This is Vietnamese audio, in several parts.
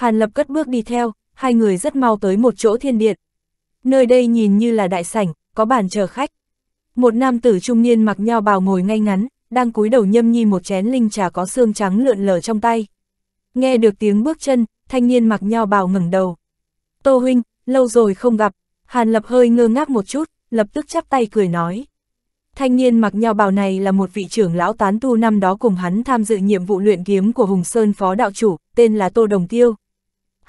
Hàn Lập cất bước đi theo, hai người rất mau tới một chỗ thiên điện. Nơi đây nhìn như là đại sảnh, có bàn chờ khách. Một nam tử trung niên mặc nho bào ngồi ngay ngắn, đang cúi đầu nhâm nhi một chén linh trà có xương trắng lượn lờ trong tay. Nghe được tiếng bước chân, thanh niên mặc nho bào ngẩng đầu. Tô huynh, lâu rồi không gặp, Hàn Lập hơi ngơ ngác một chút, lập tức chắp tay cười nói. Thanh niên mặc nho bào này là một vị trưởng lão tán tu năm đó cùng hắn tham dự nhiệm vụ luyện kiếm của Hùng Sơn Phó Đạo Chủ, tên là Tô Đồng Tiêu.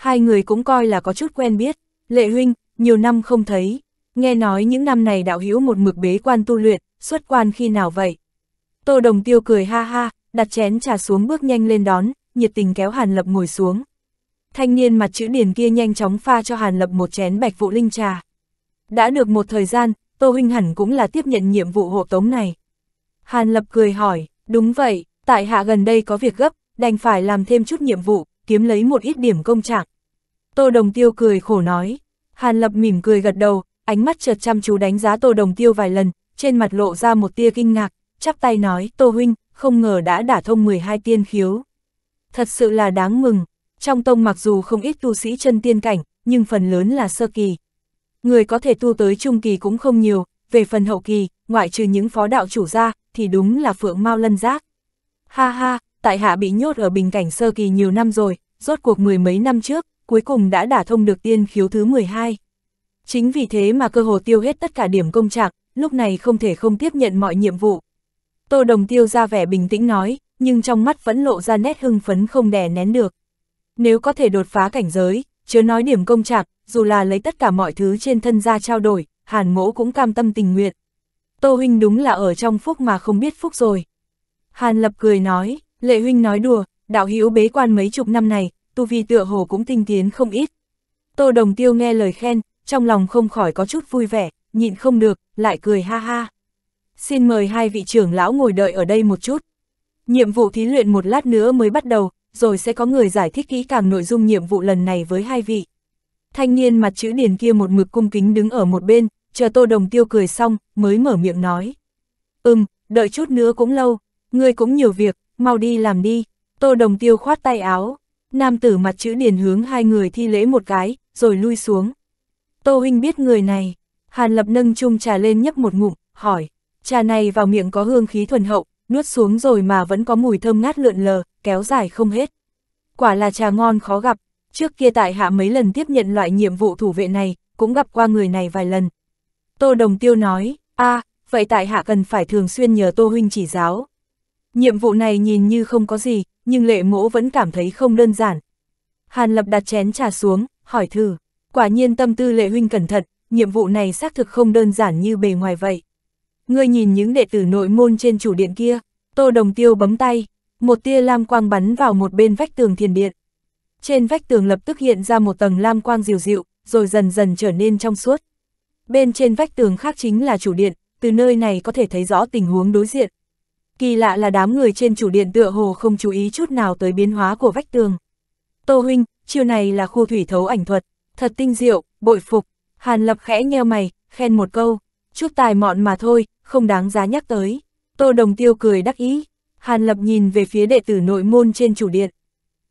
Hai người cũng coi là có chút quen biết, lệ huynh, nhiều năm không thấy, nghe nói những năm này đạo hữu một mực bế quan tu luyện, xuất quan khi nào vậy? Tô Đồng Tiêu cười ha ha, đặt chén trà xuống bước nhanh lên đón, nhiệt tình kéo Hàn Lập ngồi xuống. Thanh niên mặt chữ điển kia nhanh chóng pha cho Hàn Lập một chén bạch vụ linh trà. Đã được một thời gian, Tô Huynh hẳn cũng là tiếp nhận nhiệm vụ hộ tống này. Hàn Lập cười hỏi, đúng vậy, tại hạ gần đây có việc gấp, đành phải làm thêm chút nhiệm vụ, kiếm lấy một ít điểm công trạng. Tô Đồng Tiêu cười khổ nói, Hàn Lập mỉm cười gật đầu, ánh mắt chợt chăm chú đánh giá Tô Đồng Tiêu vài lần, trên mặt lộ ra một tia kinh ngạc, chắp tay nói, Tô Huynh, không ngờ đã đả thông 12 tiên khiếu. Thật sự là đáng mừng, trong tông mặc dù không ít tu sĩ chân tiên cảnh, nhưng phần lớn là sơ kỳ. Người có thể tu tới trung kỳ cũng không nhiều, về phần hậu kỳ, ngoại trừ những phó đạo chủ ra, thì đúng là phượng mau lân giác. Ha ha, tại hạ bị nhốt ở bình cảnh sơ kỳ nhiều năm rồi, rốt cuộc mười mấy năm trước, cuối cùng đã đả thông được tiên khiếu thứ 12. Chính vì thế mà cơ hồ tiêu hết tất cả điểm công trạng, lúc này không thể không tiếp nhận mọi nhiệm vụ. Tô Đồng Tiêu ra vẻ bình tĩnh nói, nhưng trong mắt vẫn lộ ra nét hưng phấn không đè nén được. Nếu có thể đột phá cảnh giới, chớ nói điểm công trạng, dù là lấy tất cả mọi thứ trên thân ra trao đổi, Hàn Mỗ cũng cam tâm tình nguyện. Tô Huynh đúng là ở trong phúc mà không biết phúc rồi. Hàn Lập cười nói, Lệ Huynh nói đùa, đạo hữu bế quan mấy chục năm này, tu vi tựa hồ cũng tinh tiến không ít. Tô Đồng Tiêu nghe lời khen, trong lòng không khỏi có chút vui vẻ, nhịn không được, lại cười ha ha. Xin mời hai vị trưởng lão ngồi đợi ở đây một chút. Nhiệm vụ thí luyện một lát nữa mới bắt đầu, rồi sẽ có người giải thích kỹ càng nội dung nhiệm vụ lần này với hai vị. Thanh niên mặt chữ điền kia một mực cung kính đứng ở một bên, chờ Tô Đồng Tiêu cười xong, mới mở miệng nói. Ừm, đợi chút nữa cũng lâu, ngươi cũng nhiều việc, mau đi làm đi. Tô Đồng Tiêu khoát tay áo, nam tử mặt chữ điền hướng hai người thi lễ một cái, rồi lui xuống. Tô Huynh biết người này, Hàn Lập nâng chung trà lên nhấp một ngụm, hỏi, trà này vào miệng có hương khí thuần hậu, nuốt xuống rồi mà vẫn có mùi thơm ngát lượn lờ, kéo dài không hết. Quả là trà ngon khó gặp, trước kia tại hạ mấy lần tiếp nhận loại nhiệm vụ thủ vệ này, cũng gặp qua người này vài lần. Tô Đồng Tiêu nói, a vậy tại hạ cần phải thường xuyên nhờ Tô Huynh chỉ giáo. Nhiệm vụ này nhìn như không có gì, nhưng lệ mỗ vẫn cảm thấy không đơn giản. Hàn Lập đặt chén trà xuống, hỏi thử, quả nhiên tâm tư lệ huynh cẩn thận, nhiệm vụ này xác thực không đơn giản như bề ngoài vậy. Ngươi nhìn những đệ tử nội môn trên chủ điện kia, Tô Đồng Tiêu bấm tay, một tia lam quang bắn vào một bên vách tường thiền điện. Trên vách tường lập tức hiện ra một tầng lam quang dịu dịu, rồi dần dần trở nên trong suốt. Bên trên vách tường khác chính là chủ điện, từ nơi này có thể thấy rõ tình huống đối diện. Kỳ lạ là đám người trên chủ điện tựa hồ không chú ý chút nào tới biến hóa của vách tường. Tô huynh, chiêu này là khu thủy thấu ảnh thuật, thật tinh diệu, bội phục. Hàn lập khẽ nheo mày, khen một câu, chút tài mọn mà thôi, không đáng giá nhắc tới. Tô đồng tiêu cười đắc ý, Hàn lập nhìn về phía đệ tử nội môn trên chủ điện.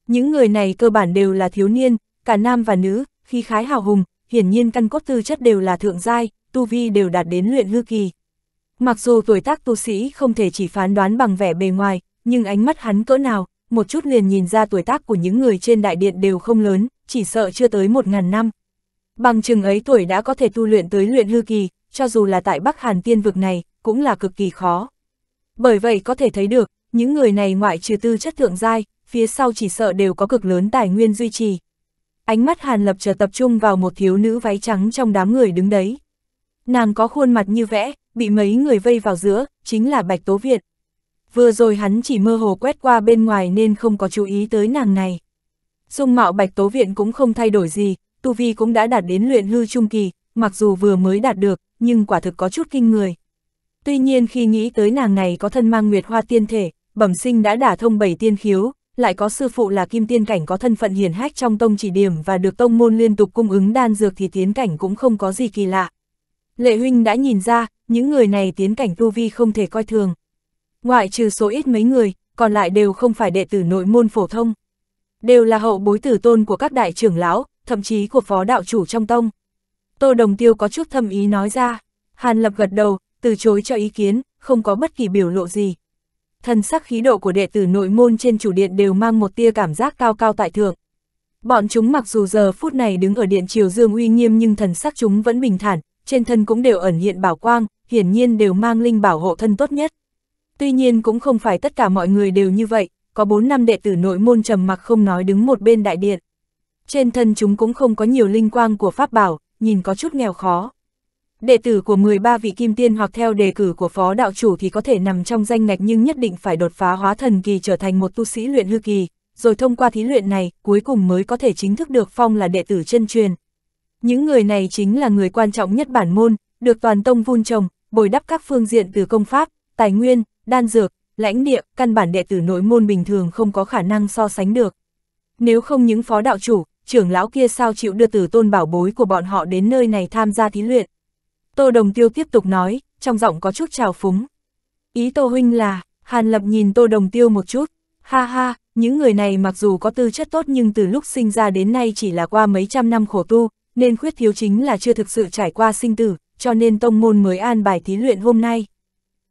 Những người này cơ bản đều là thiếu niên, cả nam và nữ, khi khái hào hùng, hiển nhiên căn cốt tư chất đều là thượng giai, tu vi đều đạt đến luyện hư kỳ. Mặc dù tuổi tác tu sĩ không thể chỉ phán đoán bằng vẻ bề ngoài, nhưng ánh mắt hắn cỡ nào, một chút liền nhìn ra tuổi tác của những người trên đại điện đều không lớn, chỉ sợ chưa tới một ngàn năm. Bằng chừng ấy tuổi đã có thể tu luyện tới luyện hư kỳ, cho dù là tại Bắc Hàn tiên vực này, cũng là cực kỳ khó. Bởi vậy có thể thấy được, những người này ngoại trừ tư chất thượng giai, phía sau chỉ sợ đều có cực lớn tài nguyên duy trì. Ánh mắt Hàn Lập chờ tập trung vào một thiếu nữ váy trắng trong đám người đứng đấy. Nàng có khuôn mặt như vẽ, bị mấy người vây vào giữa, chính là Bạch Tố Việt. Vừa rồi hắn chỉ mơ hồ quét qua bên ngoài nên không có chú ý tới nàng này. Dung mạo Bạch Tố Viện cũng không thay đổi gì, Tu Vi cũng đã đạt đến luyện hư trung kỳ, mặc dù vừa mới đạt được, nhưng quả thực có chút kinh người. Tuy nhiên khi nghĩ tới nàng này có thân mang nguyệt hoa tiên thể, bẩm sinh đã đả thông bảy tiên khiếu, lại có sư phụ là kim tiên cảnh có thân phận hiển hách trong tông chỉ điểm và được tông môn liên tục cung ứng đan dược thì tiến cảnh cũng không có gì kỳ lạ. Lệ huynh đã nhìn ra, những người này tiến cảnh tu vi không thể coi thường. Ngoại trừ số ít mấy người, còn lại đều không phải đệ tử nội môn phổ thông. đều là hậu bối tử tôn của các đại trưởng lão, thậm chí của phó đạo chủ trong tông. Tô Đồng Tiêu có chút thâm ý nói ra, Hàn Lập gật đầu, từ chối cho ý kiến, không có bất kỳ biểu lộ gì. Thần sắc khí độ của đệ tử nội môn trên chủ điện đều mang một tia cảm giác cao cao tại thượng. Bọn chúng mặc dù giờ phút này đứng ở điện triều dương uy nghiêm nhưng thần sắc chúng vẫn bình thản, trên thân cũng đều ẩn hiện bảo quang, hiển nhiên đều mang linh bảo hộ thân tốt nhất. Tuy nhiên cũng không phải tất cả mọi người đều như vậy, có 4 năm đệ tử nội môn trầm mặc không nói đứng một bên đại điện. Trên thân chúng cũng không có nhiều linh quang của pháp bảo, nhìn có chút nghèo khó. Đệ tử của 13 vị kim tiên hoặc theo đề cử của phó đạo chủ thì có thể nằm trong danh ngạch nhưng nhất định phải đột phá hóa thần kỳ trở thành một tu sĩ luyện hư kỳ, rồi thông qua thí luyện này, cuối cùng mới có thể chính thức được phong là đệ tử chân truyền. Những người này chính là người quan trọng nhất bản môn, được toàn tông vun trồng, bồi đắp các phương diện từ công pháp, tài nguyên, đan dược, lãnh địa, căn bản đệ tử nội môn bình thường không có khả năng so sánh được. Nếu không những phó đạo chủ, trưởng lão kia sao chịu đưa tử tôn bảo bối của bọn họ đến nơi này tham gia thí luyện. Tô Đồng Tiêu tiếp tục nói, trong giọng có chút trào phúng. Ý Tô Huynh là, Hàn Lập nhìn Tô Đồng Tiêu một chút, ha ha, những người này mặc dù có tư chất tốt nhưng từ lúc sinh ra đến nay chỉ là qua mấy trăm năm khổ tu, nên khuyết thiếu chính là chưa thực sự trải qua sinh tử, cho nên tông môn mới an bài thí luyện hôm nay.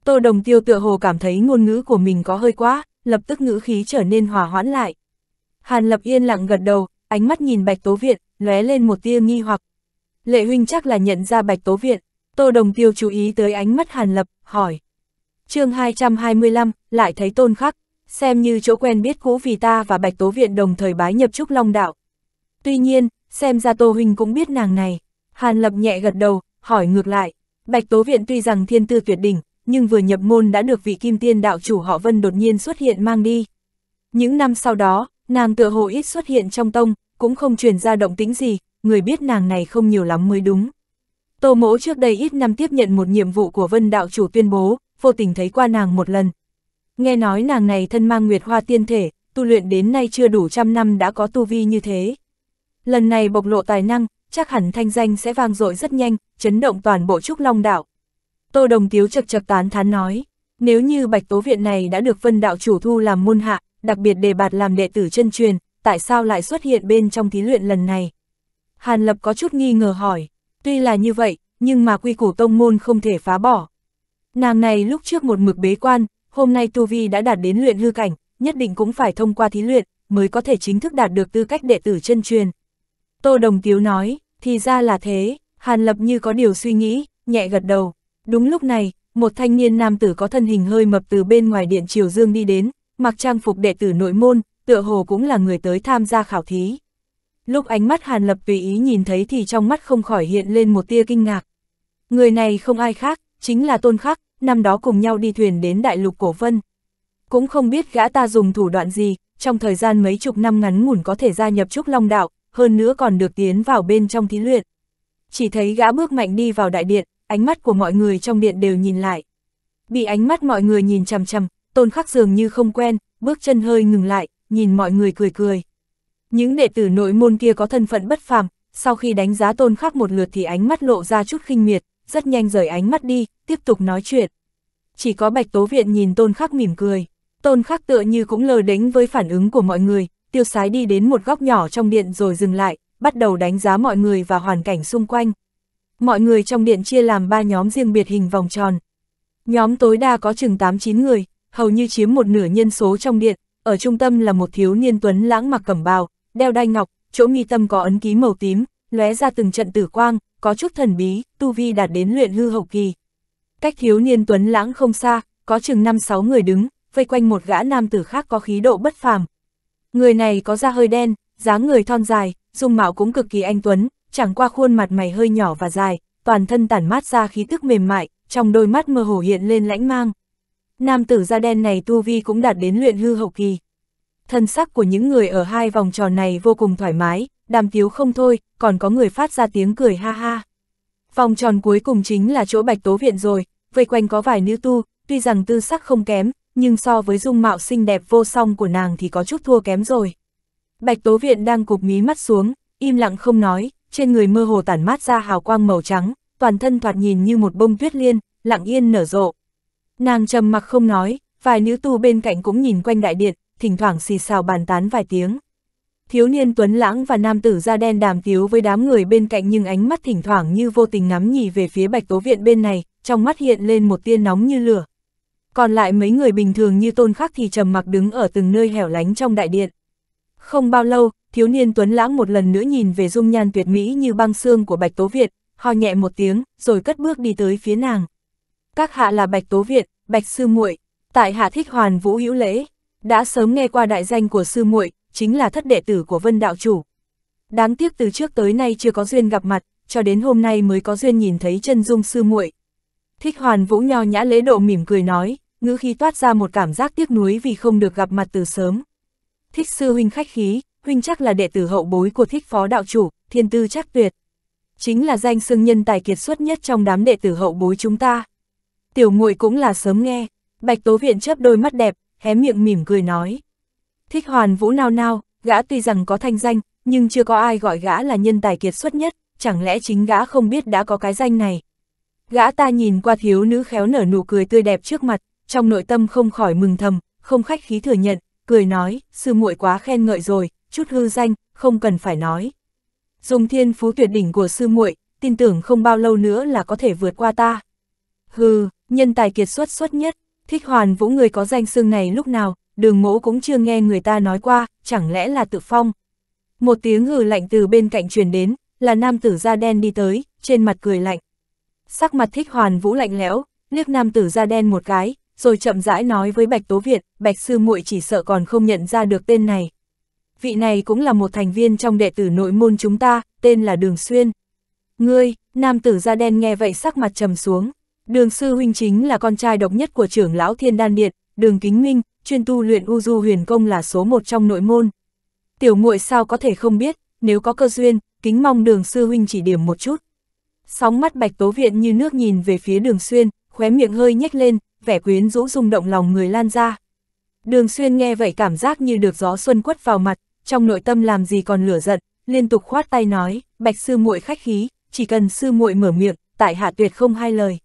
Tô Đồng Tiêu tựa hồ cảm thấy ngôn ngữ của mình có hơi quá, lập tức ngữ khí trở nên hòa hoãn lại. Hàn Lập yên lặng gật đầu, ánh mắt nhìn Bạch Tố Viện, lóe lên một tia nghi hoặc. Lệ huynh chắc là nhận ra Bạch Tố Viện, Tô Đồng Tiêu chú ý tới ánh mắt Hàn Lập, hỏi. chương 225, lại thấy tôn khắc, xem như chỗ quen biết cũ vì ta và Bạch Tố Viện đồng thời bái nhập Trúc Long Đạo. Tuy nhiên, xem ra Tô Huynh cũng biết nàng này. Hàn Lập nhẹ gật đầu, hỏi ngược lại. Bạch Tố Viện tuy rằng thiên tư tuyệt đỉnh, nhưng vừa nhập môn đã được vị kim tiên đạo chủ họ Vân đột nhiên xuất hiện mang đi. Những năm sau đó, nàng tựa hồ ít xuất hiện trong tông, cũng không truyền ra động tĩnh gì, người biết nàng này không nhiều lắm mới đúng. Tô mỗ trước đây ít năm tiếp nhận một nhiệm vụ của Vân đạo chủ tuyên bố, vô tình thấy qua nàng một lần. Nghe nói nàng này thân mang nguyệt hoa tiên thể, tu luyện đến nay chưa đủ trăm năm đã có tu vi như thế. Lần này bộc lộ tài năng, chắc hẳn thanh danh sẽ vang dội rất nhanh, chấn động toàn bộ Trúc Long đạo. Tô Đồng Tiếu chật chật tán thán nói, nếu như Bạch Tố Viện này đã được Vân đạo chủ thu làm môn hạ, đặc biệt đề bạt làm đệ tử chân truyền, tại sao lại xuất hiện bên trong thí luyện lần này? Hàn Lập có chút nghi ngờ hỏi, tuy là như vậy, nhưng mà quy củ tông môn không thể phá bỏ. Nàng này lúc trước một mực bế quan, hôm nay Tu Vi đã đạt đến luyện hư cảnh, nhất định cũng phải thông qua thí luyện, mới có thể chính thức đạt được tư cách đệ tử chân truyền. Tô Đồng Tiếu nói, thì ra là thế, Hàn Lập như có điều suy nghĩ, nhẹ gật đầu. Đúng lúc này, một thanh niên nam tử có thân hình hơi mập từ bên ngoài điện Triều Dương đi đến, mặc trang phục đệ tử nội môn, tựa hồ cũng là người tới tham gia khảo thí. Lúc ánh mắt Hàn Lập tùy ý nhìn thấy thì trong mắt không khỏi hiện lên một tia kinh ngạc. Người này không ai khác, chính là Tôn Khắc, năm đó cùng nhau đi thuyền đến Đại Lục Cổ Vân. Cũng không biết gã ta dùng thủ đoạn gì, trong thời gian mấy chục năm ngắn ngủn có thể gia nhập Trúc Long Đạo, hơn nữa còn được tiến vào bên trong thí luyện. Chỉ thấy gã bước mạnh đi vào đại điện, ánh mắt của mọi người trong điện đều nhìn lại. Bị ánh mắt mọi người nhìn chằm chằm, tôn khắc dường như không quen, bước chân hơi ngừng lại, nhìn mọi người cười cười. Những đệ tử nội môn kia có thân phận bất phàm, sau khi đánh giá tôn khắc một lượt thì ánh mắt lộ ra chút khinh miệt, rất nhanh rời ánh mắt đi, tiếp tục nói chuyện. Chỉ có bạch tố viện nhìn tôn khắc mỉm cười, tôn khắc tựa như cũng lờ đánh với phản ứng của mọi người, tiêu sái đi đến một góc nhỏ trong điện rồi dừng lại, bắt đầu đánh giá mọi người và hoàn cảnh xung quanh. Mọi người trong điện chia làm ba nhóm riêng biệt hình vòng tròn. Nhóm tối đa có chừng 8-9 người, hầu như chiếm một nửa nhân số trong điện, ở trung tâm là một thiếu niên tuấn lãng mặc cẩm bào, đeo đai ngọc, chỗ mi tâm có ấn ký màu tím, lóe ra từng trận tử quang, có chút thần bí, tu vi đạt đến luyện hư hậu kỳ. Cách thiếu niên tuấn lãng không xa, có chừng 5-6 người đứng, vây quanh một gã nam tử khác có khí độ bất phàm. Người này có da hơi đen, dáng người thon dài, dung mạo cũng cực kỳ anh tuấn, chẳng qua khuôn mặt mày hơi nhỏ và dài, toàn thân tản mát ra khí tức mềm mại, trong đôi mắt mơ hồ hiện lên lãnh mang. Nam tử da đen này tu vi cũng đạt đến luyện hư hậu kỳ. Thân sắc của những người ở hai vòng tròn này vô cùng thoải mái, đàm tiếu không thôi, còn có người phát ra tiếng cười ha ha. Vòng tròn cuối cùng chính là chỗ bạch tố viện rồi, vây quanh có vài nữ tu, tuy rằng tư sắc không kém, nhưng so với dung mạo xinh đẹp vô song của nàng thì có chút thua kém rồi. Bạch tố viện đang cục mí mắt xuống, im lặng không nói, trên người mơ hồ tản mát ra hào quang màu trắng, toàn thân thoạt nhìn như một bông tuyết liên, lặng yên nở rộ. Nàng trầm mặc không nói, vài nữ tu bên cạnh cũng nhìn quanh đại điện, thỉnh thoảng xì xào bàn tán vài tiếng. thiếu niên tuấn lãng và nam tử da đen đàm tiếu với đám người bên cạnh nhưng ánh mắt thỉnh thoảng như vô tình ngắm nhì về phía bạch tố viện bên này, trong mắt hiện lên một tia nóng như lửa. Còn lại mấy người bình thường như tôn khắc thì trầm mặc đứng ở từng nơi hẻo lánh trong đại điện. Không bao lâu, thiếu niên tuấn lãng một lần nữa nhìn về dung nhan tuyệt mỹ như băng xương của bạch tố Việt, ho nhẹ một tiếng, rồi cất bước đi tới phía nàng. Các hạ là bạch tố Việt, bạch sư muội tại hạ thích hoàn vũ hữu lễ, đã sớm nghe qua đại danh của sư muội chính là thất đệ tử của vân đạo chủ. Đáng tiếc từ trước tới nay chưa có duyên gặp mặt, cho đến hôm nay mới có duyên nhìn thấy chân dung sư muội. Thích hoàn vũ nho nhã lễ độ mỉm cười nói, ngữ khi toát ra một cảm giác tiếc nuối vì không được gặp mặt từ sớm. Thích sư huynh khách khí, huynh chắc là đệ tử hậu bối của thích phó đạo chủ, thiên tư chắc tuyệt. Chính là danh xưng nhân tài kiệt xuất nhất trong đám đệ tử hậu bối chúng ta. Tiểu muội cũng là sớm nghe, bạch tố viện chớp đôi mắt đẹp, hé miệng mỉm cười nói. Thích hoàn vũ nao nao, gã tuy rằng có thanh danh, nhưng chưa có ai gọi gã là nhân tài kiệt xuất nhất, chẳng lẽ chính gã không biết đã có cái danh này. Gã ta nhìn qua thiếu nữ khéo nở nụ cười tươi đẹp trước mặt, trong nội tâm không khỏi mừng thầm, không khách khí thừa nhận, cười nói, sư muội quá khen ngợi rồi, chút hư danh, không cần phải nói. Dùng thiên phú tuyệt đỉnh của sư muội, tin tưởng không bao lâu nữa là có thể vượt qua ta. Hừ, nhân tài kiệt xuất xuất nhất, thích hoàn vũ người có danh xương này lúc nào, đường mẫu cũng chưa nghe người ta nói qua, chẳng lẽ là tự phong. Một tiếng hừ lạnh từ bên cạnh truyền đến, là nam tử da đen đi tới, trên mặt cười lạnh. Sắc mặt thích hoàn vũ lạnh lẽo, liếc nam tử da đen một cái, rồi chậm rãi nói với Bạch Tố Việt, Bạch Sư muội chỉ sợ còn không nhận ra được tên này. Vị này cũng là một thành viên trong đệ tử nội môn chúng ta, tên là Đường Xuyên. Ngươi, nam tử da đen nghe vậy sắc mặt trầm xuống. Đường sư huynh chính là con trai độc nhất của trưởng lão Thiên Đan Điện, Đường Kính Minh, chuyên tu luyện U Du Huyền Công là số một trong nội môn. Tiểu muội sao có thể không biết, nếu có cơ duyên, kính mong Đường sư huynh chỉ điểm một chút. Sóng mắt Bạch Tố Viện như nước nhìn về phía Đường Xuyên, khóe miệng hơi nhếch lên, vẻ quyến rũ rung động lòng người lan ra. Đường Xuyên nghe vậy cảm giác như được gió xuân quất vào mặt, trong nội tâm làm gì còn lửa giận, liên tục khoát tay nói, Bạch sư muội khách khí, chỉ cần sư muội mở miệng, tại hạ tuyệt không hai lời.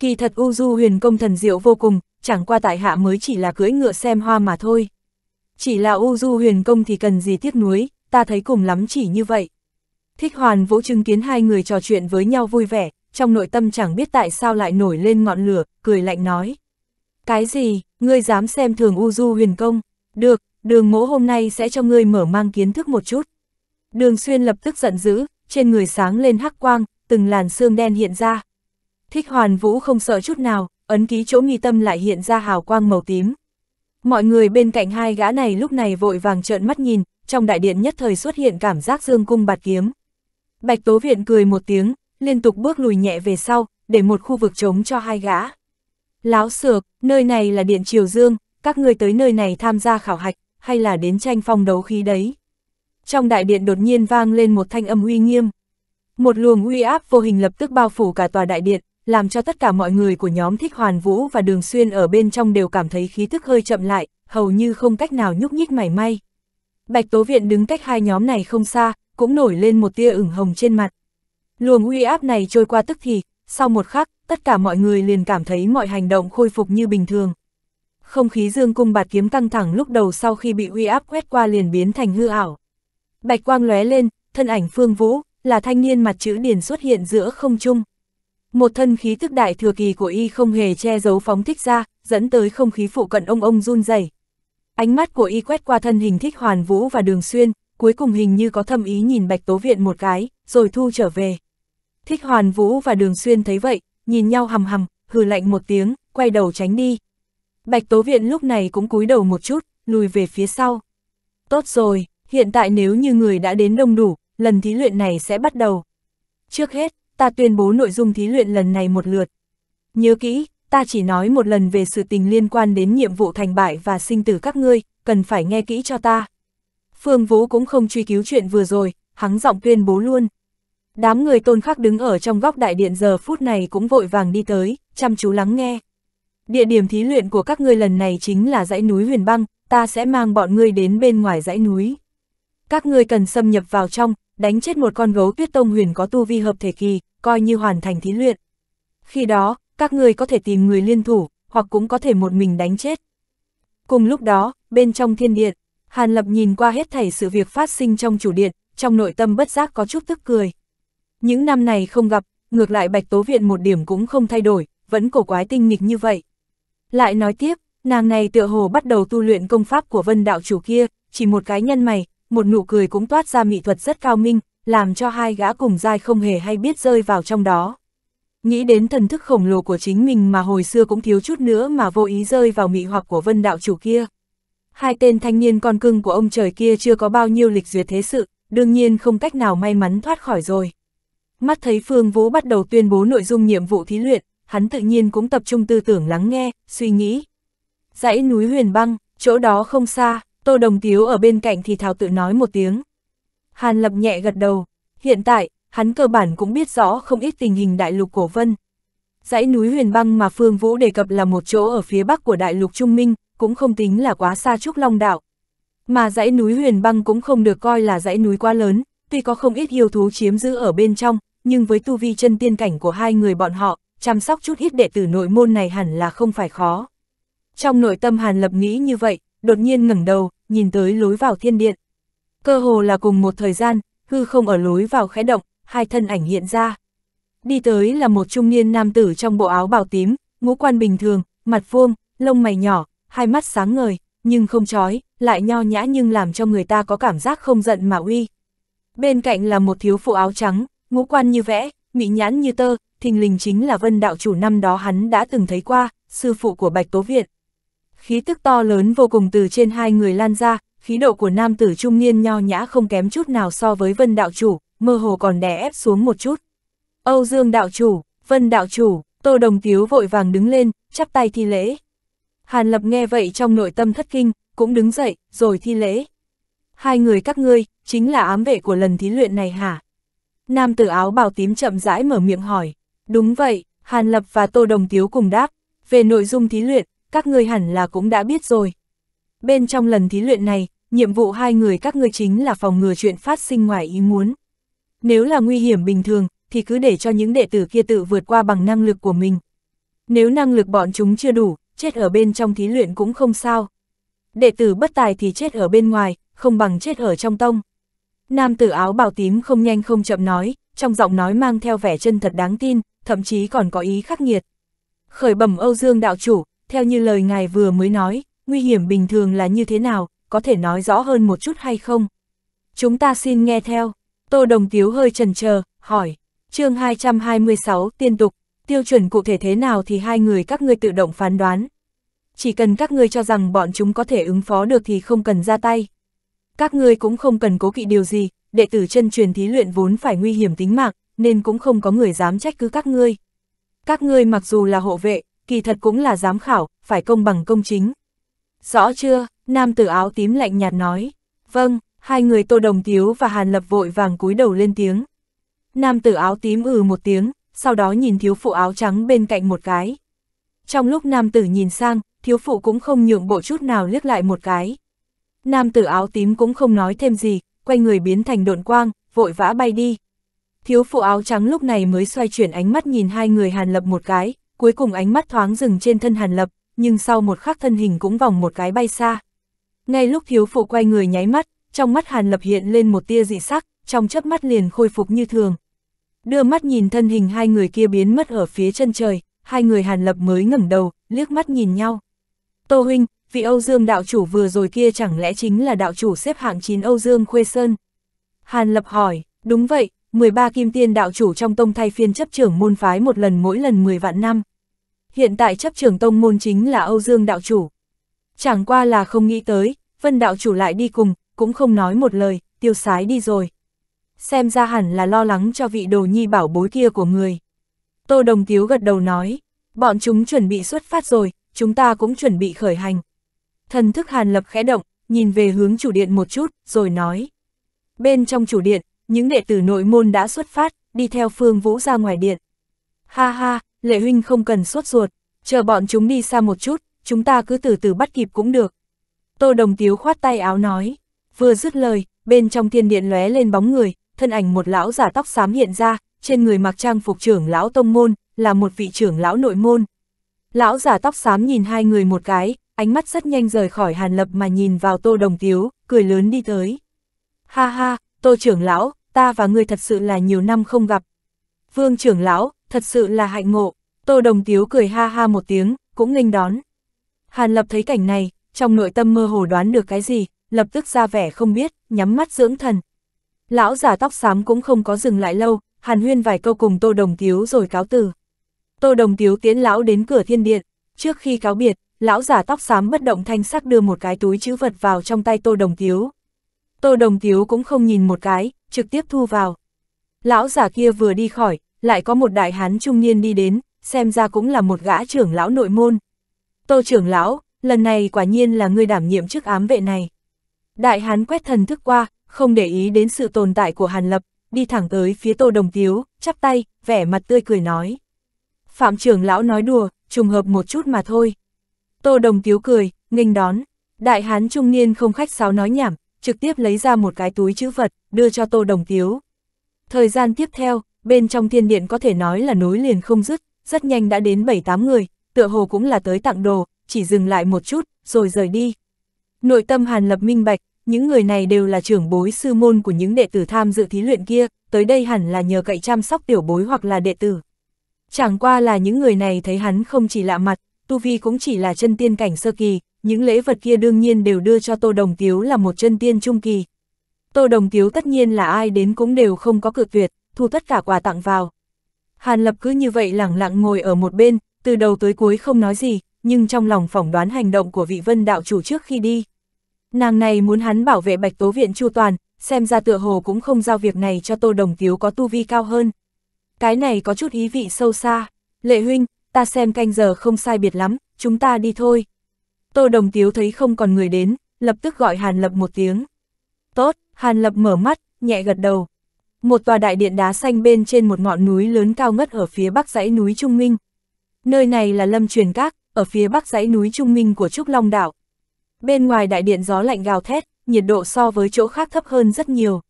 Kỳ thật U Du huyền công thần diệu vô cùng, chẳng qua tại hạ mới chỉ là cưỡi ngựa xem hoa mà thôi. Chỉ là U Du huyền công thì cần gì tiếc nuối, ta thấy cùng lắm chỉ như vậy. Thích hoàn vũ chứng kiến hai người trò chuyện với nhau vui vẻ, trong nội tâm chẳng biết tại sao lại nổi lên ngọn lửa, cười lạnh nói. Cái gì, ngươi dám xem thường U Du huyền công? Được, đường mỗ hôm nay sẽ cho ngươi mở mang kiến thức một chút. Đường xuyên lập tức giận dữ, trên người sáng lên hắc quang, từng làn xương đen hiện ra. Thích hoàn vũ không sợ chút nào, ấn ký chỗ nghi tâm lại hiện ra hào quang màu tím. Mọi người bên cạnh hai gã này lúc này vội vàng trợn mắt nhìn, trong đại điện nhất thời xuất hiện cảm giác dương cung bạt kiếm. Bạch Tố Viện cười một tiếng, liên tục bước lùi nhẹ về sau, để một khu vực trống cho hai gã. Láo sược, nơi này là điện Triều Dương, các người tới nơi này tham gia khảo hạch, hay là đến tranh phong đấu khí đấy. Trong đại điện đột nhiên vang lên một thanh âm uy nghiêm. Một luồng uy áp vô hình lập tức bao phủ cả tòa đại điện, làm cho tất cả mọi người của nhóm thích hoàn vũ và đường xuyên ở bên trong đều cảm thấy khí thức hơi chậm lại, hầu như không cách nào nhúc nhích mảy may. Bạch Tố Viện đứng cách hai nhóm này không xa, cũng nổi lên một tia ửng hồng trên mặt. Luồng uy áp này trôi qua tức thì, sau một khắc, tất cả mọi người liền cảm thấy mọi hành động khôi phục như bình thường. Không khí dương cung bạt kiếm căng thẳng lúc đầu sau khi bị uy áp quét qua liền biến thành hư ảo. Bạch quang lóe lên, thân ảnh phương vũ, là thanh niên mặt chữ điển xuất hiện giữa không trung. Một thân khí tức đại thừa kỳ của y không hề che giấu phóng thích ra, dẫn tới không khí phụ cận ông ông run rẩy. Ánh mắt của y quét qua thân hình thích hoàn vũ và đường xuyên, cuối cùng hình như có thâm ý nhìn bạch tố viện một cái, rồi thu trở về. Thích hoàn vũ và đường xuyên thấy vậy, nhìn nhau hầm hầm, hừ lạnh một tiếng, quay đầu tránh đi. Bạch tố viện lúc này cũng cúi đầu một chút, lùi về phía sau. Tốt rồi, hiện tại nếu như người đã đến đông đủ, lần thí luyện này sẽ bắt đầu. Trước hết, ta tuyên bố nội dung thí luyện lần này một lượt. Nhớ kỹ, ta chỉ nói một lần về sự tình liên quan đến nhiệm vụ thành bại và sinh tử các ngươi, cần phải nghe kỹ cho ta. Phương Vũ cũng không truy cứu chuyện vừa rồi, hắn giọng tuyên bố luôn. Đám người tôn khắc đứng ở trong góc đại điện giờ phút này cũng vội vàng đi tới, chăm chú lắng nghe. Địa điểm thí luyện của các ngươi lần này chính là dãy núi huyền băng, ta sẽ mang bọn ngươi đến bên ngoài dãy núi. Các ngươi cần xâm nhập vào trong, đánh chết một con gấu tuyết tông huyền có tu vi hợp thể kỳ, coi như hoàn thành thí luyện. Khi đó, các ngươi có thể tìm người liên thủ, hoặc cũng có thể một mình đánh chết. Cùng lúc đó, bên trong thiên điện, Hàn Lập nhìn qua hết thảy sự việc phát sinh trong chủ điện, trong nội tâm bất giác có chút tức cười. Những năm này không gặp, ngược lại Bạch Tố Viện một điểm cũng không thay đổi, vẫn cổ quái tinh nghịch như vậy. Lại nói tiếp, nàng này tựa hồ bắt đầu tu luyện công pháp của vân đạo chủ kia, chỉ một cái nhân mày, một nụ cười cũng toát ra mỹ thuật rất cao minh, làm cho hai gã cùng dai không hề hay biết rơi vào trong đó. Nghĩ đến thần thức khổng lồ của chính mình mà hồi xưa cũng thiếu chút nữa mà vô ý rơi vào mị hoặc của vân đạo chủ kia. Hai tên thanh niên con cưng của ông trời kia chưa có bao nhiêu lịch duyệt thế sự, đương nhiên không cách nào may mắn thoát khỏi rồi. Mắt thấy Phương Vũ bắt đầu tuyên bố nội dung nhiệm vụ thí luyện, hắn tự nhiên cũng tập trung tư tưởng lắng nghe, suy nghĩ. Dãy núi huyền băng, chỗ đó không xa, Tô Đồng Tiếu ở bên cạnh thì thào tự nói một tiếng. Hàn Lập nhẹ gật đầu, hiện tại, hắn cơ bản cũng biết rõ không ít tình hình đại lục cổ vân. Dãy núi huyền băng mà Phương Vũ đề cập là một chỗ ở phía bắc của đại lục Trung Minh, cũng không tính là quá xa Trúc Long Đạo. Mà dãy núi huyền băng cũng không được coi là dãy núi quá lớn, tuy có không ít yêu thú chiếm giữ ở bên trong, nhưng với tu vi chân tiên cảnh của hai người bọn họ, chăm sóc chút ít đệ tử nội môn này hẳn là không phải khó. Trong nội tâm Hàn Lập nghĩ như vậy, đột nhiên ngẩng đầu, nhìn tới lối vào thiên điện. Cơ hồ là cùng một thời gian, hư không ở lối vào khẽ động, hai thân ảnh hiện ra. Đi tới là một trung niên nam tử trong bộ áo bào tím, ngũ quan bình thường, mặt vuông, lông mày nhỏ, hai mắt sáng ngời, nhưng không chói, lại nho nhã nhưng làm cho người ta có cảm giác không giận mà uy. Bên cạnh là một thiếu phụ áo trắng, ngũ quan như vẽ, mỹ nhãn như tơ, thình lình chính là vân đạo chủ năm đó hắn đã từng thấy qua, sư phụ của Bạch Tố Viện. Khí tức to lớn vô cùng từ trên hai người lan ra, khí độ của nam tử trung niên nho nhã không kém chút nào so với vân đạo chủ, mơ hồ còn đè ép xuống một chút. Âu Dương đạo chủ, vân đạo chủ, tô đồng tiếu vội vàng đứng lên, chắp tay thi lễ. Hàn Lập nghe vậy trong nội tâm thất kinh, cũng đứng dậy, rồi thi lễ. Hai người các ngươi, chính là ám vệ của lần thí luyện này hả? Nam tử áo bào tím chậm rãi mở miệng hỏi. Đúng vậy, Hàn Lập và Tô Đồng Tiếu cùng đáp. Về nội dung thí luyện, các ngươi hẳn là cũng đã biết rồi. Bên trong lần thí luyện này, nhiệm vụ hai người các ngươi chính là phòng ngừa chuyện phát sinh ngoài ý muốn. Nếu là nguy hiểm bình thường, thì cứ để cho những đệ tử kia tự vượt qua bằng năng lực của mình. Nếu năng lực bọn chúng chưa đủ, chết ở bên trong thí luyện cũng không sao. Đệ tử bất tài thì chết ở bên ngoài, không bằng chết ở trong tông. Nam tử áo bào tím không nhanh không chậm nói, trong giọng nói mang theo vẻ chân thật đáng tin, thậm chí còn có ý khắc nghiệt. Khởi bẩm Âu Dương đạo chủ, theo như lời ngài vừa mới nói, nguy hiểm bình thường là như thế nào, có thể nói rõ hơn một chút hay không? Chúng ta xin nghe theo. Tô Đồng Tiếu hơi trần chờ hỏi, chương 226 tiên tục, tiêu chuẩn cụ thể thế nào thì hai người các ngươi tự động phán đoán. Chỉ cần các ngươi cho rằng bọn chúng có thể ứng phó được thì không cần ra tay. Các ngươi cũng không cần cố kỵ điều gì, đệ tử chân truyền thí luyện vốn phải nguy hiểm tính mạng, nên cũng không có người dám trách cứ các ngươi. Các ngươi mặc dù là hộ vệ, kỳ thật cũng là giám khảo, phải công bằng công chính. Rõ chưa, nam tử áo tím lạnh nhạt nói. Vâng, hai người Tô Đồng Tiếu và Hàn Lập vội vàng cúi đầu lên tiếng. Nam tử áo tím ừ một tiếng, sau đó nhìn thiếu phụ áo trắng bên cạnh một cái. Trong lúc nam tử nhìn sang, thiếu phụ cũng không nhượng bộ chút nào liếc lại một cái. Nam tử áo tím cũng không nói thêm gì, quay người biến thành độn quang, vội vã bay đi. Thiếu phụ áo trắng lúc này mới xoay chuyển ánh mắt nhìn hai người Hàn Lập một cái, cuối cùng ánh mắt thoáng dừng trên thân Hàn Lập, nhưng sau một khắc thân hình cũng vòng một cái bay xa. Ngay lúc thiếu phụ quay người nháy mắt, trong mắt Hàn Lập hiện lên một tia dị sắc, trong chớp mắt liền khôi phục như thường. Đưa mắt nhìn thân hình hai người kia biến mất ở phía chân trời, hai người Hàn Lập mới ngẩng đầu, liếc mắt nhìn nhau. Tô huynh, vị Âu Dương đạo chủ vừa rồi kia chẳng lẽ chính là đạo chủ xếp hạng 9 Âu Dương Khuê Sơn? Hàn Lập hỏi, đúng vậy, 13 kim tiên đạo chủ trong tông thay phiên chấp trưởng môn phái một lần mỗi lần 10 vạn năm. Hiện tại chấp trưởng tông môn chính là Âu Dương đạo chủ. Chẳng qua là không nghĩ tới, Vân đạo chủ lại đi cùng, cũng không nói một lời, tiêu sái đi rồi. Xem ra hẳn là lo lắng cho vị đồ nhi bảo bối kia của người. Tô Đồng Tiếu gật đầu nói, bọn chúng chuẩn bị xuất phát rồi, chúng ta cũng chuẩn bị khởi hành. Thần thức hàn lập khẽ động, nhìn về hướng chủ điện một chút, rồi nói. Bên trong chủ điện, những đệ tử nội môn đã xuất phát, đi theo Phương Vũ ra ngoài điện. Ha ha, Lệ Huynh không cần sốt ruột, chờ bọn chúng đi xa một chút, chúng ta cứ từ từ bắt kịp cũng được. Tô Đồng Tiếu khoát tay áo nói, vừa dứt lời, bên trong thiên điện lóe lên bóng người, thân ảnh một lão giả tóc xám hiện ra, trên người mặc trang phục trưởng lão tông môn, là một vị trưởng lão nội môn. Lão giả tóc xám nhìn hai người một cái, ánh mắt rất nhanh rời khỏi Hàn Lập mà nhìn vào Tô Đồng Tiếu, cười lớn đi tới. Ha ha, Tô trưởng lão, ta và ngươi thật sự là nhiều năm không gặp. Vương trưởng lão, thật sự là hạnh ngộ, Tô Đồng Tiếu cười ha ha một tiếng, cũng nghênh đón. Hàn Lập thấy cảnh này, trong nội tâm mơ hồ đoán được cái gì, lập tức ra vẻ không biết, nhắm mắt dưỡng thần. Lão giả tóc xám cũng không có dừng lại lâu, hàn huyên vài câu cùng Tô Đồng Tiếu rồi cáo từ. Tô Đồng Tiếu tiến lão đến cửa thiên điện, trước khi cáo biệt, lão giả tóc xám bất động thanh sắc đưa một cái túi chữ vật vào trong tay Tô Đồng Tiếu. Tô Đồng Tiếu cũng không nhìn một cái, trực tiếp thu vào. Lão giả kia vừa đi khỏi, lại có một đại hán trung niên đi đến, xem ra cũng là một gã trưởng lão nội môn. Tô trưởng lão, lần này quả nhiên là người đảm nhiệm chức ám vệ này. Đại hán quét thần thức qua, không để ý đến sự tồn tại của Hàn Lập, đi thẳng tới phía Tô Đồng Tiếu, chắp tay, vẻ mặt tươi cười nói. Phạm trưởng lão nói đùa, trùng hợp một chút mà thôi. Tô Đồng Tiếu cười, nghênh đón. Đại hán trung niên không khách sáo nói nhảm, trực tiếp lấy ra một cái túi chữ vật, đưa cho Tô Đồng Tiếu. Thời gian tiếp theo, bên trong thiên điện có thể nói là nối liền không dứt, rất nhanh đã đến 7-8 người, tựa hồ cũng là tới tặng đồ, chỉ dừng lại một chút, rồi rời đi. Nội tâm Hàn Lập minh bạch, những người này đều là trưởng bối sư môn của những đệ tử tham dự thí luyện kia, tới đây hẳn là nhờ cậy chăm sóc tiểu bối hoặc là đệ tử. Chẳng qua là những người này thấy hắn không chỉ lạ mặt, tu vi cũng chỉ là chân tiên cảnh sơ kỳ, những lễ vật kia đương nhiên đều đưa cho Tô Đồng Tiếu là một chân tiên trung kỳ. Tô Đồng Tiếu tất nhiên là ai đến cũng đều không có cự tuyệt, thu tất cả quà tặng vào. Hàn Lập cứ như vậy lẳng lặng ngồi ở một bên, từ đầu tới cuối không nói gì, nhưng trong lòng phỏng đoán hành động của vị vân đạo chủ trước khi đi. Nàng này muốn hắn bảo vệ bạch tố viện chu toàn, xem ra tựa hồ cũng không giao việc này cho Tô Đồng Tiếu có tu vi cao hơn. Cái này có chút ý vị sâu xa. Lệ huynh, ta xem canh giờ không sai biệt lắm, chúng ta đi thôi. Tô Đồng Tiếu thấy không còn người đến, lập tức gọi Hàn Lập một tiếng. Tốt, Hàn Lập mở mắt, nhẹ gật đầu. Một tòa đại điện đá xanh bên trên một ngọn núi lớn cao ngất ở phía bắc dãy núi Trung Minh. Nơi này là Lâm Truyền Các, ở phía bắc dãy núi Trung Minh của Trúc Long Đảo. Bên ngoài đại điện gió lạnh gào thét, nhiệt độ so với chỗ khác thấp hơn rất nhiều.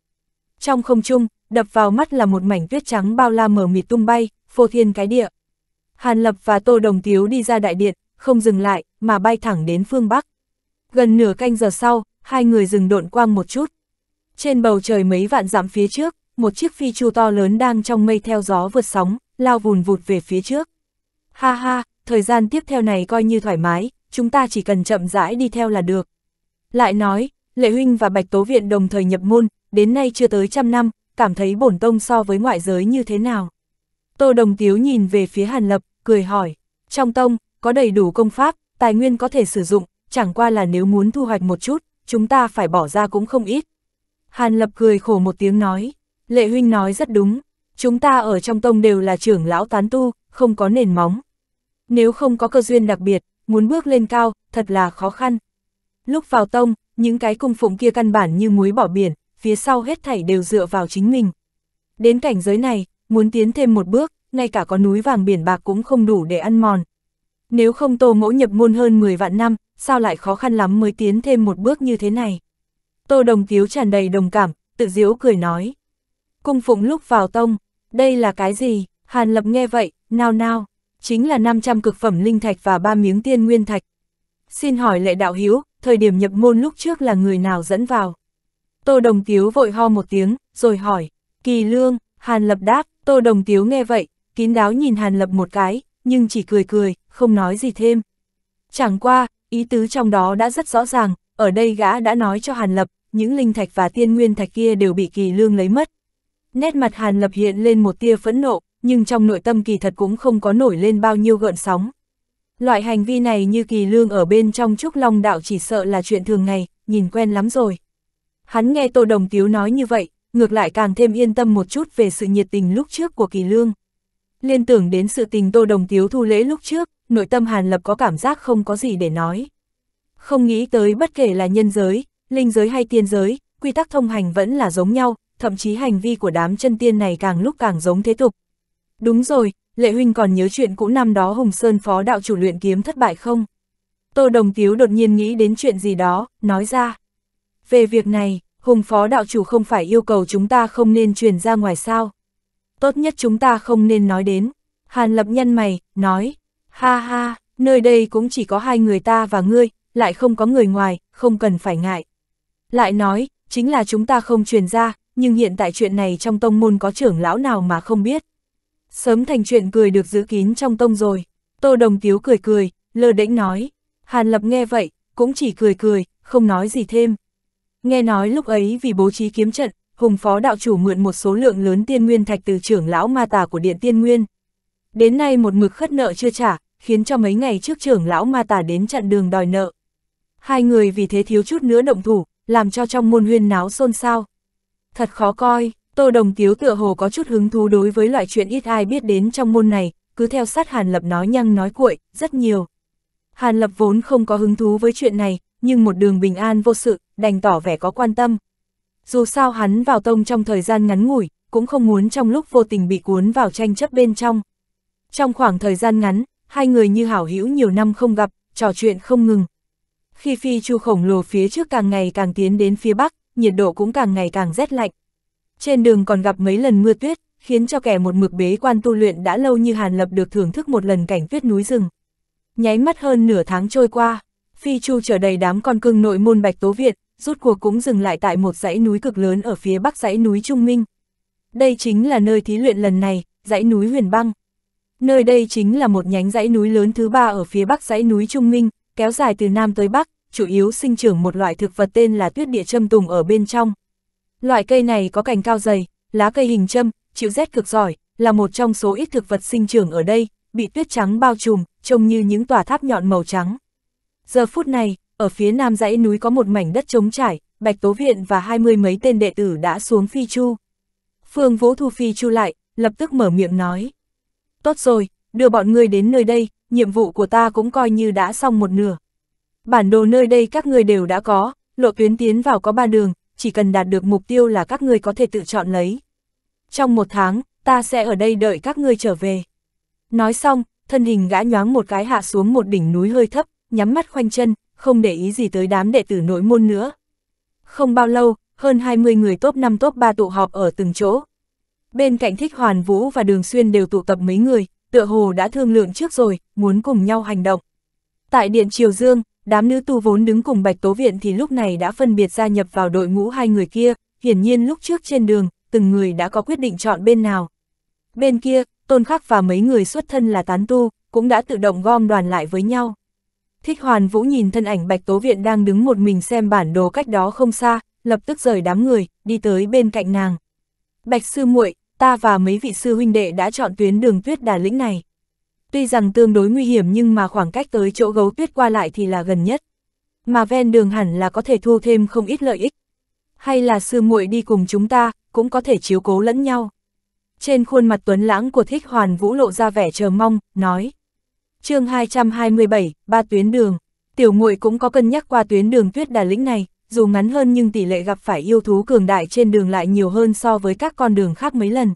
Trong không trung, đập vào mắt là một mảnh tuyết trắng bao la mở mịt tung bay, phô thiên cái địa. Hàn Lập và Tô Đồng Tiếu đi ra đại điện, không dừng lại, mà bay thẳng đến phương Bắc. Gần nửa canh giờ sau, hai người dừng độn quang một chút. Trên bầu trời mấy vạn dặm phía trước, một chiếc phi chu to lớn đang trong mây theo gió vượt sóng, lao vùn vụt về phía trước. Ha ha, thời gian tiếp theo này coi như thoải mái, chúng ta chỉ cần chậm rãi đi theo là được. Lại nói, Lệ Huynh và Bạch Tố Viện đồng thời nhập môn, đến nay chưa tới trăm năm, cảm thấy bổn tông so với ngoại giới như thế nào. Tô Đồng Tiếu nhìn về phía Hàn Lập, cười hỏi, trong tông, có đầy đủ công pháp, tài nguyên có thể sử dụng, chẳng qua là nếu muốn thu hoạch một chút, chúng ta phải bỏ ra cũng không ít. Hàn Lập cười khổ một tiếng nói, Lệ Huynh nói rất đúng, chúng ta ở trong tông đều là trưởng lão tán tu, không có nền móng. Nếu không có cơ duyên đặc biệt, muốn bước lên cao, thật là khó khăn. Lúc vào tông, những cái cung phụng kia căn bản như muối bỏ biển, phía sau hết thảy đều dựa vào chính mình. Đến cảnh giới này, muốn tiến thêm một bước, ngay cả có núi vàng biển bạc cũng không đủ để ăn mòn. Nếu không tô mẫu nhập môn hơn 10 vạn năm, sao lại khó khăn lắm mới tiến thêm một bước như thế này? Tô đồng tiếu tràn đầy đồng cảm, tự diễu cười nói. Cung phụng lúc vào tông, đây là cái gì? Hàn lập nghe vậy, nao nao, chính là 500 cực phẩm linh thạch và ba miếng tiên nguyên thạch. Xin hỏi lệ đạo hiếu, thời điểm nhập môn lúc trước là người nào dẫn vào? Tô Đồng Tiếu vội ho một tiếng, rồi hỏi, kỳ lương, Hàn Lập đáp, Tô Đồng Tiếu nghe vậy, kín đáo nhìn Hàn Lập một cái, nhưng chỉ cười cười, không nói gì thêm. Chẳng qua, ý tứ trong đó đã rất rõ ràng, ở đây gã đã nói cho Hàn Lập, những linh thạch và tiên nguyên thạch kia đều bị kỳ lương lấy mất. Nét mặt Hàn Lập hiện lên một tia phẫn nộ, nhưng trong nội tâm kỳ thật cũng không có nổi lên bao nhiêu gợn sóng. Loại hành vi này như kỳ lương ở bên trong Trúc Long đạo chỉ sợ là chuyện thường ngày, nhìn quen lắm rồi. Hắn nghe Tô Đồng Tiếu nói như vậy, ngược lại càng thêm yên tâm một chút về sự nhiệt tình lúc trước của kỳ lương. Liên tưởng đến sự tình Tô Đồng Tiếu thu lễ lúc trước, nội tâm Hàn Lập có cảm giác không có gì để nói. Không nghĩ tới bất kể là nhân giới, linh giới hay tiên giới, quy tắc thông hành vẫn là giống nhau, thậm chí hành vi của đám chân tiên này càng lúc càng giống thế tục. Đúng rồi, Lệ Huynh còn nhớ chuyện cũ năm đó Hùng Sơn phó đạo chủ luyện kiếm thất bại không? Tô Đồng Tiếu đột nhiên nghĩ đến chuyện gì đó, nói ra. Về việc này, Hùng phó đạo chủ không phải yêu cầu chúng ta không nên truyền ra ngoài sao? Tốt nhất chúng ta không nên nói đến. Hàn lập nhân mày, nói, ha ha, nơi đây cũng chỉ có hai người ta và ngươi, lại không có người ngoài, không cần phải ngại. Lại nói, chính là chúng ta không truyền ra, nhưng hiện tại chuyện này trong tông môn có trưởng lão nào mà không biết. Sớm thành chuyện cười được giữ kín trong tông rồi. Tô Đồng Tiếu cười cười, lơ đễnh nói. Hàn Lập nghe vậy, cũng chỉ cười cười, không nói gì thêm. Nghe nói lúc ấy vì bố trí kiếm trận, Hùng Phó Đạo Chủ mượn một số lượng lớn tiên nguyên thạch từ trưởng lão ma tà của Điện Tiên Nguyên. Đến nay một mực khất nợ chưa trả, khiến cho mấy ngày trước trưởng lão ma tà đến chặn đường đòi nợ. Hai người vì thế thiếu chút nữa động thủ, làm cho trong môn huyên náo xôn xao. Thật khó coi, Tô Đồng Tiếu tựa hồ có chút hứng thú đối với loại chuyện ít ai biết đến trong môn này, cứ theo sát Hàn Lập nói nhăng nói cuội, rất nhiều. Hàn Lập vốn không có hứng thú với chuyện này, nhưng một đường bình an vô sự, đành tỏ vẻ có quan tâm. Dù sao hắn vào tông trong thời gian ngắn ngủi, cũng không muốn trong lúc vô tình bị cuốn vào tranh chấp bên trong. Trong khoảng thời gian ngắn, hai người như hảo hữu nhiều năm không gặp, trò chuyện không ngừng. Khi phi chu khổng lồ phía trước càng ngày càng tiến đến phía bắc, nhiệt độ cũng càng ngày càng rét lạnh. Trên đường còn gặp mấy lần mưa tuyết, khiến cho kẻ một mực bế quan tu luyện đã lâu như Hàn Lập được thưởng thức một lần cảnh tuyết núi rừng. Nháy mắt hơn nửa tháng trôi qua, Phi Chu trở đầy đám con cưng nội môn Bạch Tố Việt, rút cuộc cũng dừng lại tại một dãy núi cực lớn ở phía bắc dãy núi Trung Minh. Đây chính là nơi thí luyện lần này, dãy núi Huyền Băng. Nơi đây chính là một nhánh dãy núi lớn thứ ba ở phía bắc dãy núi Trung Minh, kéo dài từ Nam tới Bắc, chủ yếu sinh trưởng một loại thực vật tên là tuyết địa châm tùng ở bên trong. Loại cây này có cành cao dày, lá cây hình châm, chịu rét cực giỏi, là một trong số ít thực vật sinh trưởng ở đây, bị tuyết trắng bao trùm, trông như những tòa tháp nhọn màu trắng. Giờ phút này, ở phía nam dãy núi có một mảnh đất trống trải, Bạch Tố Viện và hai mươi mấy tên đệ tử đã xuống phi chu. Phương Vũ Thu phi chu lại, lập tức mở miệng nói. Tốt rồi, đưa bọn ngươi đến nơi đây, nhiệm vụ của ta cũng coi như đã xong một nửa. Bản đồ nơi đây các ngươi đều đã có, lộ tuyến tiến vào có ba đường, chỉ cần đạt được mục tiêu là các ngươi có thể tự chọn lấy. Trong một tháng, ta sẽ ở đây đợi các ngươi trở về. Nói xong, thân hình gã nhoáng một cái hạ xuống một đỉnh núi hơi thấp, nhắm mắt khoanh chân, không để ý gì tới đám đệ tử nội môn nữa. Không bao lâu, hơn 20 người top 5 top 3 tụ họp ở từng chỗ. Bên cạnh Thích Hoàn Vũ và Đường Xuyên đều tụ tập mấy người, tựa hồ đã thương lượng trước rồi, muốn cùng nhau hành động. Tại Điện Triều Dương, đám nữ tu vốn đứng cùng Bạch Tố Viện thì lúc này đã phân biệt gia nhập vào đội ngũ hai người kia, hiển nhiên lúc trước trên đường, từng người đã có quyết định chọn bên nào. Bên kia, Tôn Khắc và mấy người xuất thân là tán tu, cũng đã tự động gom đoàn lại với nhau. Thích Hoàn Vũ nhìn thân ảnh Bạch Tố Viện đang đứng một mình xem bản đồ cách đó không xa, lập tức rời đám người, đi tới bên cạnh nàng. Bạch sư muội, ta và mấy vị sư huynh đệ đã chọn tuyến đường tuyết đà lĩnh này. Tuy rằng tương đối nguy hiểm nhưng mà khoảng cách tới chỗ gấu tuyết qua lại thì là gần nhất. Mà ven đường hẳn là có thể thu thêm không ít lợi ích. Hay là sư muội đi cùng chúng ta, cũng có thể chiếu cố lẫn nhau. Trên khuôn mặt tuấn lãng của thích hoàn vũ lộ ra vẻ chờ mong, nói chương 227, ba tuyến đường. Tiểu muội cũng có cân nhắc qua tuyến đường tuyết đà lĩnh này, dù ngắn hơn nhưng tỷ lệ gặp phải yêu thú cường đại trên đường lại nhiều hơn so với các con đường khác mấy lần.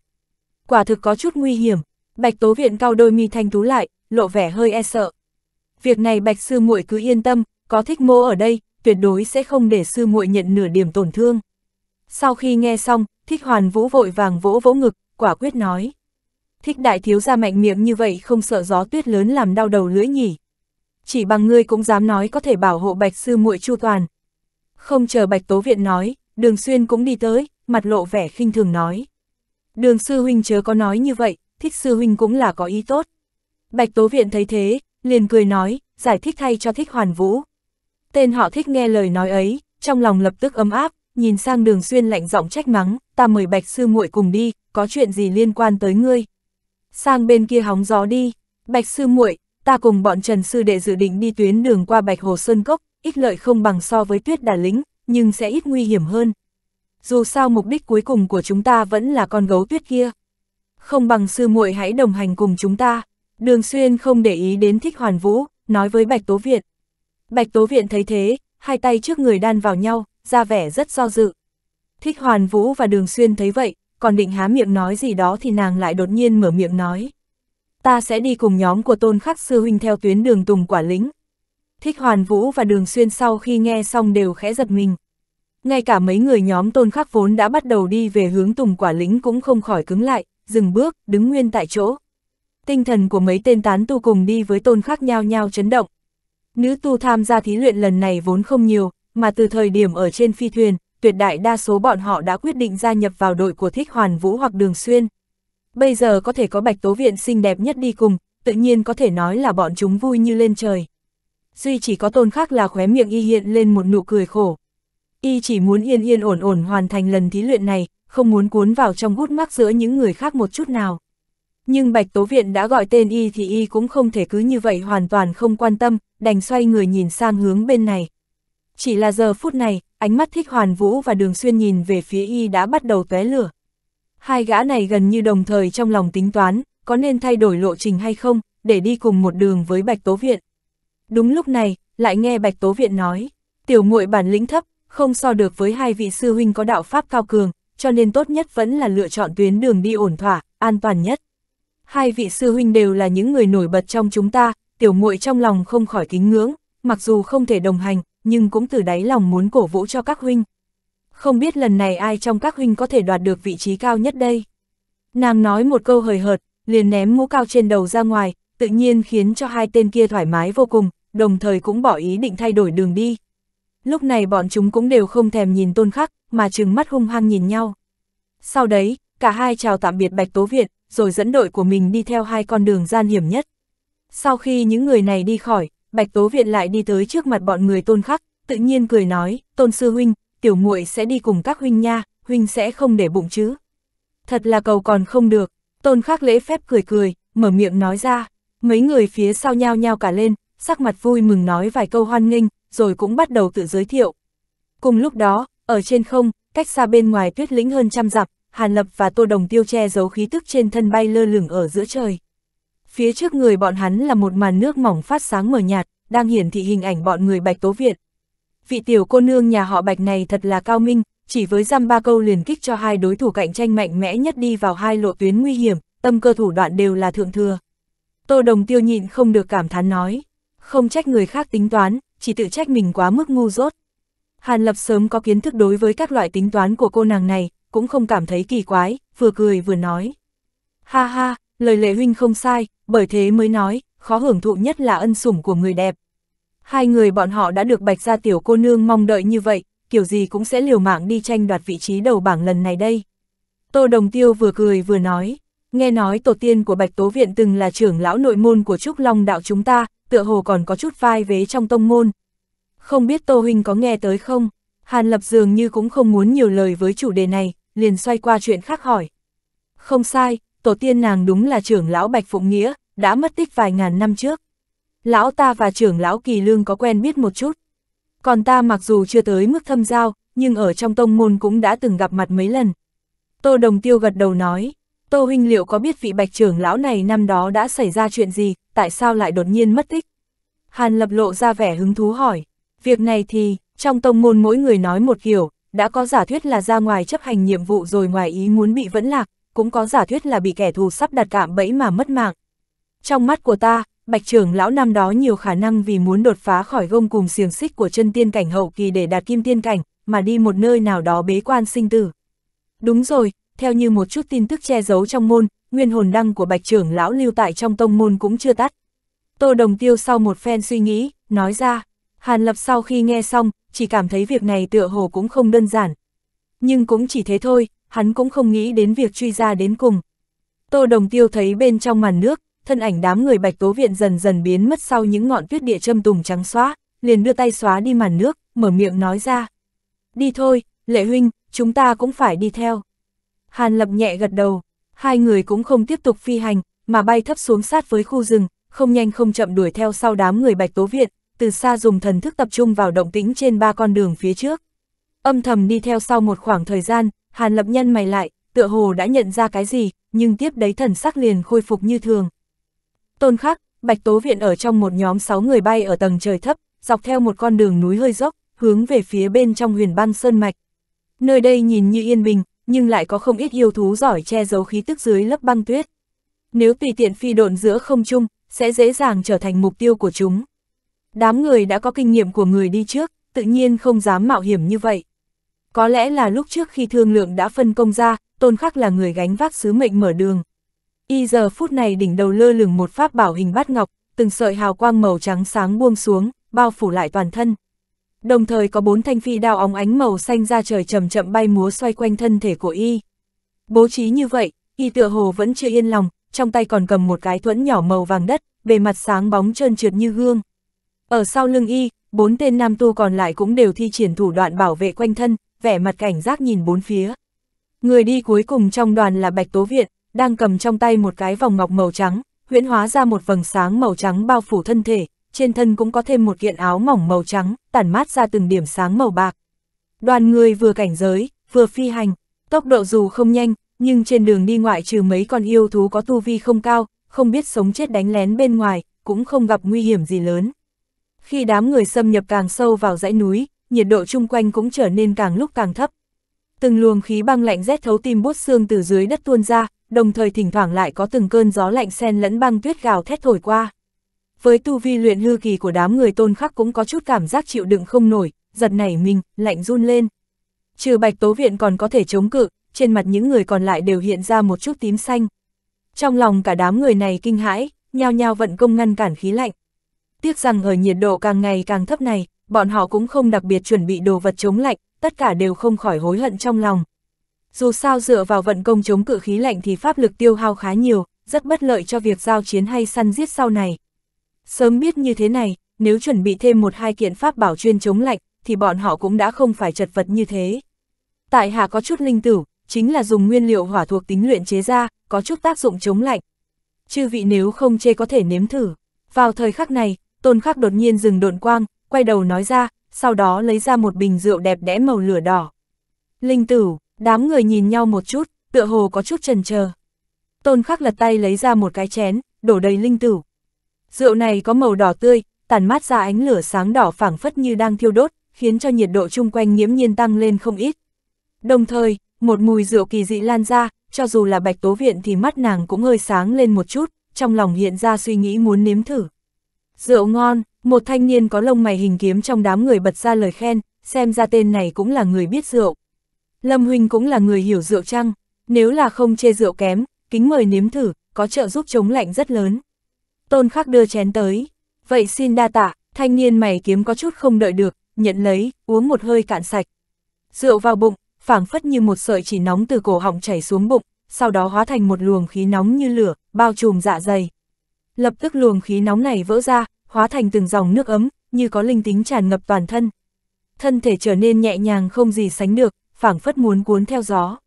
Quả thực có chút nguy hiểm, Bạch Tố Viện cao đôi mi thanh tú lại, lộ vẻ hơi e sợ. Việc này Bạch sư muội cứ yên tâm, có thích mô ở đây, tuyệt đối sẽ không để sư muội nhận nửa điểm tổn thương. Sau khi nghe xong, thích hoàn vũ vội vàng vỗ vỗ ngực, quả quyết nói. Thích đại thiếu gia mạnh miệng như vậy không sợ gió tuyết lớn làm đau đầu lưỡi nhỉ. Chỉ bằng ngươi cũng dám nói có thể bảo hộ bạch sư muội chu toàn. Không chờ bạch tố viện nói, đường xuyên cũng đi tới, mặt lộ vẻ khinh thường nói. Đường sư huynh chớ có nói như vậy, thích sư huynh cũng là có ý tốt. Bạch tố viện thấy thế, liền cười nói, giải thích thay cho thích hoàn vũ. Tên họ thích nghe lời nói ấy, trong lòng lập tức ấm áp, nhìn sang đường xuyên lạnh giọng trách mắng, ta mời bạch sư muội cùng đi, có chuyện gì liên quan tới ngươi. Sang bên kia hóng gió đi, bạch sư muội ta cùng bọn trần sư đệ dự định đi tuyến đường qua bạch hồ sơn cốc, ít lợi không bằng so với tuyết đà lính, nhưng sẽ ít nguy hiểm hơn. Dù sao mục đích cuối cùng của chúng ta vẫn là con gấu tuyết kia. Không bằng sư muội hãy đồng hành cùng chúng ta. Đường xuyên không để ý đến thích hoàn vũ, nói với Bạch Tố Viện. Bạch Tố Viện thấy thế, hai tay trước người đan vào nhau, ra vẻ rất do dự. Thích hoàn vũ và đường xuyên thấy vậy, còn định há miệng nói gì đó thì nàng lại đột nhiên mở miệng nói. Ta sẽ đi cùng nhóm của tôn khắc sư huynh theo tuyến đường tùng quả lính. Thích hoàn vũ và đường xuyên sau khi nghe xong đều khẽ giật mình. Ngay cả mấy người nhóm tôn khắc vốn đã bắt đầu đi về hướng tùng quả lính cũng không khỏi cứng lại, dừng bước, đứng nguyên tại chỗ. Tinh thần của mấy tên tán tu cùng đi với tôn khắc nhau nhau chấn động. Nữ tu tham gia thí luyện lần này vốn không nhiều, mà từ thời điểm ở trên phi thuyền, tuyệt đại đa số bọn họ đã quyết định gia nhập vào đội của Thích Hoàn Vũ hoặc Đường Xuyên. Bây giờ có thể có Bạch Tố Viện xinh đẹp nhất đi cùng, tự nhiên có thể nói là bọn chúng vui như lên trời. Duy chỉ có tôn khác là khóe miệng y hiện lên một nụ cười khổ. Y chỉ muốn yên yên ổn ổn hoàn thành lần thí luyện này, không muốn cuốn vào trong gút mắc giữa những người khác một chút nào. Nhưng Bạch Tố Viện đã gọi tên y thì y cũng không thể cứ như vậy hoàn toàn không quan tâm, đành xoay người nhìn sang hướng bên này. Chỉ là giờ phút này, ánh mắt thích hoàn vũ và đường xuyên nhìn về phía y đã bắt đầu tóe lửa. Hai gã này gần như đồng thời trong lòng tính toán, có nên thay đổi lộ trình hay không, để đi cùng một đường với Bạch Tố Viện. Đúng lúc này, lại nghe Bạch Tố Viện nói, tiểu muội bản lĩnh thấp, không so được với hai vị sư huynh có đạo pháp cao cường, cho nên tốt nhất vẫn là lựa chọn tuyến đường đi ổn thỏa, an toàn nhất. Hai vị sư huynh đều là những người nổi bật trong chúng ta, tiểu muội trong lòng không khỏi kính ngưỡng, mặc dù không thể đồng hành, nhưng cũng từ đáy lòng muốn cổ vũ cho các huynh. Không biết lần này ai trong các huynh có thể đoạt được vị trí cao nhất đây. Nàng nói một câu hời hợt, liền ném mũ cao trên đầu ra ngoài, tự nhiên khiến cho hai tên kia thoải mái vô cùng, đồng thời cũng bỏ ý định thay đổi đường đi. Lúc này bọn chúng cũng đều không thèm nhìn tôn khắc, mà trừng mắt hung hăng nhìn nhau. Sau đấy, cả hai chào tạm biệt Bạch Tố viện, rồi dẫn đội của mình đi theo hai con đường gian hiểm nhất. Sau khi những người này đi khỏi, Bạch Tố Viện lại đi tới trước mặt bọn người tôn khắc, tự nhiên cười nói, tôn sư huynh, tiểu muội sẽ đi cùng các huynh nha, huynh sẽ không để bụng chứ. Thật là cầu còn không được, tôn khắc lễ phép cười cười, mở miệng nói ra, mấy người phía sau nhao nhao cả lên, sắc mặt vui mừng nói vài câu hoan nghênh, rồi cũng bắt đầu tự giới thiệu. Cùng lúc đó, ở trên không, cách xa bên ngoài tuyết lĩnh hơn trăm dặm, Hàn Lập và Tô Đồng Tiêu che giấu khí tức trên thân bay lơ lửng ở giữa trời. Phía trước người bọn hắn là một màn nước mỏng phát sáng mờ nhạt, đang hiển thị hình ảnh bọn người Bạch Tố Việt. Vị tiểu cô nương nhà họ Bạch này thật là cao minh, chỉ với dăm ba câu liền kích cho hai đối thủ cạnh tranh mạnh mẽ nhất đi vào hai lộ tuyến nguy hiểm, tâm cơ thủ đoạn đều là thượng thừa. Tô Đồng Tiêu nhịn không được cảm thán nói, không trách người khác tính toán, chỉ tự trách mình quá mức ngu dốt. Hàn Lập sớm có kiến thức đối với các loại tính toán của cô nàng này, cũng không cảm thấy kỳ quái, vừa cười vừa nói. Ha ha, lời lệ huynh không sai, bởi thế mới nói, khó hưởng thụ nhất là ân sủng của người đẹp. Hai người bọn họ đã được bạch gia tiểu cô nương mong đợi như vậy, kiểu gì cũng sẽ liều mạng đi tranh đoạt vị trí đầu bảng lần này đây. Tô Đồng Tiêu vừa cười vừa nói, nghe nói tổ tiên của Bạch Tố Viện từng là trưởng lão nội môn của Trúc Long đạo chúng ta, tựa hồ còn có chút vai vế trong tông môn. Không biết Tô Huynh có nghe tới không? Hàn Lập dường như cũng không muốn nhiều lời với chủ đề này, liền xoay qua chuyện khác hỏi. Không sai, tổ tiên nàng đúng là trưởng lão Bạch Phụng Nghĩa, đã mất tích vài ngàn năm trước. Lão ta và trưởng lão Kỳ Lương có quen biết một chút. Còn ta mặc dù chưa tới mức thâm giao, nhưng ở trong tông môn cũng đã từng gặp mặt mấy lần. Tô Đồng Tiêu gật đầu nói, Tô Huynh liệu có biết vị bạch trưởng lão này năm đó đã xảy ra chuyện gì, tại sao lại đột nhiên mất tích? Hàn lập lộ ra vẻ hứng thú hỏi, việc này thì, trong tông môn mỗi người nói một kiểu, đã có giả thuyết là ra ngoài chấp hành nhiệm vụ rồi ngoài ý muốn bị vẫn lạc, cũng có giả thuyết là bị kẻ thù sắp đặt cạm bẫy mà mất mạng. Trong mắt của ta, bạch trưởng lão năm đó nhiều khả năng vì muốn đột phá khỏi gông cùng xiềng xích của chân tiên cảnh hậu kỳ để đạt kim tiên cảnh, mà đi một nơi nào đó bế quan sinh tử. Đúng rồi, theo như một chút tin tức che giấu trong môn, nguyên hồn đăng của bạch trưởng lão lưu tại trong tông môn cũng chưa tắt. Tô Đồng Tiêu sau một phen suy nghĩ, nói ra, Hàn Lập sau khi nghe xong, chỉ cảm thấy việc này tựa hồ cũng không đơn giản. Nhưng cũng chỉ thế thôi, hắn cũng không nghĩ đến việc truy ra đến cùng. Tô Đồng Tiêu thấy bên trong màn nước, thân ảnh đám người bạch tố viện dần dần biến mất sau những ngọn tuyết địa châm tùng trắng xóa, liền đưa tay xóa đi màn nước, mở miệng nói ra. Đi thôi, Lệ Huynh, chúng ta cũng phải đi theo. Hàn Lập nhẹ gật đầu, hai người cũng không tiếp tục phi hành, mà bay thấp xuống sát với khu rừng, không nhanh không chậm đuổi theo sau đám người Bạch Tố Viện, từ xa dùng thần thức tập trung vào động tĩnh trên ba con đường phía trước. Âm thầm đi theo sau một khoảng thời gian, Hàn Lập nhân mày lại, tựa hồ đã nhận ra cái gì, nhưng tiếp đấy thần sắc liền khôi phục như thường. Tôn khắc, Bạch Tố Viện ở trong một nhóm 6 người bay ở tầng trời thấp, dọc theo một con đường núi hơi dốc, hướng về phía bên trong huyền băng sơn mạch. Nơi đây nhìn như yên bình, nhưng lại có không ít yêu thú giỏi che giấu khí tức dưới lớp băng tuyết. Nếu tùy tiện phi độn giữa không trung, sẽ dễ dàng trở thành mục tiêu của chúng. Đám người đã có kinh nghiệm của người đi trước, tự nhiên không dám mạo hiểm như vậy. Có lẽ là lúc trước khi thương lượng đã phân công ra, tôn khắc là người gánh vác sứ mệnh mở đường. Y giờ phút này đỉnh đầu lơ lửng một pháp bảo hình bát ngọc, từng sợi hào quang màu trắng sáng buông xuống, bao phủ lại toàn thân. Đồng thời có bốn thanh phi đao óng ánh màu xanh ra trời chậm chậm bay múa xoay quanh thân thể của y. Bố trí như vậy, y tựa hồ vẫn chưa yên lòng, trong tay còn cầm một cái thuẫn nhỏ màu vàng đất, bề mặt sáng bóng trơn trượt như gương. Ở sau lưng y, bốn tên nam tu còn lại cũng đều thi triển thủ đoạn bảo vệ quanh thân, vẻ mặt cảnh giác nhìn bốn phía. Người đi cuối cùng trong đoàn là Bạch Tố Viện, đang cầm trong tay một cái vòng ngọc màu trắng, huyễn hóa ra một vầng sáng màu trắng bao phủ thân thể, trên thân cũng có thêm một kiện áo mỏng màu trắng, tản mát ra từng điểm sáng màu bạc. Đoàn người vừa cảnh giới, vừa phi hành, tốc độ dù không nhanh, nhưng trên đường đi ngoại trừ mấy con yêu thú có tu vi không cao, không biết sống chết đánh lén bên ngoài, cũng không gặp nguy hiểm gì lớn. Khi đám người xâm nhập càng sâu vào dãy núi, nhiệt độ chung quanh cũng trở nên càng lúc càng thấp. Từng luồng khí băng lạnh rét thấu tim bút xương từ dưới đất tuôn ra, đồng thời thỉnh thoảng lại có từng cơn gió lạnh xen lẫn băng tuyết gào thét thổi qua. Với tu vi luyện hư kỳ của đám người tôn khắc cũng có chút cảm giác chịu đựng không nổi, giật nảy mình, lạnh run lên. Trừ bạch tố viện còn có thể chống cự, trên mặt những người còn lại đều hiện ra một chút tím xanh. Trong lòng cả đám người này kinh hãi, nhao nhao vận công ngăn cản khí lạnh. Tiếc rằng ở nhiệt độ càng ngày càng thấp này, bọn họ cũng không đặc biệt chuẩn bị đồ vật chống lạnh, tất cả đều không khỏi hối hận trong lòng. Dù sao dựa vào vận công chống cự khí lạnh thì pháp lực tiêu hao khá nhiều, rất bất lợi cho việc giao chiến hay săn giết sau này. Sớm biết như thế này, nếu chuẩn bị thêm một hai kiện pháp bảo chuyên chống lạnh, thì bọn họ cũng đã không phải chật vật như thế. Tại hạ có chút linh tử, chính là dùng nguyên liệu hỏa thuộc tính luyện chế ra, có chút tác dụng chống lạnh. Chư vị nếu không chê có thể nếm thử. Vào thời khắc này, tôn khắc đột nhiên dừng độn quang, quay đầu nói ra, sau đó lấy ra một bình rượu đẹp đẽ màu lửa đỏ. Linh tử, đám người nhìn nhau một chút, tựa hồ có chút trần chờ. Tôn khắc lật tay lấy ra một cái chén, đổ đầy linh tử. Rượu này có màu đỏ tươi, tàn mát ra ánh lửa sáng đỏ phảng phất như đang thiêu đốt, khiến cho nhiệt độ chung quanh nghiễm nhiên tăng lên không ít. Đồng thời, một mùi rượu kỳ dị lan ra, cho dù là bạch tố viện thì mắt nàng cũng hơi sáng lên một chút, trong lòng hiện ra suy nghĩ muốn nếm thử. Rượu ngon, một thanh niên có lông mày hình kiếm trong đám người bật ra lời khen, xem ra tên này cũng là người biết rượu. Lâm Huynh cũng là người hiểu rượu chăng, nếu là không chê rượu kém, kính mời nếm thử, có trợ giúp chống lạnh rất lớn. Tôn khắc đưa chén tới, vậy xin đa tạ, thanh niên mày kiếm có chút không đợi được, nhận lấy, uống một hơi cạn sạch. Rượu vào bụng, phảng phất như một sợi chỉ nóng từ cổ họng chảy xuống bụng, sau đó hóa thành một luồng khí nóng như lửa, bao trùm dạ dày. Lập tức luồng khí nóng này vỡ ra, hóa thành từng dòng nước ấm, như có linh tính tràn ngập toàn thân. Thân thể trở nên nhẹ nhàng không gì sánh được, phảng phất muốn cuốn theo gió.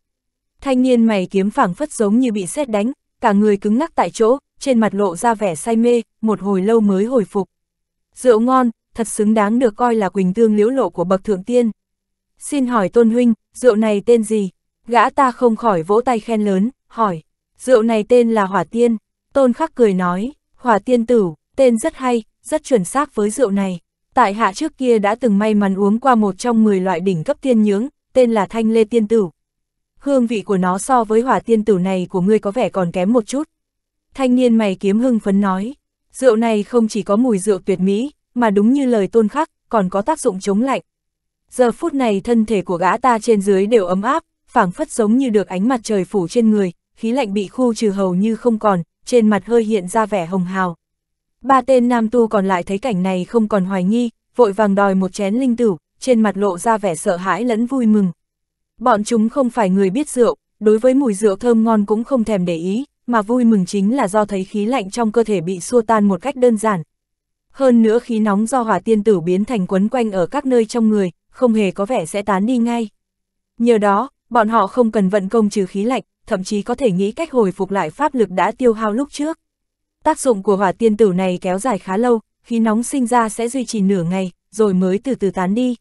Thanh niên mày kiếm phảng phất giống như bị sét đánh, cả người cứng ngắc tại chỗ, trên mặt lộ ra vẻ say mê, một hồi lâu mới hồi phục. Rượu ngon, thật xứng đáng được coi là quỳnh tương liễu lộ của bậc thượng tiên. Xin hỏi tôn huynh, rượu này tên gì? Gã ta không khỏi vỗ tay khen lớn, hỏi. Rượu này tên là hỏa tiên. Tôn khắc cười nói, hỏa tiên tử, tên rất hay, rất chuẩn xác với rượu này. Tại hạ trước kia đã từng may mắn uống qua một trong 10 loại đỉnh cấp tiên nhưỡng, tên là thanh lê tiên tử. Hương vị của nó so với hỏa tiên tử này của ngươi có vẻ còn kém một chút. Thanh niên mày kiếm hưng phấn nói, rượu này không chỉ có mùi rượu tuyệt mỹ, mà đúng như lời tôn khắc, còn có tác dụng chống lạnh. Giờ phút này thân thể của gã ta trên dưới đều ấm áp, phảng phất giống như được ánh mặt trời phủ trên người, khí lạnh bị khu trừ hầu như không còn, trên mặt hơi hiện ra vẻ hồng hào. Ba tên nam tu còn lại thấy cảnh này không còn hoài nghi, vội vàng đòi một chén linh tử, trên mặt lộ ra vẻ sợ hãi lẫn vui mừng. Bọn chúng không phải người biết rượu, đối với mùi rượu thơm ngon cũng không thèm để ý, mà vui mừng chính là do thấy khí lạnh trong cơ thể bị xua tan một cách đơn giản. Hơn nữa khí nóng do hỏa tiên tử biến thành quấn quanh ở các nơi trong người, không hề có vẻ sẽ tán đi ngay. Nhờ đó, bọn họ không cần vận công trừ khí lạnh, thậm chí có thể nghĩ cách hồi phục lại pháp lực đã tiêu hao lúc trước. Tác dụng của hỏa tiên tử này kéo dài khá lâu, khí nóng sinh ra sẽ duy trì nửa ngày, rồi mới từ từ tán đi.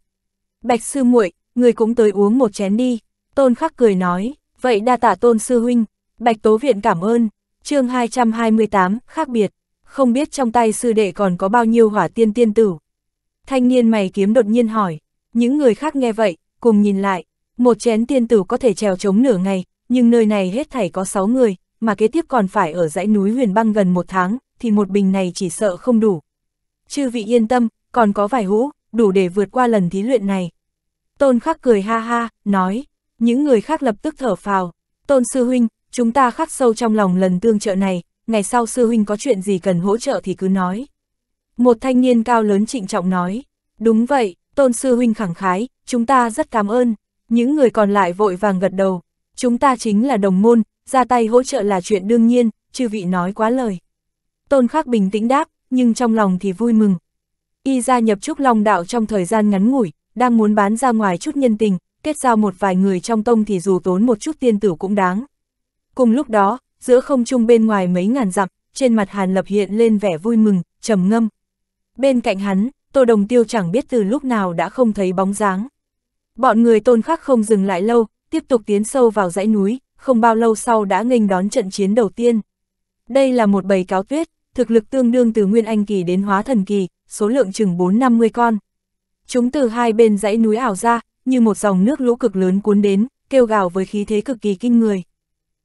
Bạch sư muội, người cũng tới uống một chén đi. Tôn khắc cười nói, vậy đa tạ tôn sư huynh. Bạch tố viện cảm ơn. chương 228, khác biệt. Không biết trong tay sư đệ còn có bao nhiêu hỏa tiên tiên tử. Thanh niên mày kiếm đột nhiên hỏi. Những người khác nghe vậy, cùng nhìn lại. Một chén tiên tử có thể trèo chống nửa ngày, nhưng nơi này hết thảy có 6 người, mà kế tiếp còn phải ở dãy núi huyền băng gần một tháng, thì một bình này chỉ sợ không đủ. Chư vị yên tâm, còn có vài hũ, đủ để vượt qua lần thí luyện này. Tôn khắc cười ha ha, nói, những người khác lập tức thở phào. Tôn sư huynh, chúng ta khắc sâu trong lòng lần tương trợ này, ngày sau sư huynh có chuyện gì cần hỗ trợ thì cứ nói. Một thanh niên cao lớn trịnh trọng nói, đúng vậy, tôn sư huynh khẳng khái, chúng ta rất cảm ơn. Những người còn lại vội vàng gật đầu, chúng ta chính là đồng môn, ra tay hỗ trợ là chuyện đương nhiên, chư vị nói quá lời. Tôn khắc bình tĩnh đáp, nhưng trong lòng thì vui mừng. Y gia nhập Trúc Long Đạo trong thời gian ngắn ngủi, đang muốn bán ra ngoài chút nhân tình, kết giao một vài người trong tông thì dù tốn một chút tiên tử cũng đáng. Cùng lúc đó, giữa không trung bên ngoài mấy ngàn dặm, trên mặt Hàn Lập hiện lên vẻ vui mừng, trầm ngâm. Bên cạnh hắn, Tô Đồng Tiêu chẳng biết từ lúc nào đã không thấy bóng dáng. Bọn người tôn khắc không dừng lại lâu, tiếp tục tiến sâu vào dãy núi, không bao lâu sau đã nghênh đón trận chiến đầu tiên. Đây là một bầy cáo tuyết, thực lực tương đương từ Nguyên Anh Kỳ đến Hóa Thần Kỳ, số lượng chừng 4-50 con. Chúng từ hai bên dãy núi ảo ra, như một dòng nước lũ cực lớn cuốn đến, kêu gào với khí thế cực kỳ kinh người.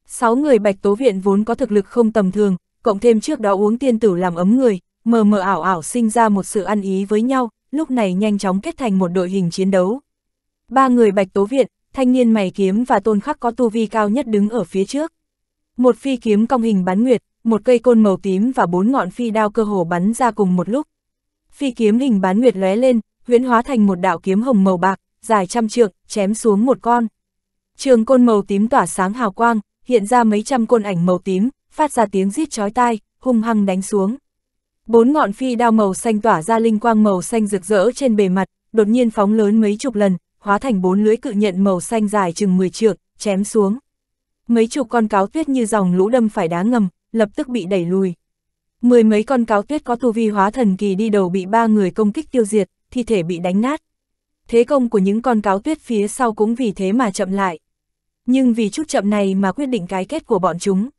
Sáu người Bạch Tố Viện vốn có thực lực không tầm thường, cộng thêm trước đó uống tiên tử làm ấm người, mờ mờ ảo ảo sinh ra một sự ăn ý với nhau, lúc này nhanh chóng kết thành một đội hình chiến đấu. Ba người Bạch Tố Viện, thanh niên mày kiếm và tôn khắc có tu vi cao nhất đứng ở phía trước. Một phi kiếm cong hình bắn nguyệt, một cây côn màu tím và bốn ngọn phi đao cơ hồ bắn ra cùng một lúc. Phi kiếm hình bán nguyệt lóe lên, huyễn hóa thành một đạo kiếm hồng màu bạc, dài trăm trượng, chém xuống một con. Trường côn màu tím tỏa sáng hào quang, hiện ra mấy trăm côn ảnh màu tím, phát ra tiếng rít chói tai, hung hăng đánh xuống. Bốn ngọn phi đao màu xanh tỏa ra linh quang màu xanh rực rỡ trên bề mặt, đột nhiên phóng lớn mấy chục lần, hóa thành bốn lưới cự nhận màu xanh dài chừng 10 trượng, chém xuống. Mấy chục con cáo tuyết như dòng lũ đâm phải đá ngầm, lập tức bị đẩy lùi. Mười mấy con cáo tuyết có tu vi hóa thần kỳ đi đầu bị ba người công kích tiêu diệt, thi thể bị đánh nát. Thế công của những con cáo tuyết phía sau cũng vì thế mà chậm lại. Nhưng vì chút chậm này mà quyết định cái kết của bọn chúng.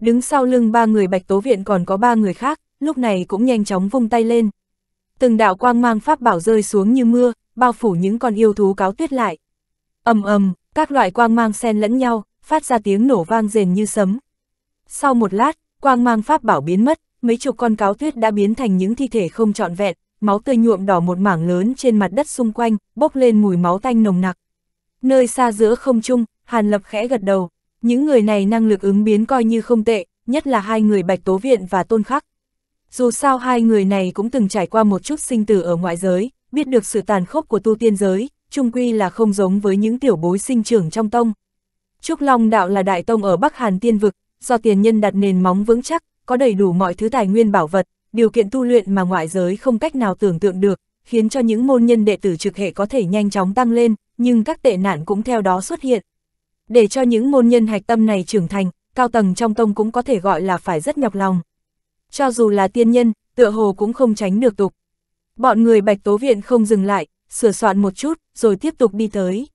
Đứng sau lưng ba người bạch tố viện còn có ba người khác, lúc này cũng nhanh chóng vung tay lên. Từng đạo quang mang pháp bảo rơi xuống như mưa, bao phủ những con yêu thú cáo tuyết lại. ầm ầm, các loại quang mang xen lẫn nhau, phát ra tiếng nổ vang rền như sấm. Sau một lát, quang mang pháp bảo biến mất, mấy chục con cáo tuyết đã biến thành những thi thể không trọn vẹn, máu tươi nhuộm đỏ một mảng lớn trên mặt đất xung quanh, bốc lên mùi máu tanh nồng nặc. Nơi xa giữa không trung, Hàn Lập khẽ gật đầu, những người này năng lực ứng biến coi như không tệ, nhất là hai người Bạch Tố Viện và Tôn Khắc. Dù sao hai người này cũng từng trải qua một chút sinh tử ở ngoại giới, biết được sự tàn khốc của tu tiên giới, chung quy là không giống với những tiểu bối sinh trưởng trong tông. Trúc Long Đạo là đại tông ở Bắc Hàn Tiên Vực, do tiền nhân đặt nền móng vững chắc, có đầy đủ mọi thứ tài nguyên bảo vật, điều kiện tu luyện mà ngoại giới không cách nào tưởng tượng được, khiến cho những môn nhân đệ tử trực hệ có thể nhanh chóng tăng lên, nhưng các tệ nạn cũng theo đó xuất hiện. Để cho những môn nhân hạch tâm này trưởng thành, cao tầng trong tông cũng có thể gọi là phải rất nhọc lòng. Cho dù là tiên nhân, tựa hồ cũng không tránh được tục. Bọn người bạch tố viện không dừng lại, sửa soạn một chút, rồi tiếp tục đi tới.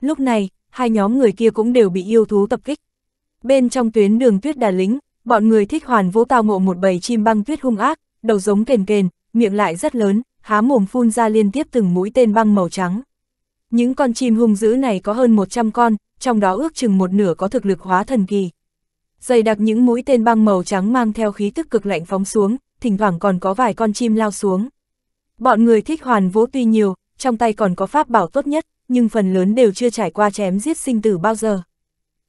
Lúc này, hai nhóm người kia cũng đều bị yêu thú tập kích. Bên trong tuyến đường tuyết đà lính, bọn người thích hoàn vũ tao ngộ một bầy chim băng tuyết hung ác, đầu giống kền kền, miệng lại rất lớn, há mồm phun ra liên tiếp từng mũi tên băng màu trắng. Những con chim hung dữ này có hơn 100 con, trong đó ước chừng một nửa có thực lực hóa thần kỳ. Dày đặc những mũi tên băng màu trắng mang theo khí tức cực lạnh phóng xuống, thỉnh thoảng còn có vài con chim lao xuống. Bọn người thích hoàn vũ tuy nhiều, trong tay còn có pháp bảo tốt nhất, nhưng phần lớn đều chưa trải qua chém giết sinh tử bao giờ.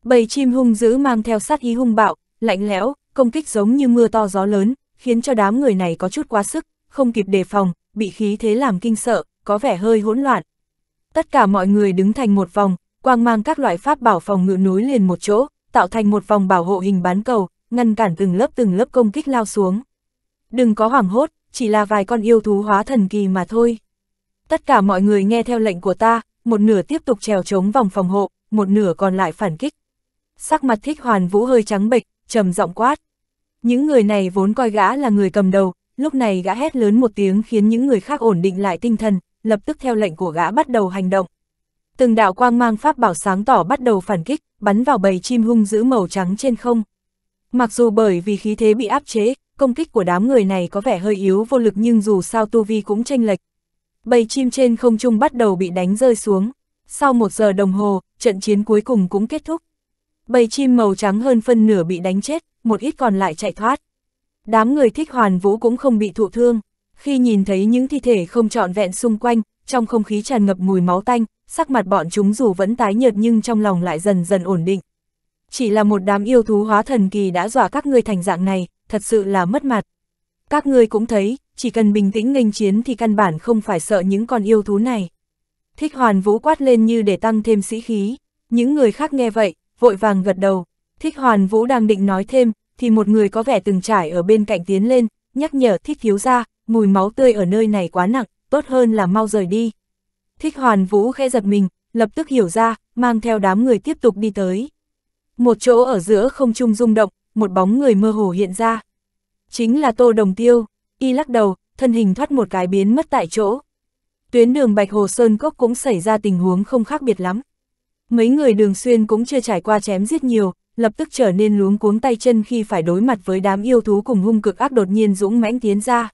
Bầy chim hung dữ mang theo sát ý hung bạo, lạnh lẽo, công kích giống như mưa to gió lớn, khiến cho đám người này có chút quá sức, không kịp đề phòng, bị khí thế làm kinh sợ, có vẻ hơi hỗn loạn. Tất cả mọi người đứng thành một vòng, quang mang các loại pháp bảo phòng ngự núi liền một chỗ, tạo thành một vòng bảo hộ hình bán cầu, ngăn cản từng lớp từng lớp công kích lao xuống. Đừng có hoảng hốt, chỉ là vài con yêu thú hóa thần kỳ mà thôi. Tất cả mọi người nghe theo lệnh của ta, một nửa tiếp tục trèo chống vòng phòng hộ, một nửa còn lại phản kích. Sắc mặt thích hoàn vũ hơi trắng bệch, trầm giọng quát. Những người này vốn coi gã là người cầm đầu, lúc này gã hét lớn một tiếng khiến những người khác ổn định lại tinh thần, lập tức theo lệnh của gã bắt đầu hành động. Từng đạo quang mang pháp bảo sáng tỏ bắt đầu phản kích, bắn vào bầy chim hung dữ màu trắng trên không. Mặc dù bởi vì khí thế bị áp chế, công kích của đám người này có vẻ hơi yếu vô lực nhưng dù sao tu vi cũng tranh lệch. Bầy chim trên không trung bắt đầu bị đánh rơi xuống. Sau một giờ đồng hồ, trận chiến cuối cùng cũng kết thúc. Bầy chim màu trắng hơn phân nửa bị đánh chết, một ít còn lại chạy thoát. Đám người thích hoàn vũ cũng không bị thụ thương. Khi nhìn thấy những thi thể không trọn vẹn xung quanh, trong không khí tràn ngập mùi máu tanh, sắc mặt bọn chúng dù vẫn tái nhợt nhưng trong lòng lại dần dần ổn định. Chỉ là một đám yêu thú hóa thần kỳ đã dọa các ngươi thành dạng này, thật sự là mất mặt. Các ngươi cũng thấy, chỉ cần bình tĩnh nghênh chiến thì căn bản không phải sợ những con yêu thú này. Thích hoàn vũ quát lên như để tăng thêm sĩ khí, những người khác nghe vậy, vội vàng gật đầu, thích hoàn vũ đang định nói thêm, thì một người có vẻ từng trải ở bên cạnh tiến lên, nhắc nhở thích thiếu ra, mùi máu tươi ở nơi này quá nặng, tốt hơn là mau rời đi. Thích hoàn vũ khẽ giật mình, lập tức hiểu ra, mang theo đám người tiếp tục đi tới. Một chỗ ở giữa không trung rung động, một bóng người mơ hồ hiện ra. Chính là Tô Đồng Tiêu, y lắc đầu, thân hình thoát một cái biến mất tại chỗ. Tuyến đường Bạch Hồ Sơn Cốc cũng xảy ra tình huống không khác biệt lắm. Mấy người đường xuyên cũng chưa trải qua chém giết nhiều, lập tức trở nên luống cuống tay chân khi phải đối mặt với đám yêu thú cùng hung cực ác đột nhiên dũng mãnh tiến ra.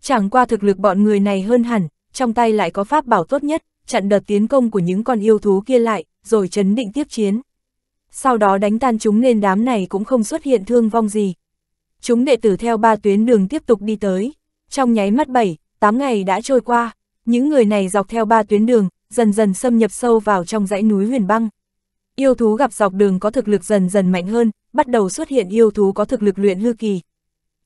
Chẳng qua thực lực bọn người này hơn hẳn, trong tay lại có pháp bảo tốt nhất, chặn đợt tiến công của những con yêu thú kia lại, rồi chấn định tiếp chiến. Sau đó đánh tan chúng nên đám này cũng không xuất hiện thương vong gì. Chúng đệ tử theo ba tuyến đường tiếp tục đi tới. Trong nháy mắt 7, 8 ngày đã trôi qua, những người này dọc theo ba tuyến đường, dần dần xâm nhập sâu vào trong dãy núi huyền băng. Yêu thú gặp dọc đường có thực lực dần dần mạnh hơn, bắt đầu xuất hiện yêu thú có thực lực luyện hư kỳ.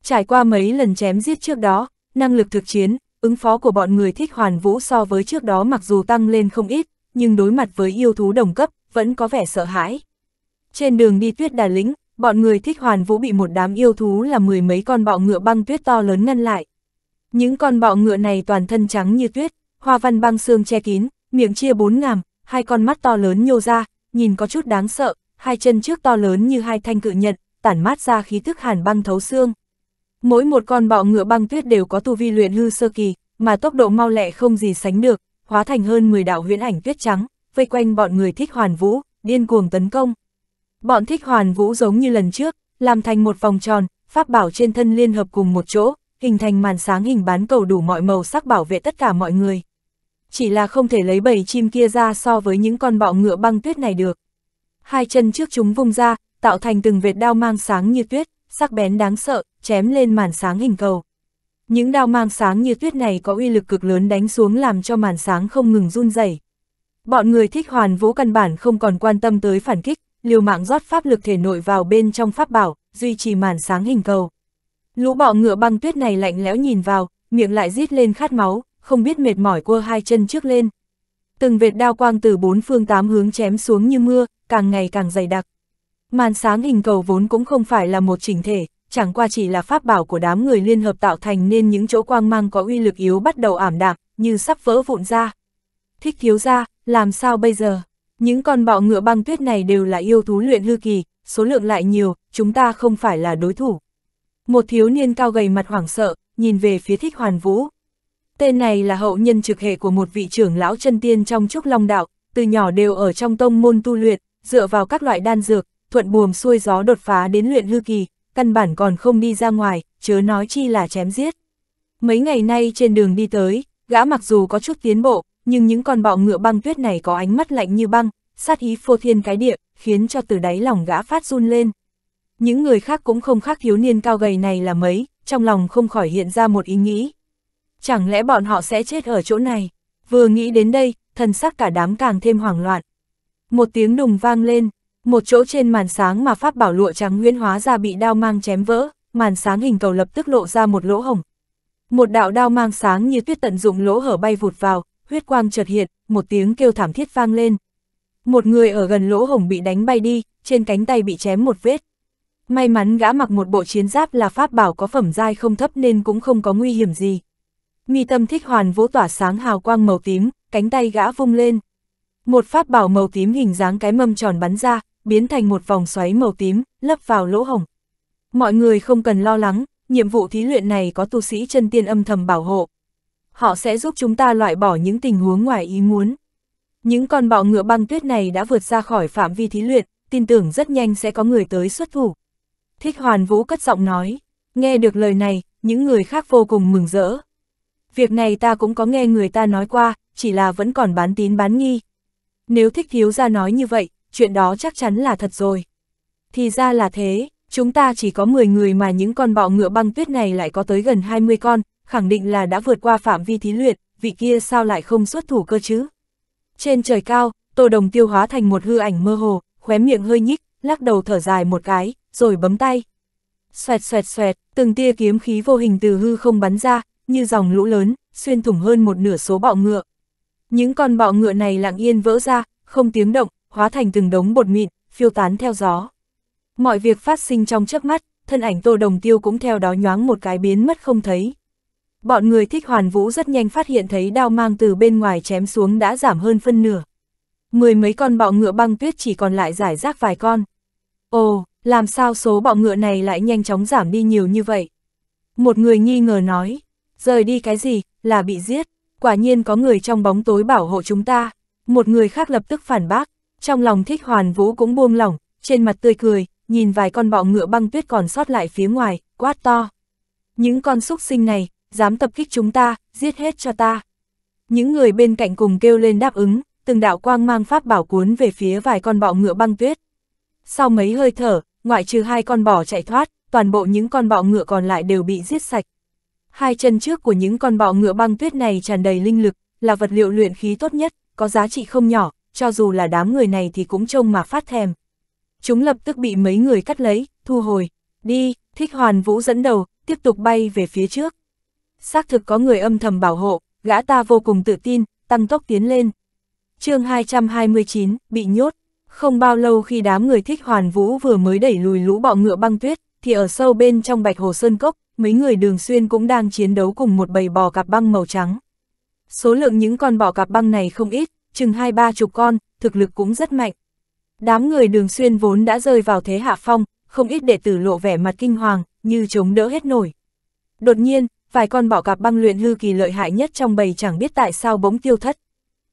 Trải qua mấy lần chém giết trước đó, năng lực thực chiến, ứng phó của bọn người thích hoàn vũ so với trước đó mặc dù tăng lên không ít, nhưng đối mặt với yêu thú đồng cấp, vẫn có vẻ sợ hãi. Trên đường đi tuyết đà lĩnh, bọn người thích hoàn vũ bị một đám yêu thú là mười mấy con bọ ngựa băng tuyết to lớn ngăn lại. Những con bọ ngựa này toàn thân trắng như tuyết, hoa văn băng xương che kín, miệng chia bốn ngàm, hai con mắt to lớn nhô ra, nhìn có chút đáng sợ, hai chân trước to lớn như hai thanh cự nhận, tản mát ra khí thức hàn băng thấu xương. Mỗi một con bọ ngựa băng tuyết đều có tu vi luyện hư sơ kỳ, mà tốc độ mau lẹ không gì sánh được, hóa thành hơn 10 đạo huyễn ảnh tuyết trắng, vây quanh bọn người thích hoàn vũ, điên cuồng tấn công. Bọn thích hoàn vũ giống như lần trước, làm thành một vòng tròn, pháp bảo trên thân liên hợp cùng một chỗ, hình thành màn sáng hình bán cầu đủ mọi màu sắc bảo vệ tất cả mọi người. Chỉ là không thể lấy bầy chim kia ra so với những con bọ ngựa băng tuyết này được. Hai chân trước chúng vung ra, tạo thành từng vệt đao mang sáng như tuyết, sắc bén đáng sợ, chém lên màn sáng hình cầu. Những đao mang sáng như tuyết này có uy lực cực lớn đánh xuống làm cho màn sáng không ngừng run rẩy. Bọn người thích hoàn vũ căn bản không còn quan tâm tới phản kích, liều mạng rót pháp lực thể nội vào bên trong pháp bảo, duy trì màn sáng hình cầu. Lũ bọ ngựa băng tuyết này lạnh lẽo nhìn vào, miệng lại rít lên khát máu, không biết mệt mỏi cua hai chân trước lên. Từng vệt đao quang từ bốn phương tám hướng chém xuống như mưa, càng ngày càng dày đặc. Màn sáng hình cầu vốn cũng không phải là một chỉnh thể, chẳng qua chỉ là pháp bảo của đám người liên hợp tạo thành nên những chỗ quang mang có uy lực yếu bắt đầu ảm đạm, như sắp vỡ vụn ra. Thích thiếu ra, làm sao bây giờ? Những con bọ ngựa băng tuyết này đều là yêu thú luyện hư kỳ, số lượng lại nhiều, chúng ta không phải là đối thủ. Một thiếu niên cao gầy mặt hoảng sợ, nhìn về phía thích hoàn vũ. Tên này là hậu nhân trực hệ của một vị trưởng lão chân tiên trong trúc long đạo, từ nhỏ đều ở trong tông môn tu luyện, dựa vào các loại đan dược, thuận buồm xuôi gió đột phá đến luyện hư kỳ, căn bản còn không đi ra ngoài, chớ nói chi là chém giết. Mấy ngày nay trên đường đi tới, gã mặc dù có chút tiến bộ, nhưng những con bọ ngựa băng tuyết này có ánh mắt lạnh như băng, sát ý phô thiên cái địa, khiến cho từ đáy lòng gã phát run lên. Những người khác cũng không khác thiếu niên cao gầy này là mấy, trong lòng không khỏi hiện ra một ý nghĩ. Chẳng lẽ bọn họ sẽ chết ở chỗ này? Vừa nghĩ đến đây, thần sắc cả đám càng thêm hoảng loạn. Một tiếng đùng vang lên, một chỗ trên màn sáng mà pháp bảo lụa trắng nguyễn hóa ra bị đao mang chém vỡ, màn sáng hình cầu lập tức lộ ra một lỗ hổng. Một đạo đao mang sáng như tuyết tận dụng lỗ hở bay vụt vào, huyết quang chợt hiện, một tiếng kêu thảm thiết vang lên. Một người ở gần lỗ hổng bị đánh bay đi, trên cánh tay bị chém một vết. May mắn gã mặc một bộ chiến giáp là pháp bảo có phẩm giai không thấp nên cũng không có nguy hiểm gì. Mi tâm thích hoàn vũ tỏa sáng hào quang màu tím, cánh tay gã vung lên. Một pháp bảo màu tím hình dáng cái mâm tròn bắn ra, biến thành một vòng xoáy màu tím, lấp vào lỗ hổng. Mọi người không cần lo lắng, nhiệm vụ thí luyện này có tu sĩ chân tiên âm thầm bảo hộ. Họ sẽ giúp chúng ta loại bỏ những tình huống ngoài ý muốn. Những con bọ ngựa băng tuyết này đã vượt ra khỏi phạm vi thí luyện, tin tưởng rất nhanh sẽ có người tới xuất thủ. Thích Hoàn Vũ cất giọng nói, nghe được lời này, những người khác vô cùng mừng rỡ. Việc này ta cũng có nghe người ta nói qua, chỉ là vẫn còn bán tín bán nghi. Nếu thích thiếu ra nói như vậy, chuyện đó chắc chắn là thật rồi. Thì ra là thế, chúng ta chỉ có 10 người mà những con bọ ngựa băng tuyết này lại có tới gần 20 con, khẳng định là đã vượt qua phạm vi thí luyện, vị kia sao lại không xuất thủ cơ chứ? Trên trời cao, Tô Đồng tiêu hóa thành một hư ảnh mơ hồ, khóe miệng hơi nhích, lắc đầu thở dài một cái, rồi bấm tay. Xoẹt xoẹt xoẹt, từng tia kiếm khí vô hình từ hư không bắn ra, như dòng lũ lớn, xuyên thủng hơn một nửa số bọ ngựa. Những con bọ ngựa này lặng yên vỡ ra, không tiếng động, hóa thành từng đống bột mịn, phiêu tán theo gió. Mọi việc phát sinh trong chớp mắt, thân ảnh Tô Đồng Tiêu cũng theo đó nhoáng một cái biến mất không thấy. Bọn người thích hoàn vũ rất nhanh phát hiện thấy đao mang từ bên ngoài chém xuống đã giảm hơn phân nửa. Mười mấy con bọ ngựa băng tuyết chỉ còn lại giải rác vài con. Ồ, làm sao số bọ ngựa này lại nhanh chóng giảm đi nhiều như vậy? Một người nghi ngờ nói, rời đi cái gì, là bị giết, quả nhiên có người trong bóng tối bảo hộ chúng ta. Một người khác lập tức phản bác, trong lòng thích hoàn vũ cũng buông lỏng, trên mặt tươi cười, nhìn vài con bọ ngựa băng tuyết còn sót lại phía ngoài, quát to. Những con súc sinh này, dám tập kích chúng ta, giết hết cho ta. Những người bên cạnh cùng kêu lên đáp ứng, từng đạo quang mang pháp bảo cuốn về phía vài con bọ ngựa băng tuyết. Sau mấy hơi thở, ngoại trừ hai con bò chạy thoát, toàn bộ những con bọ ngựa còn lại đều bị giết sạch. Hai chân trước của những con bọ ngựa băng tuyết này tràn đầy linh lực, là vật liệu luyện khí tốt nhất, có giá trị không nhỏ, cho dù là đám người này thì cũng trông mà phát thèm. Chúng lập tức bị mấy người cắt lấy, thu hồi, đi, thích hoàn vũ dẫn đầu, tiếp tục bay về phía trước. Xác thực có người âm thầm bảo hộ, gã ta vô cùng tự tin, tăng tốc tiến lên. chương 229, bị nhốt. Không bao lâu khi đám người thích hoàn vũ vừa mới đẩy lùi lũ bọ ngựa băng tuyết, thì ở sâu bên trong bạch hồ sơn cốc, mấy người đường xuyên cũng đang chiến đấu cùng một bầy bò cạp băng màu trắng. Số lượng những con bò cạp băng này không ít, chừng hai ba chục con, thực lực cũng rất mạnh. Đám người đường xuyên vốn đã rơi vào thế hạ phong, không ít đệ tử lộ vẻ mặt kinh hoàng, như chống đỡ hết nổi. Đột nhiên, vài con bọ cạp băng luyện hư kỳ lợi hại nhất trong bầy chẳng biết tại sao bỗng tiêu thất.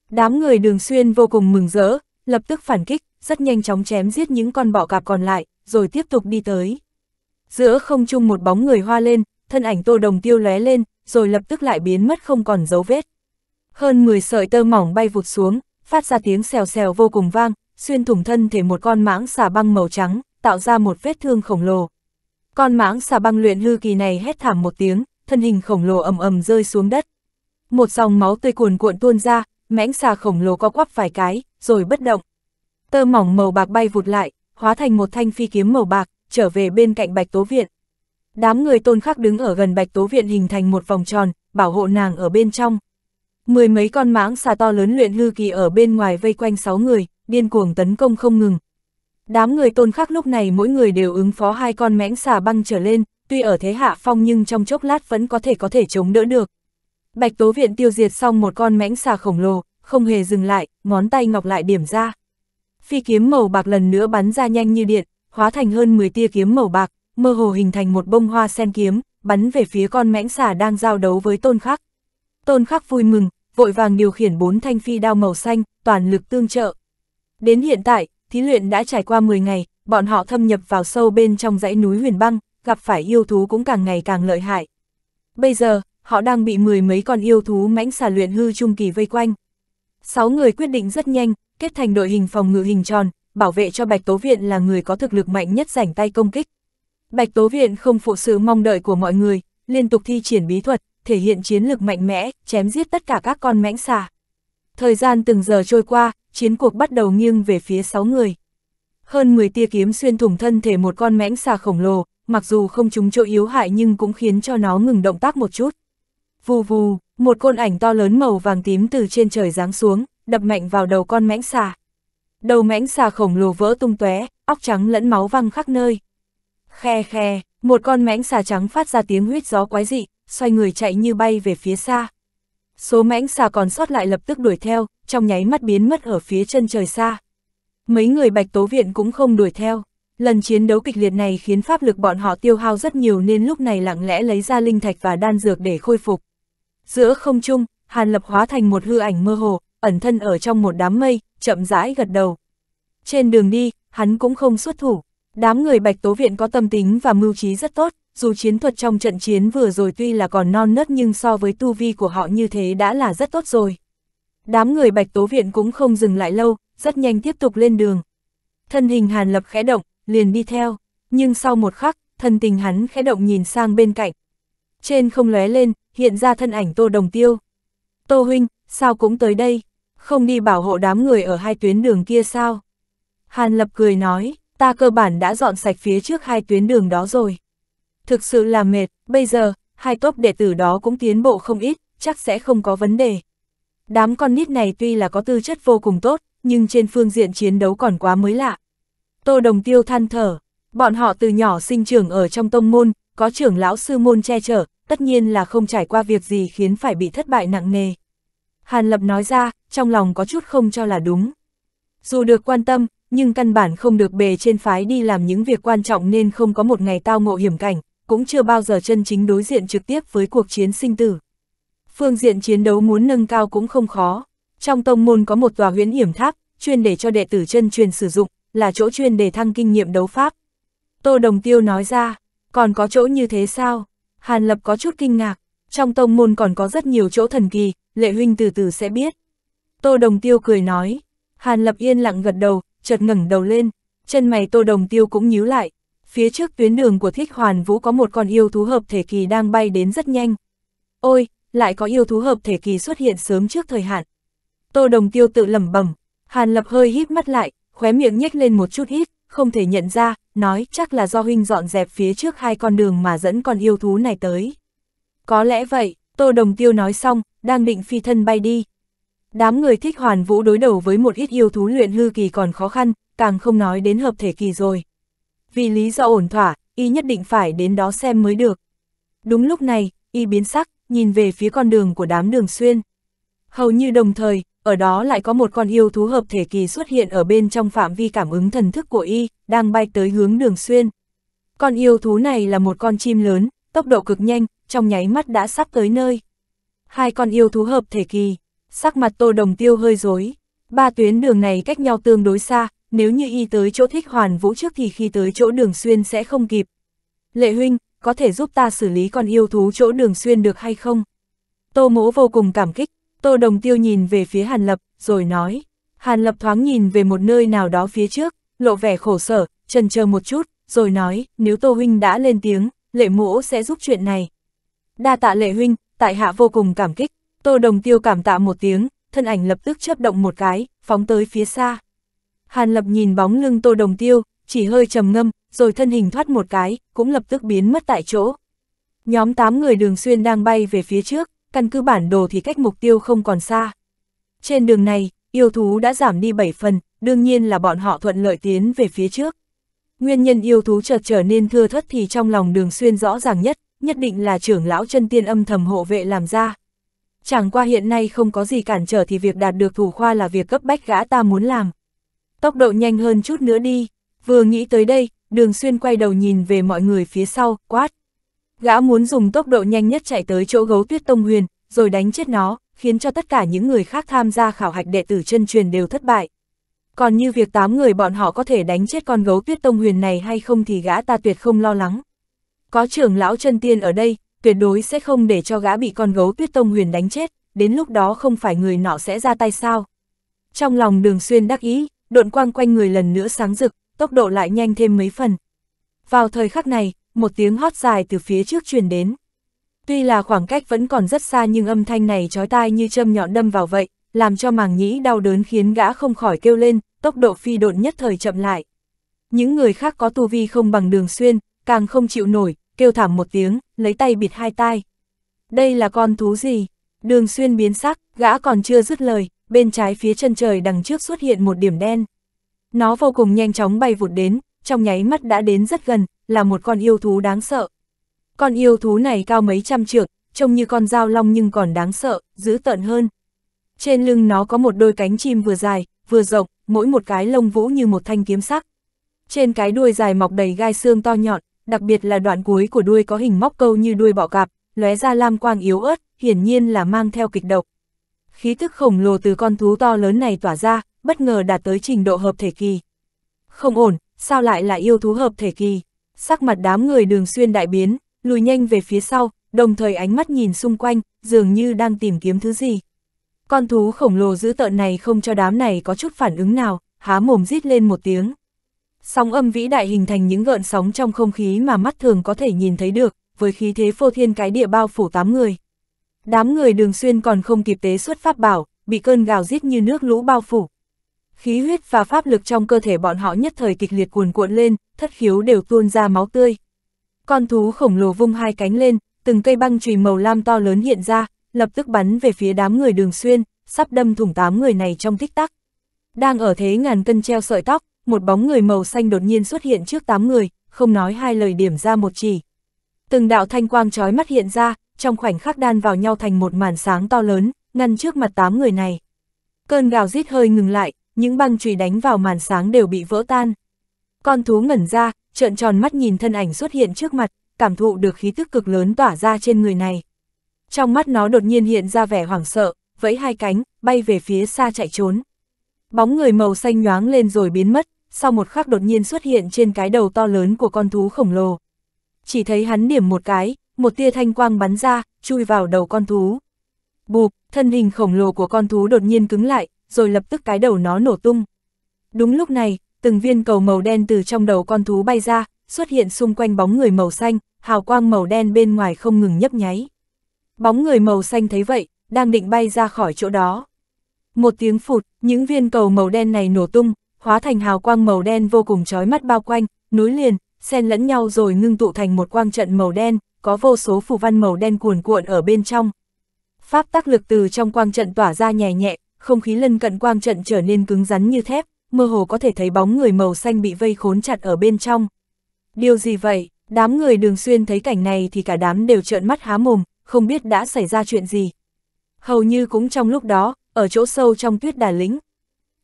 Đám người đường xuyên vô cùng mừng rỡ, lập tức phản kích, rất nhanh chóng chém giết những con bọ cạp còn lại, rồi tiếp tục đi tới. Giữa không trung một bóng người hoa lên, thân ảnh tô đồng tiêu lóe lên, rồi lập tức lại biến mất không còn dấu vết. Hơn 10 sợi tơ mỏng bay vụt xuống, phát ra tiếng xèo xèo vô cùng vang, xuyên thủng thân thể một con mãng xà băng màu trắng, tạo ra một vết thương khổng lồ. Con mãng xà băng luyện hư kỳ này hét thảm một tiếng, thân hình khổng lồ ầm ầm rơi xuống đất. Một dòng máu tươi cuồn cuộn tuôn ra, mãng xà khổng lồ co quắp vài cái, rồi bất động. Tơ mỏng màu bạc bay vụt lại, hóa thành một thanh phi kiếm màu bạc, trở về bên cạnh Bạch Tố Viện. Đám người tôn khắc đứng ở gần Bạch Tố Viện hình thành một vòng tròn, bảo hộ nàng ở bên trong. Mười mấy con mãng xà to lớn luyện hư kỳ ở bên ngoài vây quanh sáu người, điên cuồng tấn công không ngừng. Đám người tôn khắc lúc này mỗi người đều ứng phó hai con mãng xà băng trở lên, tuy ở thế hạ phong nhưng trong chốc lát vẫn có thể có thể chống đỡ được. Bạch Tố Viện tiêu diệt xong một con mãng xà khổng lồ, không hề dừng lại, ngón tay ngọc lại điểm ra. Phi kiếm màu bạc lần nữa bắn ra nhanh như điện, hóa thành hơn 10 tia kiếm màu bạc, mơ hồ hình thành một bông hoa sen kiếm, bắn về phía con mãng xà đang giao đấu với tôn khắc. Tôn khắc vui mừng, vội vàng điều khiển bốn thanh phi đao màu xanh, toàn lực tương trợ. Đến hiện tại, thí luyện đã trải qua 10 ngày, bọn họ thâm nhập vào sâu bên trong dãy núi huyền băng, gặp phải yêu thú cũng càng ngày càng lợi hại. Bây giờ, họ đang bị mười mấy con yêu thú mãnh xà luyện hư trung kỳ vây quanh. Sáu người quyết định rất nhanh, kết thành đội hình phòng ngự hình tròn, bảo vệ cho Bạch Tố Viện là người có thực lực mạnh nhất rảnh tay công kích. Bạch Tố Viện không phụ sự mong đợi của mọi người, liên tục thi triển bí thuật, thể hiện chiến lực mạnh mẽ, chém giết tất cả các con mãnh xà. Thời gian từng giờ trôi qua, chiến cuộc bắt đầu nghiêng về phía 6 người. Hơn 10 tia kiếm xuyên thủng thân thể một con mãnh xà khổng lồ, mặc dù không trúng chỗ yếu hại nhưng cũng khiến cho nó ngừng động tác một chút. Vù vù, một côn ảnh to lớn màu vàng tím từ trên trời giáng xuống, đập mạnh vào đầu con mãnh xà. Đầu mãnh xà khổng lồ vỡ tung tóe, óc trắng lẫn máu văng khắp nơi. Khe khe, một con mãnh xà trắng phát ra tiếng huyết gió quái dị, xoay người chạy như bay về phía xa. Số mãnh xà còn sót lại lập tức đuổi theo, trong nháy mắt biến mất ở phía chân trời xa. Mấy người bạch tố viện cũng không đuổi theo. Lần chiến đấu kịch liệt này khiến pháp lực bọn họ tiêu hao rất nhiều nên lúc này lặng lẽ lấy ra linh thạch và đan dược để khôi phục. Giữa không trung, Hàn Lập hóa thành một hư ảnh mơ hồ, ẩn thân ở trong một đám mây, chậm rãi gật đầu. Trên đường đi, hắn cũng không xuất thủ. Đám người Bạch Tố Viện có tâm tính và mưu trí rất tốt, dù chiến thuật trong trận chiến vừa rồi tuy là còn non nớt nhưng so với tu vi của họ như thế đã là rất tốt rồi. Đám người Bạch Tố Viện cũng không dừng lại lâu, rất nhanh tiếp tục lên đường. Thân hình Hàn Lập khẽ động, liền đi theo, nhưng sau một khắc, thân tình hắn khẽ động nhìn sang bên cạnh. Trên không lóe lên, hiện ra thân ảnh Tô Đồng Tiêu. Tô Huynh, sao cũng tới đây, không đi bảo hộ đám người ở hai tuyến đường kia sao? Hàn Lập cười nói, ta cơ bản đã dọn sạch phía trước hai tuyến đường đó rồi. Thực sự là mệt, bây giờ, hai tốp đệ tử đó cũng tiến bộ không ít, chắc sẽ không có vấn đề. Đám con nít này tuy là có tư chất vô cùng tốt, nhưng trên phương diện chiến đấu còn quá mới lạ. Tô Đồng Tiêu than thở, bọn họ từ nhỏ sinh trưởng ở trong tông môn, có trưởng lão sư môn che chở, tất nhiên là không trải qua việc gì khiến phải bị thất bại nặng nề. Hàn Lập nói ra, trong lòng có chút không cho là đúng. Dù được quan tâm, nhưng căn bản không được bề trên phái đi làm những việc quan trọng nên không có một ngày tao ngộ hiểm cảnh, cũng chưa bao giờ chân chính đối diện trực tiếp với cuộc chiến sinh tử. Phương diện chiến đấu muốn nâng cao cũng không khó. Trong tông môn có một tòa huyễn hiểm tháp, chuyên để cho đệ tử chân truyền sử dụng, là chỗ chuyên để thăng kinh nghiệm đấu pháp. Tô Đồng Tiêu nói ra, còn có chỗ như thế sao? Hàn Lập có chút kinh ngạc, trong tông môn còn có rất nhiều chỗ thần kỳ, lệ huynh từ từ sẽ biết. Tô Đồng Tiêu cười nói, Hàn Lập yên lặng gật đầu, chợt ngẩng đầu lên, chân mày Tô Đồng Tiêu cũng nhíu lại. Phía trước tuyến đường của Thích Hoàn Vũ có một con yêu thú hợp thể kỳ đang bay đến rất nhanh. Ôi, lại có yêu thú hợp thể kỳ xuất hiện sớm trước thời hạn. Tô Đồng Tiêu tự lẩm bẩm, Hàn Lập hơi híp mắt lại, khóe miệng nhếch lên một chút ít, không thể nhận ra, nói chắc là do huynh dọn dẹp phía trước hai con đường mà dẫn con yêu thú này tới. Có lẽ vậy, Tô Đồng Tiêu nói xong, đang định phi thân bay đi. Đám người thích hoàn vũ đối đầu với một ít yêu thú luyện hư kỳ còn khó khăn, càng không nói đến hợp thể kỳ rồi. Vì lý do ổn thỏa, y nhất định phải đến đó xem mới được. Đúng lúc này, y biến sắc, nhìn về phía con đường của đám đường xuyên. Hầu như đồng thời, ở đó lại có một con yêu thú hợp thể kỳ xuất hiện ở bên trong phạm vi cảm ứng thần thức của y, đang bay tới hướng đường xuyên. Con yêu thú này là một con chim lớn, tốc độ cực nhanh, trong nháy mắt đã sắp tới nơi. Hai con yêu thú hợp thể kỳ, sắc mặt tô đồng tiêu hơi rối. Ba tuyến đường này cách nhau tương đối xa, nếu như y tới chỗ thích hoàn vũ trước thì khi tới chỗ đường xuyên sẽ không kịp. Lệ huynh, có thể giúp ta xử lý con yêu thú chỗ đường xuyên được hay không? Tô mỗ vô cùng cảm kích, Tô Đồng Tiêu nhìn về phía Hàn Lập, rồi nói. Hàn Lập thoáng nhìn về một nơi nào đó phía trước, lộ vẻ khổ sở, trần chờ một chút, rồi nói, nếu Tô Huynh đã lên tiếng, lệ mỗ sẽ giúp chuyện này. Đa tạ lệ huynh, tại hạ vô cùng cảm kích, Tô Đồng Tiêu cảm tạ một tiếng, thân ảnh lập tức chấp động một cái, phóng tới phía xa. Hàn Lập nhìn bóng lưng Tô Đồng Tiêu, chỉ hơi trầm ngâm, rồi thân hình thoát một cái, cũng lập tức biến mất tại chỗ. Nhóm 8 người đường xuyên đang bay về phía trước, căn cứ bản đồ thì cách mục tiêu không còn xa. Trên đường này, yêu thú đã giảm đi 7 phần, đương nhiên là bọn họ thuận lợi tiến về phía trước. Nguyên nhân yêu thú chợt trở nên thưa thất thì trong lòng đường xuyên rõ ràng nhất, nhất định là trưởng lão chân tiên âm thầm hộ vệ làm ra. Chẳng qua hiện nay không có gì cản trở thì việc đạt được thủ khoa là việc cấp bách gã ta muốn làm. Tốc độ nhanh hơn chút nữa đi, vừa nghĩ tới đây, đường xuyên quay đầu nhìn về mọi người phía sau, quát. Gã muốn dùng tốc độ nhanh nhất chạy tới chỗ gấu tuyết tông huyền, rồi đánh chết nó, khiến cho tất cả những người khác tham gia khảo hạch đệ tử chân truyền đều thất bại. Còn như việc 8 người bọn họ có thể đánh chết con gấu tuyết tông huyền này hay không thì gã ta tuyệt không lo lắng. Có trưởng lão chân tiên ở đây, tuyệt đối sẽ không để cho gã bị con gấu tuyết tông huyền đánh chết, đến lúc đó không phải người nọ sẽ ra tay sao. Trong lòng đường xuyên đắc ý, độn quang quanh người lần nữa sáng rực, tốc độ lại nhanh thêm mấy phần. Vào thời khắc này, một tiếng hót dài từ phía trước truyền đến. Tuy là khoảng cách vẫn còn rất xa nhưng âm thanh này chói tai như châm nhọn đâm vào vậy, làm cho màng nhĩ đau đớn khiến gã không khỏi kêu lên, tốc độ phi độn nhất thời chậm lại. Những người khác có tu vi không bằng đường xuyên, càng không chịu nổi, kêu thảm một tiếng, lấy tay bịt hai tai. Đây là con thú gì? Đường xuyên biến sắc, gã còn chưa dứt lời, bên trái phía chân trời đằng trước xuất hiện một điểm đen. Nó vô cùng nhanh chóng bay vụt đến, trong nháy mắt đã đến rất gần, là một con yêu thú đáng sợ. Con yêu thú này cao mấy trăm trượng, trông như con dao long nhưng còn đáng sợ, dữ tợn hơn. Trên lưng nó có một đôi cánh chim vừa dài, vừa rộng, mỗi một cái lông vũ như một thanh kiếm sắc. Trên cái đuôi dài mọc đầy gai xương to nhọn, đặc biệt là đoạn cuối của đuôi có hình móc câu như đuôi bọ cạp, lóe ra lam quang yếu ớt, hiển nhiên là mang theo kịch độc. Khí tức khổng lồ từ con thú to lớn này tỏa ra, bất ngờ đạt tới trình độ hợp thể kỳ. Không ổn, sao lại là yêu thú hợp thể kỳ? Sắc mặt đám người đường xuyên đại biến, lùi nhanh về phía sau, đồng thời ánh mắt nhìn xung quanh, dường như đang tìm kiếm thứ gì. Con thú khổng lồ dữ tợn này không cho đám này có chút phản ứng nào, há mồm rít lên một tiếng. Sóng âm vĩ đại hình thành những gợn sóng trong không khí mà mắt thường có thể nhìn thấy được, với khí thế phô thiên cái địa bao phủ tám người. Đám người đường xuyên còn không kịp tế xuất pháp bảo, bị cơn gào giết như nước lũ bao phủ. Khí huyết và pháp lực trong cơ thể bọn họ nhất thời kịch liệt cuồn cuộn lên, thất khiếu đều tuôn ra máu tươi. Con thú khổng lồ vung hai cánh lên, từng cây băng chùy màu lam to lớn hiện ra, lập tức bắn về phía đám người đường xuyên, sắp đâm thủng tám người này trong tích tắc. Đang ở thế ngàn cân treo sợi tóc, một bóng người màu xanh đột nhiên xuất hiện trước tám người, không nói hai lời điểm ra một chỉ. Từng đạo thanh quang chói mắt hiện ra, trong khoảnh khắc đan vào nhau thành một màn sáng to lớn, ngăn trước mặt tám người này. Cơn gào rít hơi ngừng lại, những băng chùy đánh vào màn sáng đều bị vỡ tan. Con thú ngẩn ra, trợn tròn mắt nhìn thân ảnh xuất hiện trước mặt, cảm thụ được khí tức cực lớn tỏa ra trên người này. Trong mắt nó đột nhiên hiện ra vẻ hoảng sợ, vẫy hai cánh, bay về phía xa chạy trốn. Bóng người màu xanh nhoáng lên rồi biến mất, sau một khắc đột nhiên xuất hiện trên cái đầu to lớn của con thú khổng lồ. Chỉ thấy hắn điểm một cái, một tia thanh quang bắn ra, chui vào đầu con thú. Bụp, thân hình khổng lồ của con thú đột nhiên cứng lại, rồi lập tức cái đầu nó nổ tung. Đúng lúc này, từng viên cầu màu đen từ trong đầu con thú bay ra, xuất hiện xung quanh bóng người màu xanh, hào quang màu đen bên ngoài không ngừng nhấp nháy. Bóng người màu xanh thấy vậy, đang định bay ra khỏi chỗ đó. Một tiếng phụt, những viên cầu màu đen này nổ tung, hóa thành hào quang màu đen vô cùng chói mắt bao quanh, nối liền, xen lẫn nhau rồi ngưng tụ thành một quang trận màu đen, có vô số phù văn màu đen cuồn cuộn ở bên trong. Pháp tác lực từ trong quang trận tỏa ra nhẹ nhẹ, không khí lân cận quang trận trở nên cứng rắn như thép, mơ hồ có thể thấy bóng người màu xanh bị vây khốn chặt ở bên trong. Điều gì vậy? Đám người đường xuyên thấy cảnh này thì cả đám đều trợn mắt há mồm, không biết đã xảy ra chuyện gì. Hầu như cũng trong lúc đó, ở chỗ sâu trong tuyết đà lĩnh.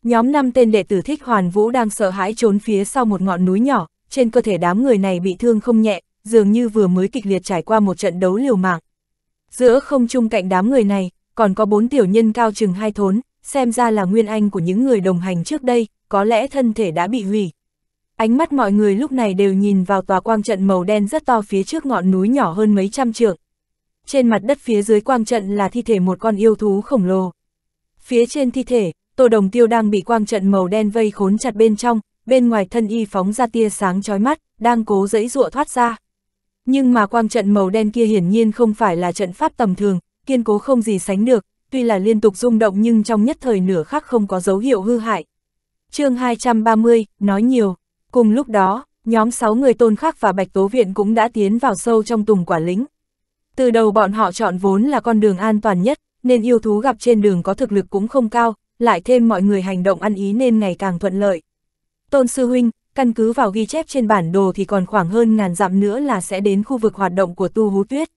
Nhóm năm tên đệ tử thích hoàn vũ đang sợ hãi trốn phía sau một ngọn núi nhỏ, trên cơ thể đám người này bị thương không nhẹ, dường như vừa mới kịch liệt trải qua một trận đấu liều mạng. Giữa không trung cạnh đám người này, còn có bốn tiểu nhân cao chừng hai thốn, xem ra là nguyên anh của những người đồng hành trước đây, có lẽ thân thể đã bị hủy. Ánh mắt mọi người lúc này đều nhìn vào tòa quang trận màu đen rất to phía trước ngọn núi nhỏ hơn mấy trăm trượng. Trên mặt đất phía dưới quang trận là thi thể một con yêu thú khổng lồ. Phía trên thi thể, Tô Đồng Tiêu đang bị quang trận màu đen vây khốn chặt bên trong, bên ngoài thân y phóng ra tia sáng chói mắt, đang cố dẫy dụa thoát ra. Nhưng mà quang trận màu đen kia hiển nhiên không phải là trận pháp tầm thường, kiên cố không gì sánh được, tuy là liên tục rung động nhưng trong nhất thời nửa khắc không có dấu hiệu hư hại. chương 230, nói nhiều. Cùng lúc đó, nhóm 6 người tôn khắc và Bạch Tố Viện cũng đã tiến vào sâu trong tùng quả lính. Từ đầu bọn họ chọn vốn là con đường an toàn nhất, nên yêu thú gặp trên đường có thực lực cũng không cao, lại thêm mọi người hành động ăn ý nên ngày càng thuận lợi. Tôn Sư Huynh, căn cứ vào ghi chép trên bản đồ thì còn khoảng hơn ngàn dặm nữa là sẽ đến khu vực hoạt động của tu hú tuyết.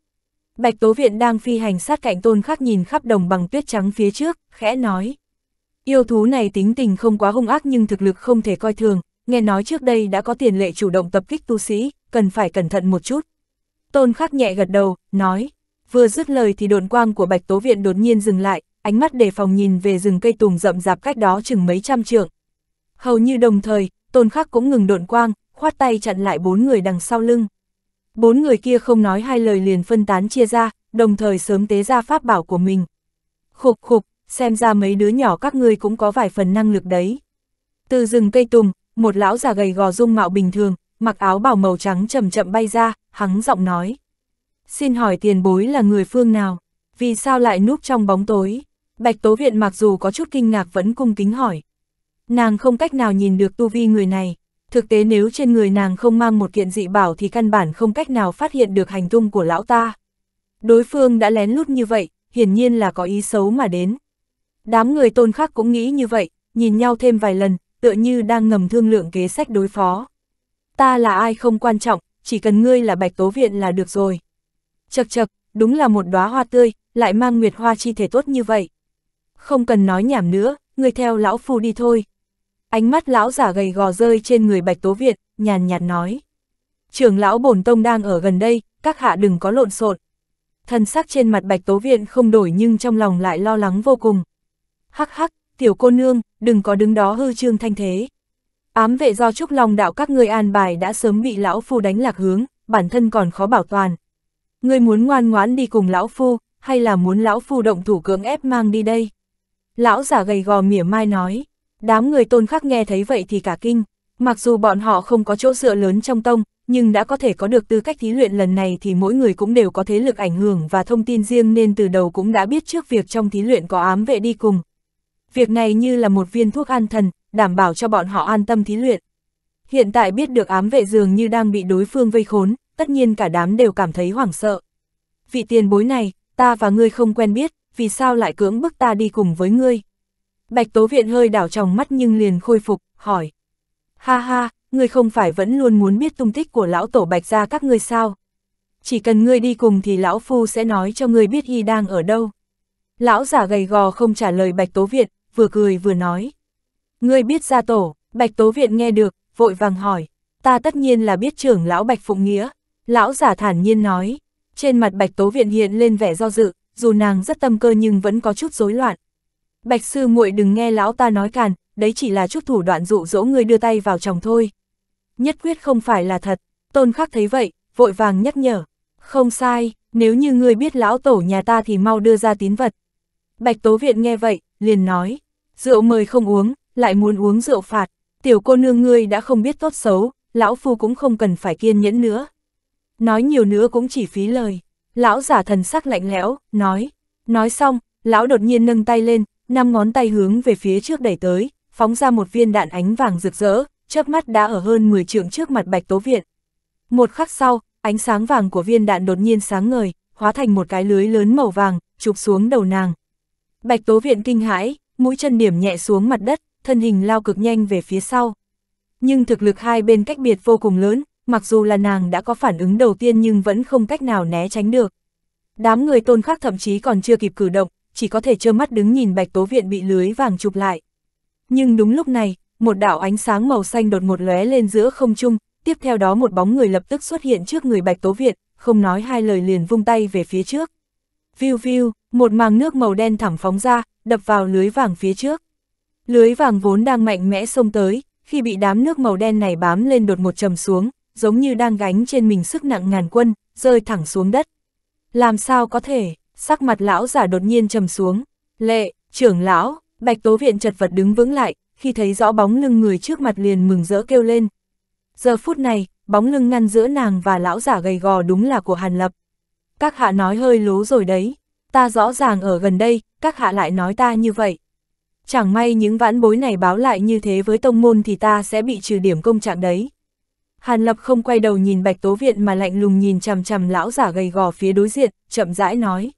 Bạch Tố Viện đang phi hành sát cạnh tôn khắc nhìn khắp đồng bằng tuyết trắng phía trước, khẽ nói. Yêu thú này tính tình không quá hung ác nhưng thực lực không thể coi thường, nghe nói trước đây đã có tiền lệ chủ động tập kích tu sĩ, cần phải cẩn thận một chút. Tôn khắc nhẹ gật đầu, nói. Vừa dứt lời thì đồn quang của Bạch Tố Viện đột nhiên dừng lại, ánh mắt đề phòng nhìn về rừng cây tùng rậm rạp cách đó chừng mấy trăm trượng. Hầu như đồng thời, tôn khắc cũng ngừng độn quang, khoát tay chặn lại bốn người đằng sau lưng. Bốn người kia không nói hai lời liền phân tán chia ra, đồng thời sớm tế ra pháp bảo của mình. Khục khục, xem ra mấy đứa nhỏ các ngươi cũng có vài phần năng lực đấy. Từ rừng cây tùng, một lão già gầy gò dung mạo bình thường, mặc áo bảo màu trắng chậm chậm bay ra, hắn giọng nói. Xin hỏi tiền bối là người phương nào? Vì sao lại núp trong bóng tối? Bạch Tố Viện mặc dù có chút kinh ngạc vẫn cung kính hỏi. Nàng không cách nào nhìn được tu vi người này. Thực tế nếu trên người nàng không mang một kiện dị bảo thì căn bản không cách nào phát hiện được hành tung của lão ta. Đối phương đã lén lút như vậy, hiển nhiên là có ý xấu mà đến. Đám người tôn khác cũng nghĩ như vậy, nhìn nhau thêm vài lần, tựa như đang ngầm thương lượng kế sách đối phó. Ta là ai không quan trọng, chỉ cần ngươi là bạch tố viện là được rồi. Chật chật, đúng là một đóa hoa tươi, lại mang nguyệt hoa chi thể tốt như vậy. Không cần nói nhảm nữa, ngươi theo lão phu đi thôi. Ánh mắt lão giả gầy gò rơi trên người bạch tố viện, nhàn nhạt nói. Trưởng lão bổn tông đang ở gần đây, các hạ đừng có lộn xộn. Thần sắc trên mặt bạch tố viện không đổi nhưng trong lòng lại lo lắng vô cùng. Hắc hắc, tiểu cô nương, đừng có đứng đó hư trương thanh thế. Ám vệ do trúc lòng đạo các ngươi an bài đã sớm bị lão phu đánh lạc hướng, bản thân còn khó bảo toàn. Ngươi muốn ngoan ngoãn đi cùng lão phu, hay là muốn lão phu động thủ cưỡng ép mang đi đây? Lão giả gầy gò mỉa mai nói, đám người tôn khắc nghe thấy vậy thì cả kinh, mặc dù bọn họ không có chỗ dựa lớn trong tông, nhưng đã có thể có được tư cách thí luyện lần này thì mỗi người cũng đều có thế lực ảnh hưởng và thông tin riêng nên từ đầu cũng đã biết trước việc trong thí luyện có ám vệ đi cùng. Việc này như là một viên thuốc an thần, đảm bảo cho bọn họ an tâm thí luyện. Hiện tại biết được ám vệ dường như đang bị đối phương vây khốn, tất nhiên cả đám đều cảm thấy hoảng sợ. vị tiền bối này, ta và ngươi không quen biết, vì sao lại cưỡng bức ta đi cùng với ngươi? Bạch Tố Viện hơi đảo tròng mắt nhưng liền khôi phục, hỏi. Ha ha, ngươi không phải vẫn luôn muốn biết tung tích của lão tổ Bạch gia các ngươi sao? Chỉ cần ngươi đi cùng thì lão phu sẽ nói cho ngươi biết y đang ở đâu. Lão giả gầy gò không trả lời Bạch Tố Viện, vừa cười vừa nói. Ngươi biết gia tổ, Bạch Tố Viện nghe được, vội vàng hỏi. Ta tất nhiên là biết trưởng lão Bạch Phụng Nghĩa. Lão giả thản nhiên nói. Trên mặt Bạch Tố Viện hiện lên vẻ do dự, dù nàng rất tâm cơ nhưng vẫn có chút rối loạn. Bạch sư muội đừng nghe lão ta nói càn, đấy chỉ là chút thủ đoạn dụ dỗ người đưa tay vào chồng thôi. Nhất quyết không phải là thật, tôn khắc thấy vậy, vội vàng nhắc nhở. Không sai, nếu như ngươi biết lão tổ nhà ta thì mau đưa ra tín vật. Bạch Tố Viện nghe vậy, liền nói, rượu mời không uống, lại muốn uống rượu phạt, tiểu cô nương ngươi đã không biết tốt xấu, lão phu cũng không cần phải kiên nhẫn nữa. Nói nhiều nữa cũng chỉ phí lời. Lão giả thần sắc lạnh lẽo, nói. Nói xong, lão đột nhiên nâng tay lên, năm ngón tay hướng về phía trước đẩy tới, phóng ra một viên đạn ánh vàng rực rỡ, chớp mắt đã ở hơn 10 trượng trước mặt Bạch Tố Viện. Một khắc sau, ánh sáng vàng của viên đạn đột nhiên sáng ngời, hóa thành một cái lưới lớn màu vàng, chụp xuống đầu nàng. Bạch Tố Viện kinh hãi, mũi chân điểm nhẹ xuống mặt đất, thân hình lao cực nhanh về phía sau. Nhưng thực lực hai bên cách biệt vô cùng lớn, mặc dù là nàng đã có phản ứng đầu tiên nhưng vẫn không cách nào né tránh được. Đám người tôn khác thậm chí còn chưa kịp cử động, chỉ có thể trơ mắt đứng nhìn bạch tố viện bị lưới vàng chụp lại. Nhưng đúng lúc này, một đạo ánh sáng màu xanh đột một lóe lên giữa không trung, tiếp theo đó một bóng người lập tức xuất hiện trước người bạch tố viện, không nói hai lời liền vung tay về phía trước. Viu viu, một màng nước màu đen thẳng phóng ra, đập vào lưới vàng phía trước. Lưới vàng vốn đang mạnh mẽ xông tới, khi bị đám nước màu đen này bám lên đột một trầm xuống, giống như đang gánh trên mình sức nặng ngàn quân, rơi thẳng xuống đất. Làm sao có thể, sắc mặt lão giả đột nhiên trầm xuống. Lệ, trưởng lão, bạch tố viện chật vật đứng vững lại, khi thấy rõ bóng lưng người trước mặt liền mừng rỡ kêu lên. Giờ phút này, bóng lưng ngăn giữa nàng và lão giả gầy gò đúng là của Hàn Lập. Các hạ nói hơi lố rồi đấy, ta rõ ràng ở gần đây, các hạ lại nói ta như vậy. Chẳng may những vãn bối này báo lại như thế với tông môn thì ta sẽ bị trừ điểm công trạng đấy. Hàn Lập không quay đầu nhìn Bạch Tố Viện mà lạnh lùng nhìn chằm chằm lão giả gầy gò phía đối diện, chậm rãi nói.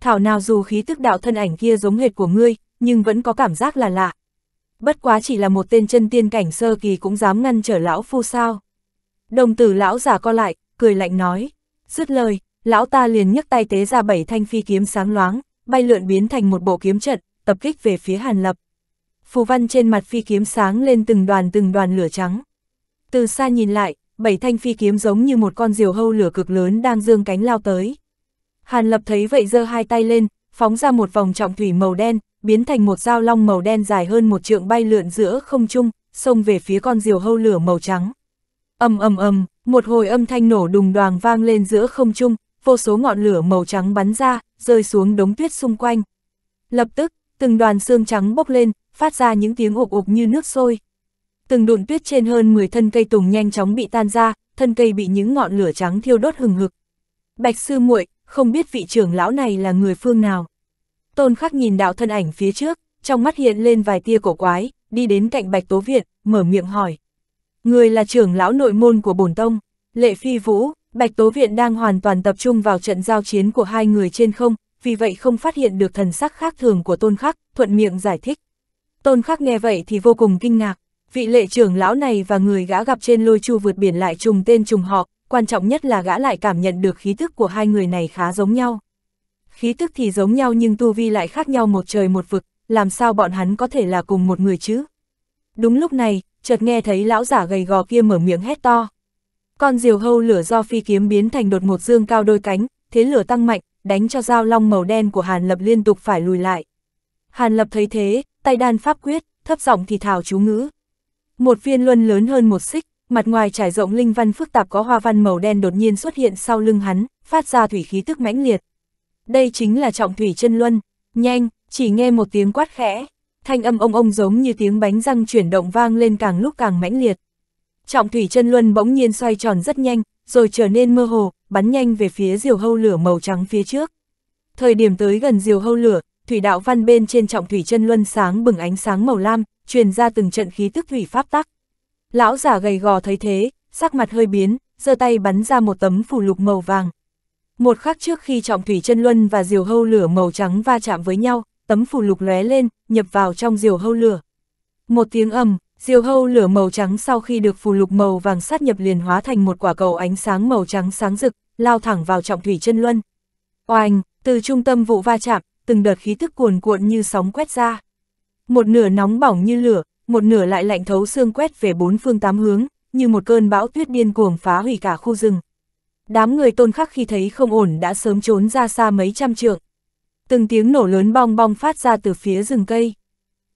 Thảo nào dù khí tức đạo thân ảnh kia giống hệt của ngươi, nhưng vẫn có cảm giác là lạ. Bất quá chỉ là một tên chân tiên cảnh sơ kỳ cũng dám ngăn trở lão phu sao. Đồng tử lão giả co lại, cười lạnh nói. Dứt lời, lão ta liền nhấc tay tế ra bảy thanh phi kiếm sáng loáng, bay lượn biến thành một bộ kiếm trận, tập kích về phía Hàn Lập. Phù văn trên mặt phi kiếm sáng lên từng đoàn từng đoàn lửa trắng. Từ xa nhìn lại, bảy thanh phi kiếm giống như một con diều hâu lửa cực lớn đang dương cánh lao tới. Hàn Lập thấy vậy giơ hai tay lên, phóng ra một vòng trọng thủy màu đen, biến thành một dao long màu đen dài hơn một trượng bay lượn giữa không trung, xông về phía con diều hâu lửa màu trắng. Ầm ầm ầm, một hồi âm thanh nổ đùng đoàng vang lên giữa không trung, vô số ngọn lửa màu trắng bắn ra, rơi xuống đống tuyết xung quanh. Lập tức, từng đoàn xương trắng bốc lên, phát ra những tiếng ục ục như nước sôi. Từng đụn tuyết trên hơn 10 thân cây tùng nhanh chóng bị tan ra, thân cây bị những ngọn lửa trắng thiêu đốt hừng hực. Bạch sư muội, không biết vị trưởng lão này là người phương nào. Tôn khắc nhìn đạo thân ảnh phía trước, trong mắt hiện lên vài tia cổ quái, đi đến cạnh Bạch Tố Viện, mở miệng hỏi. Người là trưởng lão nội môn của bổn tông, Lệ Phi Vũ, Bạch Tố Viện đang hoàn toàn tập trung vào trận giao chiến của hai người trên không, vì vậy không phát hiện được thần sắc khác thường của Tôn Khắc, thuận miệng giải thích. Tôn Khắc nghe vậy thì vô cùng kinh ngạc, vị lệ trưởng lão này và người gã gặp trên lôi chu vượt biển lại trùng tên trùng họ, quan trọng nhất là gã lại cảm nhận được khí thức của hai người này khá giống nhau. Khí tức thì giống nhau nhưng tu vi lại khác nhau một trời một vực, làm sao bọn hắn có thể là cùng một người chứ? Đúng lúc này, chợt nghe thấy lão giả gầy gò kia mở miệng hét to. Con diều hâu lửa do phi kiếm biến thành đột một dương cao đôi cánh, thế lửa tăng mạnh, đánh cho dao long màu đen của Hàn Lập liên tục phải lùi lại. Hàn Lập thấy thế, tay đan pháp quyết, thấp giọng thì thảo chú ngữ. Một viên luân lớn hơn một xích, mặt ngoài trải rộng linh văn phức tạp có hoa văn màu đen đột nhiên xuất hiện sau lưng hắn, phát ra thủy khí tức mãnh liệt. Đây chính là trọng thủy chân luân, nhanh, chỉ nghe một tiếng quát khẽ, thanh âm ông ông giống như tiếng bánh răng chuyển động vang lên càng lúc càng mãnh liệt. Trọng thủy chân luân bỗng nhiên xoay tròn rất nhanh, rồi trở nên mơ hồ, bắn nhanh về phía diều hâu lửa màu trắng phía trước. Thời điểm tới gần diều hâu lửa, thủy đạo văn bên trên trọng thủy chân luân sáng bừng ánh sáng màu lam, truyền ra từng trận khí tức thủy pháp tắc. Lão giả gầy gò thấy thế, sắc mặt hơi biến, giơ tay bắn ra một tấm phủ lục màu vàng. Một khắc trước khi trọng thủy chân luân và diều hâu lửa màu trắng va chạm với nhau, tấm phủ lục lóe lên, nhập vào trong diều hâu lửa. Một tiếng ầm, diều hâu lửa màu trắng sau khi được phù lục màu vàng sát nhập liền hóa thành một quả cầu ánh sáng màu trắng sáng rực, lao thẳng vào trọng thủy chân luân. Oanh, từ trung tâm vụ va chạm, từng đợt khí tức cuồn cuộn như sóng quét ra. Một nửa nóng bỏng như lửa, một nửa lại lạnh thấu xương quét về bốn phương tám hướng, như một cơn bão tuyết điên cuồng phá hủy cả khu rừng. Đám người tôn khắc khi thấy không ổn đã sớm trốn ra xa mấy trăm trượng. Từng tiếng nổ lớn bong bong phát ra từ phía rừng cây.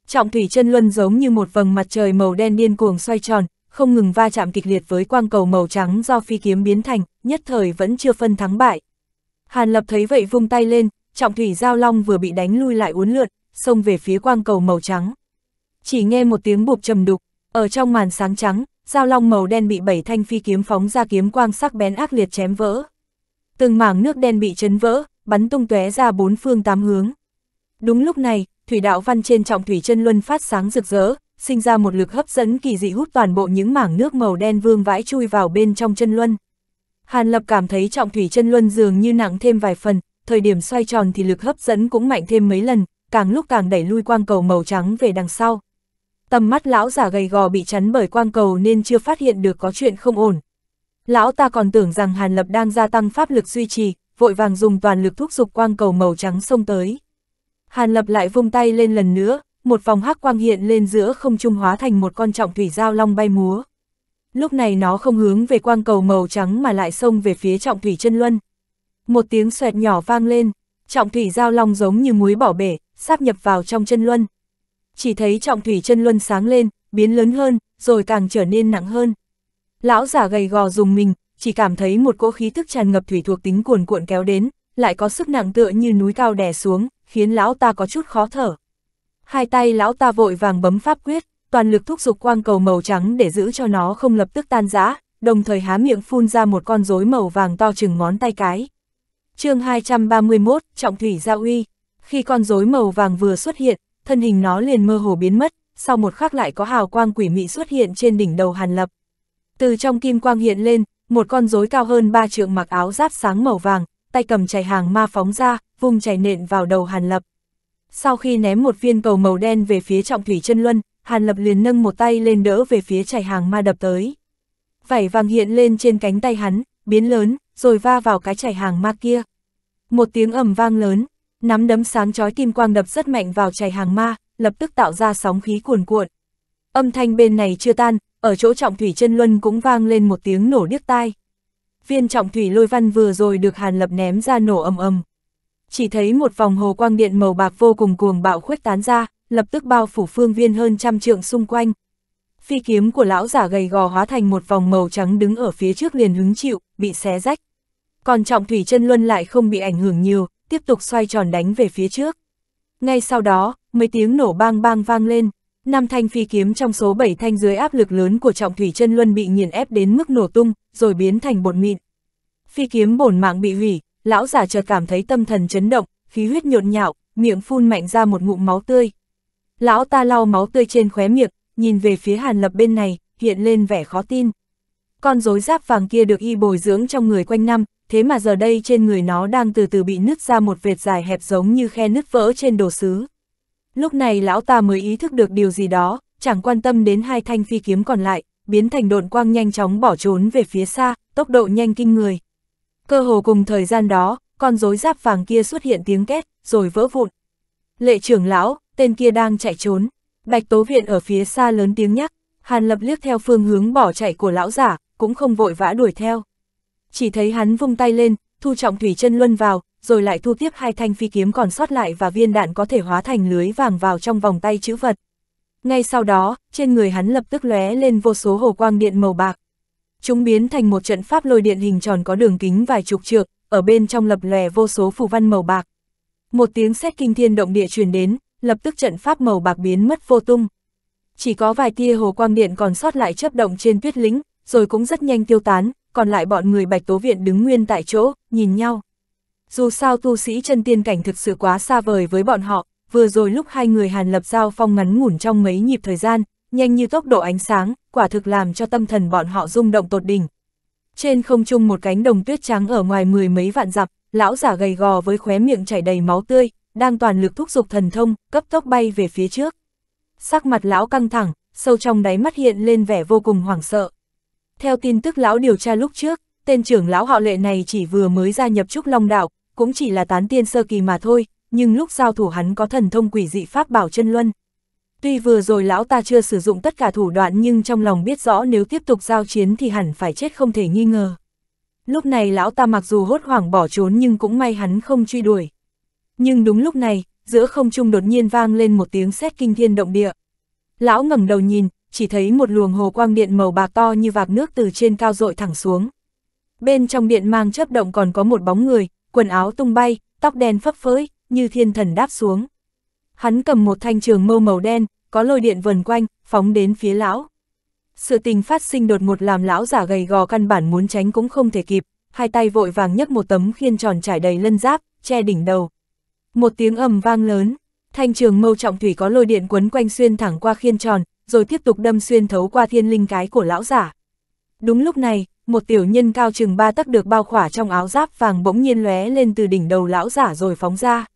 Trọng thủy chân luân giống như một vầng mặt trời màu đen điên cuồng xoay tròn, không ngừng va chạm kịch liệt với quang cầu màu trắng do phi kiếm biến thành, nhất thời vẫn chưa phân thắng bại. Hàn Lập thấy vậy vung tay lên, trọng thủy giao long vừa bị đánh lui lại uốn lượn, xông về phía quang cầu màu trắng. Chỉ nghe một tiếng bụp trầm đục, ở trong màn sáng trắng, giao long màu đen bị bảy thanh phi kiếm phóng ra kiếm quang sắc bén ác liệt chém vỡ. Từng mảng nước đen bị chấn vỡ, bắn tung tóe ra bốn phương tám hướng. Đúng lúc này, thủy đạo văn trên trọng thủy chân luân phát sáng rực rỡ, sinh ra một lực hấp dẫn kỳ dị hút toàn bộ những mảng nước màu đen vương vãi chui vào bên trong chân luân. Hàn Lập cảm thấy trọng thủy chân luân dường như nặng thêm vài phần, thời điểm xoay tròn thì lực hấp dẫn cũng mạnh thêm mấy lần, càng lúc càng đẩy lui quang cầu màu trắng về đằng sau. Tầm mắt lão giả gầy gò bị chắn bởi quang cầu nên chưa phát hiện được có chuyện không ổn. Lão ta còn tưởng rằng Hàn Lập đang gia tăng pháp lực duy trì, vội vàng dùng toàn lực thúc giục quang cầu màu trắng xông tới. Hàn Lập lại vung tay lên lần nữa, một vòng hắc quang hiện lên giữa không trung hóa thành một con trọng thủy giao long bay múa. Lúc này nó không hướng về quang cầu màu trắng mà lại xông về phía trọng thủy chân luân. Một tiếng xoẹt nhỏ vang lên, trọng thủy giao long giống như muối bỏ bể, sáp nhập vào trong chân luân. Chỉ thấy trọng thủy chân luân sáng lên, biến lớn hơn, rồi càng trở nên nặng hơn. Lão giả gầy gò dùng mình, chỉ cảm thấy một cỗ khí thức tràn ngập thủy thuộc tính cuồn cuộn kéo đến, lại có sức nặng tựa như núi cao đè xuống, khiến lão ta có chút khó thở. Hai tay lão ta vội vàng bấm pháp quyết, toàn lực thúc giục quang cầu màu trắng để giữ cho nó không lập tức tan rã, đồng thời há miệng phun ra một con rối màu vàng to chừng ngón tay cái. chương 231, Trọng Thủy Gia Uy. Khi con rối màu vàng vừa xuất hiện, thân hình nó liền mơ hồ biến mất, sau một khắc lại có hào quang quỷ mị xuất hiện trên đỉnh đầu Hàn Lập. Từ trong kim quang hiện lên, một con rối cao hơn ba trượng mặc áo giáp sáng màu vàng, tay cầm chảy hàng ma phóng ra, vùng chảy nện vào đầu Hàn Lập. Sau khi ném một viên cầu màu đen về phía trọng thủy chân luân, Hàn Lập liền nâng một tay lên đỡ về phía chảy hàng ma đập tới. Vảy vàng hiện lên trên cánh tay hắn, biến lớn, rồi va vào cái chảy hàng ma kia. Một tiếng ầm vang lớn, nắm đấm sáng chói kim quang đập rất mạnh vào chày hàng ma, lập tức tạo ra sóng khí cuồn cuộn. Âm thanh bên này chưa tan, ở chỗ trọng thủy chân luân cũng vang lên một tiếng nổ điếc tai. Viên trọng thủy lôi văn vừa rồi được Hàn Lập ném ra nổ ầm ầm. Chỉ thấy một vòng hồ quang điện màu bạc vô cùng cuồng bạo khuếch tán ra, lập tức bao phủ phương viên hơn trăm trượng xung quanh. Phi kiếm của lão giả gầy gò hóa thành một vòng màu trắng đứng ở phía trước liền hứng chịu, bị xé rách. Còn trọng thủy chân luân lại không bị ảnh hưởng nhiều, tiếp tục xoay tròn đánh về phía trước. Ngay sau đó, mấy tiếng nổ bang bang vang lên, năm thanh phi kiếm trong số 7 thanh dưới áp lực lớn của trọng thủy chân luân bị nghiền ép đến mức nổ tung, rồi biến thành bột mịn. Phi kiếm bổn mạng bị hủy, lão giả chợt cảm thấy tâm thần chấn động, khí huyết nhộn nhạo, miệng phun mạnh ra một ngụm máu tươi. Lão ta lau máu tươi trên khóe miệng, nhìn về phía Hàn Lập bên này, hiện lên vẻ khó tin. Con rối giáp vàng kia được y bồi dưỡng trong người quanh năm, thế mà giờ đây trên người nó đang từ từ bị nứt ra một vệt dài hẹp giống như khe nứt vỡ trên đồ sứ. Lúc này lão ta mới ý thức được điều gì đó, chẳng quan tâm đến hai thanh phi kiếm còn lại, biến thành độn quang nhanh chóng bỏ trốn về phía xa, tốc độ nhanh kinh người. Cơ hồ cùng thời gian đó, con rối giáp vàng kia xuất hiện tiếng két, rồi vỡ vụn. Lệ trưởng lão, tên kia đang chạy trốn. Bạch Tố Viện ở phía xa lớn tiếng nhắc, Hàn Lập liếc theo phương hướng bỏ chạy của lão giả, cũng không vội vã đuổi theo. Chỉ thấy hắn vung tay lên, thu trọng thủy chân luân vào, rồi lại thu tiếp hai thanh phi kiếm còn sót lại và viên đạn có thể hóa thành lưới vàng vào trong vòng tay chữ vật. Ngay sau đó, trên người hắn lập tức lóe lên vô số hồ quang điện màu bạc. Chúng biến thành một trận pháp lôi điện hình tròn có đường kính vài chục trượng, ở bên trong lập lòe vô số phù văn màu bạc. Một tiếng sét kinh thiên động địa truyền đến, lập tức trận pháp màu bạc biến mất vô tung. Chỉ có vài tia hồ quang điện còn sót lại chấp động trên tuyết lĩnh, rồi cũng rất nhanh tiêu tán, còn lại bọn người Bạch Tố Viện đứng nguyên tại chỗ, nhìn nhau. Dù sao tu sĩ chân tiên cảnh thực sự quá xa vời với bọn họ, vừa rồi lúc hai người Hàn Lập giao phong ngắn ngủn trong mấy nhịp thời gian, nhanh như tốc độ ánh sáng, quả thực làm cho tâm thần bọn họ rung động tột đỉnh. Trên không trung một cánh đồng tuyết trắng ở ngoài mười mấy vạn dặm, lão giả gầy gò với khóe miệng chảy đầy máu tươi, đang toàn lực thúc giục thần thông, cấp tốc bay về phía trước. Sắc mặt lão căng thẳng, sâu trong đáy mắt hiện lên vẻ vô cùng hoảng sợ. Theo tin tức lão điều tra lúc trước, tên trưởng lão họ lệ này chỉ vừa mới gia nhập Trúc Long Đạo, cũng chỉ là tán tiên sơ kỳ mà thôi, nhưng lúc giao thủ hắn có thần thông quỷ dị pháp bảo chân luân. Tuy vừa rồi lão ta chưa sử dụng tất cả thủ đoạn nhưng trong lòng biết rõ nếu tiếp tục giao chiến thì hẳn phải chết không thể nghi ngờ. Lúc này lão ta mặc dù hốt hoảng bỏ trốn nhưng cũng may hắn không truy đuổi. Nhưng đúng lúc này, giữa không trung đột nhiên vang lên một tiếng sét kinh thiên động địa. Lão ngẩng đầu nhìn, chỉ thấy một luồng hồ quang điện màu bạc to như vạc nước từ trên cao rội thẳng xuống. Bên trong điện mang chấp động còn có một bóng người, quần áo tung bay, tóc đen phấp phới, như thiên thần đáp xuống. Hắn cầm một thanh trường mâu màu đen, có lôi điện vần quanh, phóng đến phía lão. Sự tình phát sinh đột ngột làm lão giả gầy gò căn bản muốn tránh cũng không thể kịp, hai tay vội vàng nhấc một tấm khiên tròn trải đầy lân giáp, che đỉnh đầu. Một tiếng ầm vang lớn, thanh trường mâu trọng thủy có lôi điện quấn quanh xuyên thẳng qua khiên tròn, rồi tiếp tục đâm xuyên thấu qua thiên linh cái của lão giả. Đúng lúc này, một tiểu nhân cao chừng ba tấc được bao khỏa trong áo giáp vàng bỗng nhiên lóe lên từ đỉnh đầu lão giả rồi phóng ra.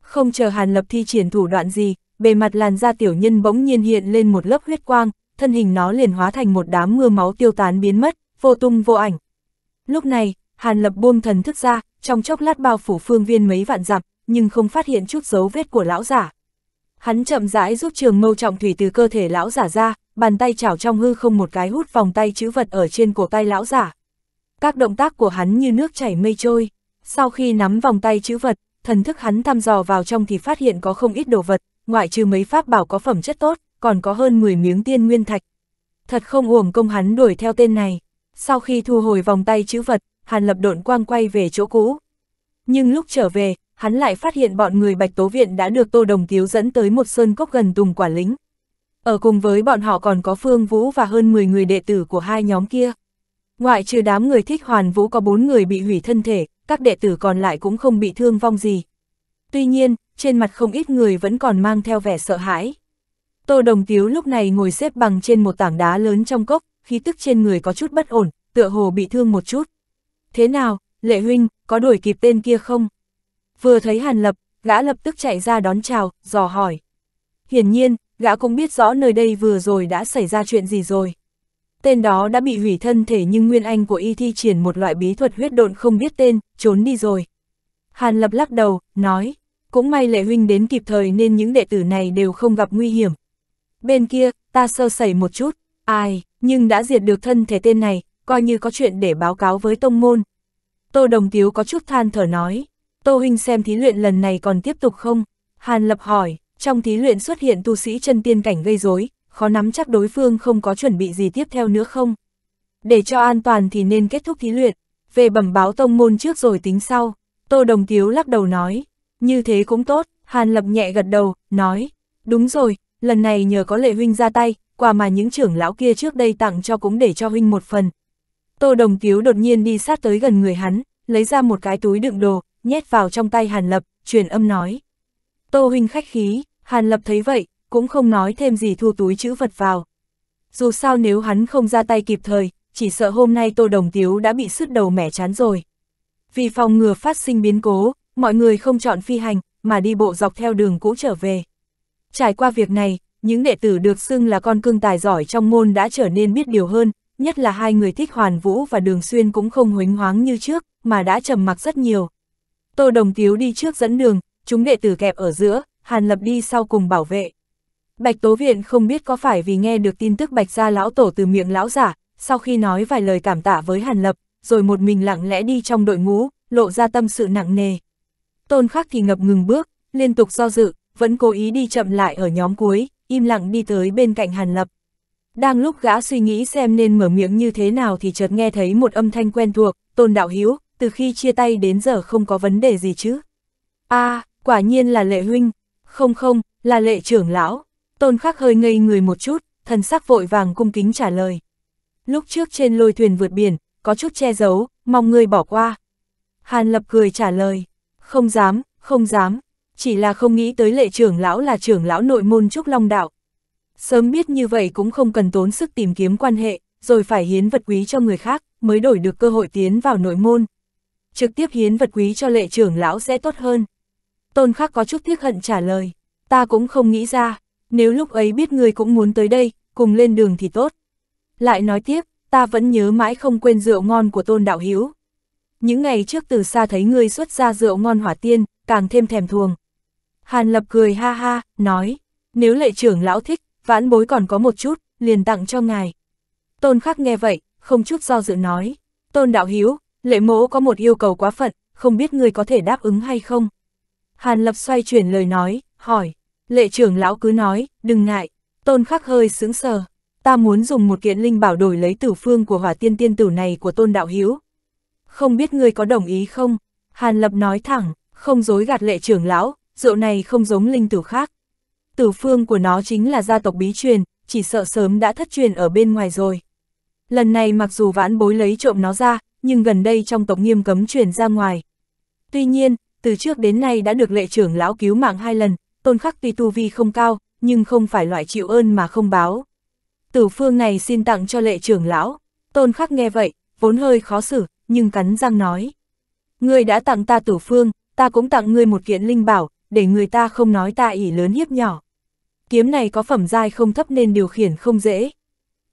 Không chờ Hàn Lập thi triển thủ đoạn gì, bề mặt làn da tiểu nhân bỗng nhiên hiện lên một lớp huyết quang, thân hình nó liền hóa thành một đám mưa máu tiêu tán biến mất, vô tung vô ảnh. Lúc này, Hàn Lập buông thần thức ra, trong chốc lát bao phủ phương viên mấy vạn dặm, nhưng không phát hiện chút dấu vết của lão giả. Hắn chậm rãi rút trường mâu trọng thủy từ cơ thể lão giả ra, bàn tay chảo trong hư không một cái hút vòng tay chữ vật ở trên cổ tay lão giả. Các động tác của hắn như nước chảy mây trôi. Sau khi nắm vòng tay chữ vật, thần thức hắn thăm dò vào trong thì phát hiện có không ít đồ vật, ngoại trừ mấy pháp bảo có phẩm chất tốt, còn có hơn 10 miếng tiên nguyên thạch. Thật không uổng công hắn đuổi theo tên này. Sau khi thu hồi vòng tay chữ vật, Hàn Lập độn quang quay về chỗ cũ. Nhưng lúc trở về, hắn lại phát hiện bọn người Bạch Tố Viện đã được Tô Đồng Tiếu dẫn tới một sơn cốc gần Tùng Quả Lính. Ở cùng với bọn họ còn có Phương Vũ và hơn 10 người đệ tử của hai nhóm kia. Ngoại trừ đám người thích hoàn vũ có 4 người bị hủy thân thể, các đệ tử còn lại cũng không bị thương vong gì. Tuy nhiên, trên mặt không ít người vẫn còn mang theo vẻ sợ hãi. Tô Đồng Tiếu lúc này ngồi xếp bằng trên một tảng đá lớn trong cốc, khí tức trên người có chút bất ổn, tựa hồ bị thương một chút. Thế nào, Lệ Huynh, có đuổi kịp tên kia không? Vừa thấy Hàn Lập, gã lập tức chạy ra đón chào, dò hỏi. Hiển nhiên, gã cũng biết rõ nơi đây vừa rồi đã xảy ra chuyện gì rồi. Tên đó đã bị hủy thân thể nhưng Nguyên Anh của y thi triển một loại bí thuật huyết độn không biết tên, trốn đi rồi. Hàn Lập lắc đầu, nói, cũng may lệ huynh đến kịp thời nên những đệ tử này đều không gặp nguy hiểm. Bên kia, ta sơ sẩy một chút, ai, nhưng đã diệt được thân thể tên này, coi như có chuyện để báo cáo với tông môn. Tô Đồng Tiếu có chút than thở nói, Tô huynh xem thí luyện lần này còn tiếp tục không? Hàn Lập hỏi, trong thí luyện xuất hiện tu sĩ chân tiên cảnh gây rối, khó nắm chắc đối phương không có chuẩn bị gì tiếp theo nữa không? Để cho an toàn thì nên kết thúc thí luyện, về bẩm báo tông môn trước rồi tính sau. Tô Đồng Tiếu lắc đầu nói, như thế cũng tốt, Hàn Lập nhẹ gật đầu, nói, đúng rồi, lần này nhờ có lệ huynh ra tay, quà mà những trưởng lão kia trước đây tặng cho cũng để cho huynh một phần. Tô Đồng Tiếu đột nhiên đi sát tới gần người hắn, lấy ra một cái túi đựng đồ, nhét vào trong tay Hàn Lập, truyền âm nói. Tô huynh khách khí, Hàn Lập thấy vậy, cũng không nói thêm gì thu túi chữ vật vào. Dù sao nếu hắn không ra tay kịp thời, chỉ sợ hôm nay Tô Đồng Tiếu đã bị sứt đầu mẻ chán rồi. Vì phòng ngừa phát sinh biến cố, mọi người không chọn phi hành, mà đi bộ dọc theo đường cũ trở về. Trải qua việc này, những đệ tử được xưng là con cưng tài giỏi trong môn đã trở nên biết điều hơn, nhất là hai người thích hoàn vũ và đường xuyên cũng không huính hoáng như trước, mà đã trầm mặc rất nhiều. Tô Đồng Tiếu đi trước dẫn đường, chúng đệ tử kẹp ở giữa, Hàn Lập đi sau cùng bảo vệ. Bạch Tố Viện không biết có phải vì nghe được tin tức Bạch Gia Lão Tổ từ miệng Lão Giả, sau khi nói vài lời cảm tạ với Hàn Lập, rồi một mình lặng lẽ đi trong đội ngũ, lộ ra tâm sự nặng nề. Tôn Khắc thì ngập ngừng bước, liên tục do dự, vẫn cố ý đi chậm lại ở nhóm cuối, im lặng đi tới bên cạnh Hàn Lập. Đang lúc gã suy nghĩ xem nên mở miệng như thế nào thì chợt nghe thấy một âm thanh quen thuộc, Tôn Đạo Hiếu, từ khi chia tay đến giờ không có vấn đề gì chứ. a à, quả nhiên là lệ huynh, không không, là lệ trưởng lão. Tôn khắc hơi ngây người một chút, thần sắc vội vàng cung kính trả lời. Lúc trước trên lôi thuyền vượt biển, có chút che giấu, mong người bỏ qua. Hàn lập cười trả lời, không dám, không dám, chỉ là không nghĩ tới lệ trưởng lão là trưởng lão nội môn Trúc Long Đạo. Sớm biết như vậy cũng không cần tốn sức tìm kiếm quan hệ, rồi phải hiến vật quý cho người khác, mới đổi được cơ hội tiến vào nội môn. Trực tiếp hiến vật quý cho lệ trưởng lão sẽ tốt hơn. Tôn khắc có chút tiếc hận trả lời, ta cũng không nghĩ ra, nếu lúc ấy biết người cũng muốn tới đây, cùng lên đường thì tốt. Lại nói tiếp, ta vẫn nhớ mãi không quên rượu ngon của tôn đạo hiếu. Những ngày trước từ xa thấy ngươi xuất ra rượu ngon hỏa tiên, càng thêm thèm thuồng. Hàn lập cười ha ha, nói, nếu lệ trưởng lão thích, vãn bối còn có một chút, liền tặng cho ngài. Tôn khắc nghe vậy, không chút do dự nói, tôn đạo hiếu, lệ mỗ có một yêu cầu quá phận, không biết ngươi có thể đáp ứng hay không. Hàn lập xoay chuyển lời nói, hỏi, lệ trưởng lão cứ nói, đừng ngại, tôn khắc hơi sướng sờ, ta muốn dùng một kiện linh bảo đổi lấy tử phương của hỏa tiên tiên tử này của tôn đạo hiếu. Không biết ngươi có đồng ý không? Hàn lập nói thẳng, không dối gạt lệ trưởng lão, rượu này không giống linh tử khác. Tử phương của nó chính là gia tộc bí truyền, chỉ sợ sớm đã thất truyền ở bên ngoài rồi. Lần này mặc dù vãn bối lấy trộm nó ra, nhưng gần đây trong tộc nghiêm cấm truyền ra ngoài. Tuy nhiên, từ trước đến nay đã được lệ trưởng lão cứu mạng hai lần, tôn khắc tuy tu vi không cao, nhưng không phải loại chịu ơn mà không báo. Tử phương này xin tặng cho lệ trưởng lão, tôn khắc nghe vậy, vốn hơi khó xử, nhưng cắn răng nói. Ngươi đã tặng ta tử phương, ta cũng tặng ngươi một kiện linh bảo, để người ta không nói ta ỉ lớn hiếp nhỏ. Kiếm này có phẩm giai không thấp nên điều khiển không dễ.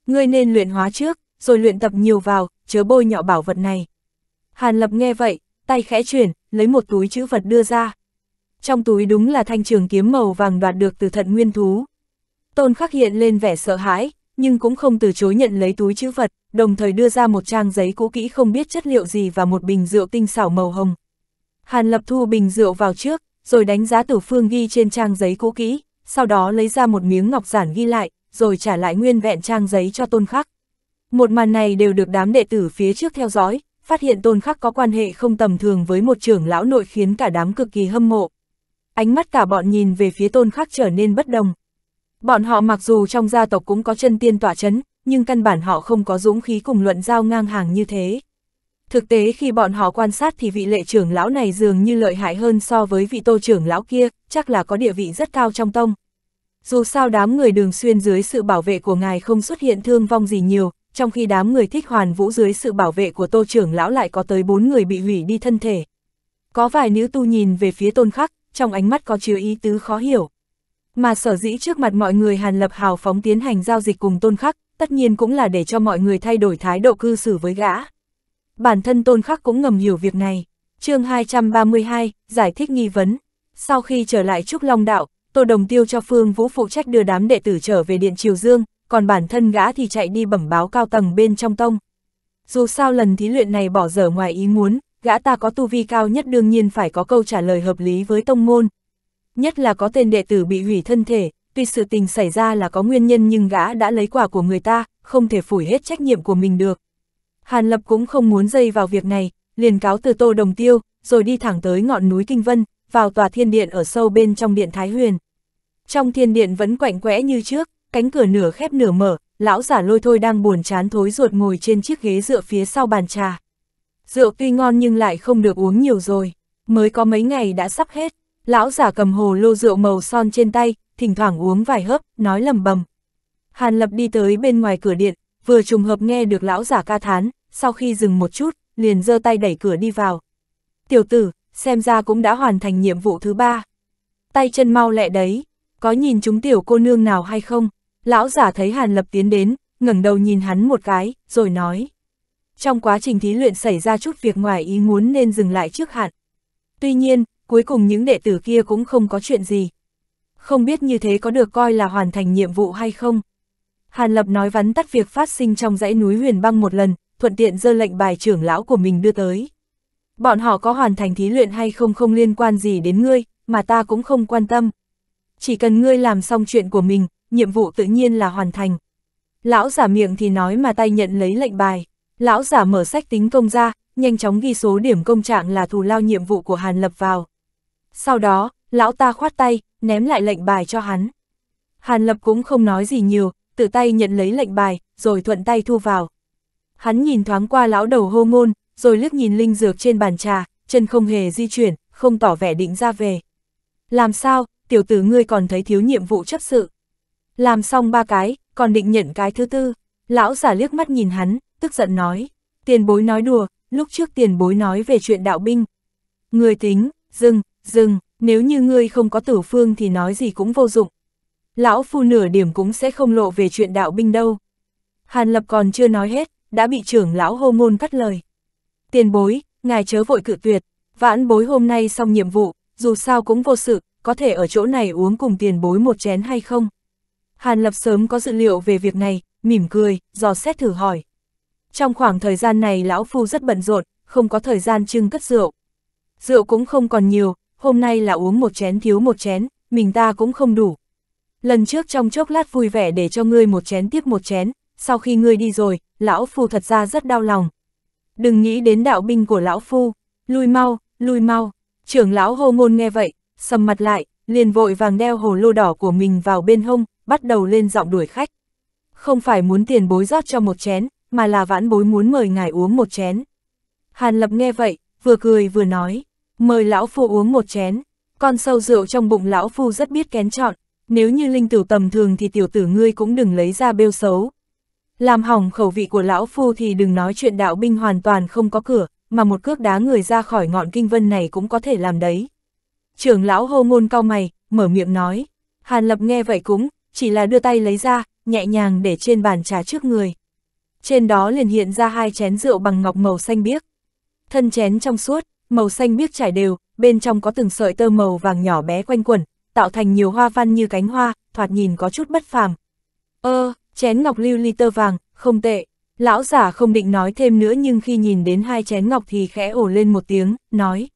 Ngươi nên luyện hóa trước, rồi luyện tập nhiều vào, chớ bôi nhọ bảo vật này. Hàn Lập nghe vậy, tay khẽ chuyển, lấy một túi chữ vật đưa ra. Trong túi đúng là thanh trường kiếm màu vàng đoạt được từ thận nguyên thú. Tôn khắc hiện lên vẻ sợ hãi, nhưng cũng không từ chối nhận lấy túi chữ vật, đồng thời đưa ra một trang giấy cũ kỹ không biết chất liệu gì và một bình rượu tinh xảo màu hồng. Hàn Lập thu bình rượu vào trước, rồi đánh giá tử phương ghi trên trang giấy cũ kỹ, sau đó lấy ra một miếng ngọc giản ghi lại, rồi trả lại nguyên vẹn trang giấy cho tôn khắc. Một màn này đều được đám đệ tử phía trước theo dõi, phát hiện tôn khắc có quan hệ không tầm thường với một trưởng lão nội khiến cả đám cực kỳ hâm mộ. Ánh mắt cả bọn nhìn về phía tôn khắc trở nên bất đồng. Bọn họ mặc dù trong gia tộc cũng có chân tiên tỏa chấn, nhưng căn bản họ không có dũng khí cùng luận giao ngang hàng như thế. Thực tế khi bọn họ quan sát thì vị lệ trưởng lão này dường như lợi hại hơn so với vị tô trưởng lão kia, chắc là có địa vị rất cao trong tông. Dù sao đám người đường xuyên dưới sự bảo vệ của ngài không xuất hiện thương vong gì nhiều, trong khi đám người thích hoàn vũ dưới sự bảo vệ của tô trưởng lão lại có tới bốn người bị hủy đi thân thể. Có vài nữ tu nhìn về phía tôn khắc, trong ánh mắt có chứa ý tứ khó hiểu. Mà sở dĩ trước mặt mọi người Hàn Lập hào phóng tiến hành giao dịch cùng tôn khắc, tất nhiên cũng là để cho mọi người thay đổi thái độ cư xử với gã. Bản thân tôn khắc cũng ngầm hiểu việc này. chương 232, giải thích nghi vấn. Sau khi trở lại Trúc Long Đạo, Tô Đồng Tiêu cho Phương Vũ phụ trách đưa đám đệ tử trở về Điện Triều Dương, còn bản thân gã thì chạy đi bẩm báo cao tầng bên trong tông. Dù sao lần thí luyện này bỏ dở ngoài ý muốn, gã ta có tu vi cao nhất đương nhiên phải có câu trả lời hợp lý với tông môn. Nhất là có tên đệ tử bị hủy thân thể, tuy sự tình xảy ra là có nguyên nhân nhưng gã đã lấy quả của người ta, không thể phủi hết trách nhiệm của mình được. Hàn Lập cũng không muốn dây vào việc này, liền cáo từ Tô Đồng Tiêu, rồi đi thẳng tới ngọn núi Kinh Vân, vào tòa thiên điện ở sâu bên trong điện Thái Huyền. Trong thiên điện vẫn quạnh quẽ như trước, cánh cửa nửa khép nửa mở, lão giả lôi thôi đang buồn chán thối ruột ngồi trên chiếc ghế dựa phía sau bàn trà. Rượu tuy ngon nhưng lại không được uống nhiều rồi, mới có mấy ngày đã sắp hết, lão giả cầm hồ lô rượu màu son trên tay, thỉnh thoảng uống vài hớp, nói lầm bầm. Hàn Lập đi tới bên ngoài cửa điện, vừa trùng hợp nghe được lão giả ca thán, sau khi dừng một chút, liền giơ tay đẩy cửa đi vào. Tiểu tử, xem ra cũng đã hoàn thành nhiệm vụ thứ ba. Tay chân mau lẹ đấy, có nhìn chúng tiểu cô nương nào hay không? Lão giả thấy Hàn Lập tiến đến, ngẩng đầu nhìn hắn một cái, rồi nói. Trong quá trình thí luyện xảy ra chút việc ngoài ý muốn nên dừng lại trước hạn. Tuy nhiên, cuối cùng những đệ tử kia cũng không có chuyện gì. Không biết như thế có được coi là hoàn thành nhiệm vụ hay không? Hàn Lập nói vắn tắt việc phát sinh trong dãy núi huyền băng một lần, thuận tiện dơ lệnh bài trưởng lão của mình đưa tới. Bọn họ có hoàn thành thí luyện hay không không liên quan gì đến ngươi, mà ta cũng không quan tâm. Chỉ cần ngươi làm xong chuyện của mình, nhiệm vụ tự nhiên là hoàn thành. Lão giả miệng thì nói mà tay nhận lấy lệnh bài. Lão giả mở sách tính công ra, nhanh chóng ghi số điểm công trạng là thù lao nhiệm vụ của Hàn Lập vào. Sau đó, lão ta khoát tay, ném lại lệnh bài cho hắn. Hàn Lập cũng không nói gì nhiều, tự tay nhận lấy lệnh bài, rồi thuận tay thu vào. Hắn nhìn thoáng qua lão đầu hô ngôn, rồi liếc nhìn linh dược trên bàn trà, chân không hề di chuyển, không tỏ vẻ định ra về. Làm sao, tiểu tử ngươi còn thấy thiếu nhiệm vụ chấp sự. Làm xong ba cái, còn định nhận cái thứ tư. Lão giả liếc mắt nhìn hắn, tức giận nói. Tiền bối nói đùa, lúc trước tiền bối nói về chuyện đạo binh. Người tính, dừng, dừng, nếu như ngươi không có tử phương thì nói gì cũng vô dụng. Lão phu nửa điểm cũng sẽ không lộ về chuyện đạo binh đâu. Hàn Lập còn chưa nói hết, đã bị trưởng lão hô môn cắt lời. Tiền bối, ngài chớ vội cự tuyệt, vãn bối hôm nay xong nhiệm vụ, dù sao cũng vô sự, có thể ở chỗ này uống cùng tiền bối một chén hay không? Hàn Lập sớm có dự liệu về việc này, mỉm cười, dò xét thử hỏi. Trong khoảng thời gian này lão phu rất bận rộn, không có thời gian trưng cất rượu. Rượu cũng không còn nhiều, hôm nay là uống một chén thiếu một chén, mình ta cũng không đủ. Lần trước trong chốc lát vui vẻ để cho ngươi một chén tiếp một chén, sau khi ngươi đi rồi, lão phu thật ra rất đau lòng. Đừng nghĩ đến đạo binh của lão phu, lui mau, lui mau. Trưởng lão hô ngôn nghe vậy, sầm mặt lại, liền vội vàng đeo hồ lô đỏ của mình vào bên hông, bắt đầu lên giọng đuổi khách. Không phải muốn tiền bối rót cho một chén, mà là vãn bối muốn mời ngài uống một chén. Hàn Lập nghe vậy, vừa cười vừa nói, mời lão phu uống một chén. Con sâu rượu trong bụng lão phu rất biết kén chọn, nếu như linh tử tầm thường thì tiểu tử ngươi cũng đừng lấy ra bêu xấu. Làm hỏng khẩu vị của lão phu thì đừng nói chuyện đạo binh hoàn toàn không có cửa, mà một cước đá người ra khỏi ngọn kinh vân này cũng có thể làm đấy. Trưởng lão hô ngôn cao mày, mở miệng nói. Hàn lập nghe vậy cũng, chỉ là đưa tay lấy ra, nhẹ nhàng để trên bàn trà trước người. Trên đó liền hiện ra hai chén rượu bằng ngọc màu xanh biếc. Thân chén trong suốt, màu xanh biếc trải đều, bên trong có từng sợi tơ màu vàng nhỏ bé quanh quẩn, tạo thành nhiều hoa văn như cánh hoa, thoạt nhìn có chút bất phàm. Ơ, chén ngọc lưu ly tơ vàng, không tệ. Lão giả không định nói thêm nữa nhưng khi nhìn đến hai chén ngọc thì khẽ ổ lên một tiếng, nói.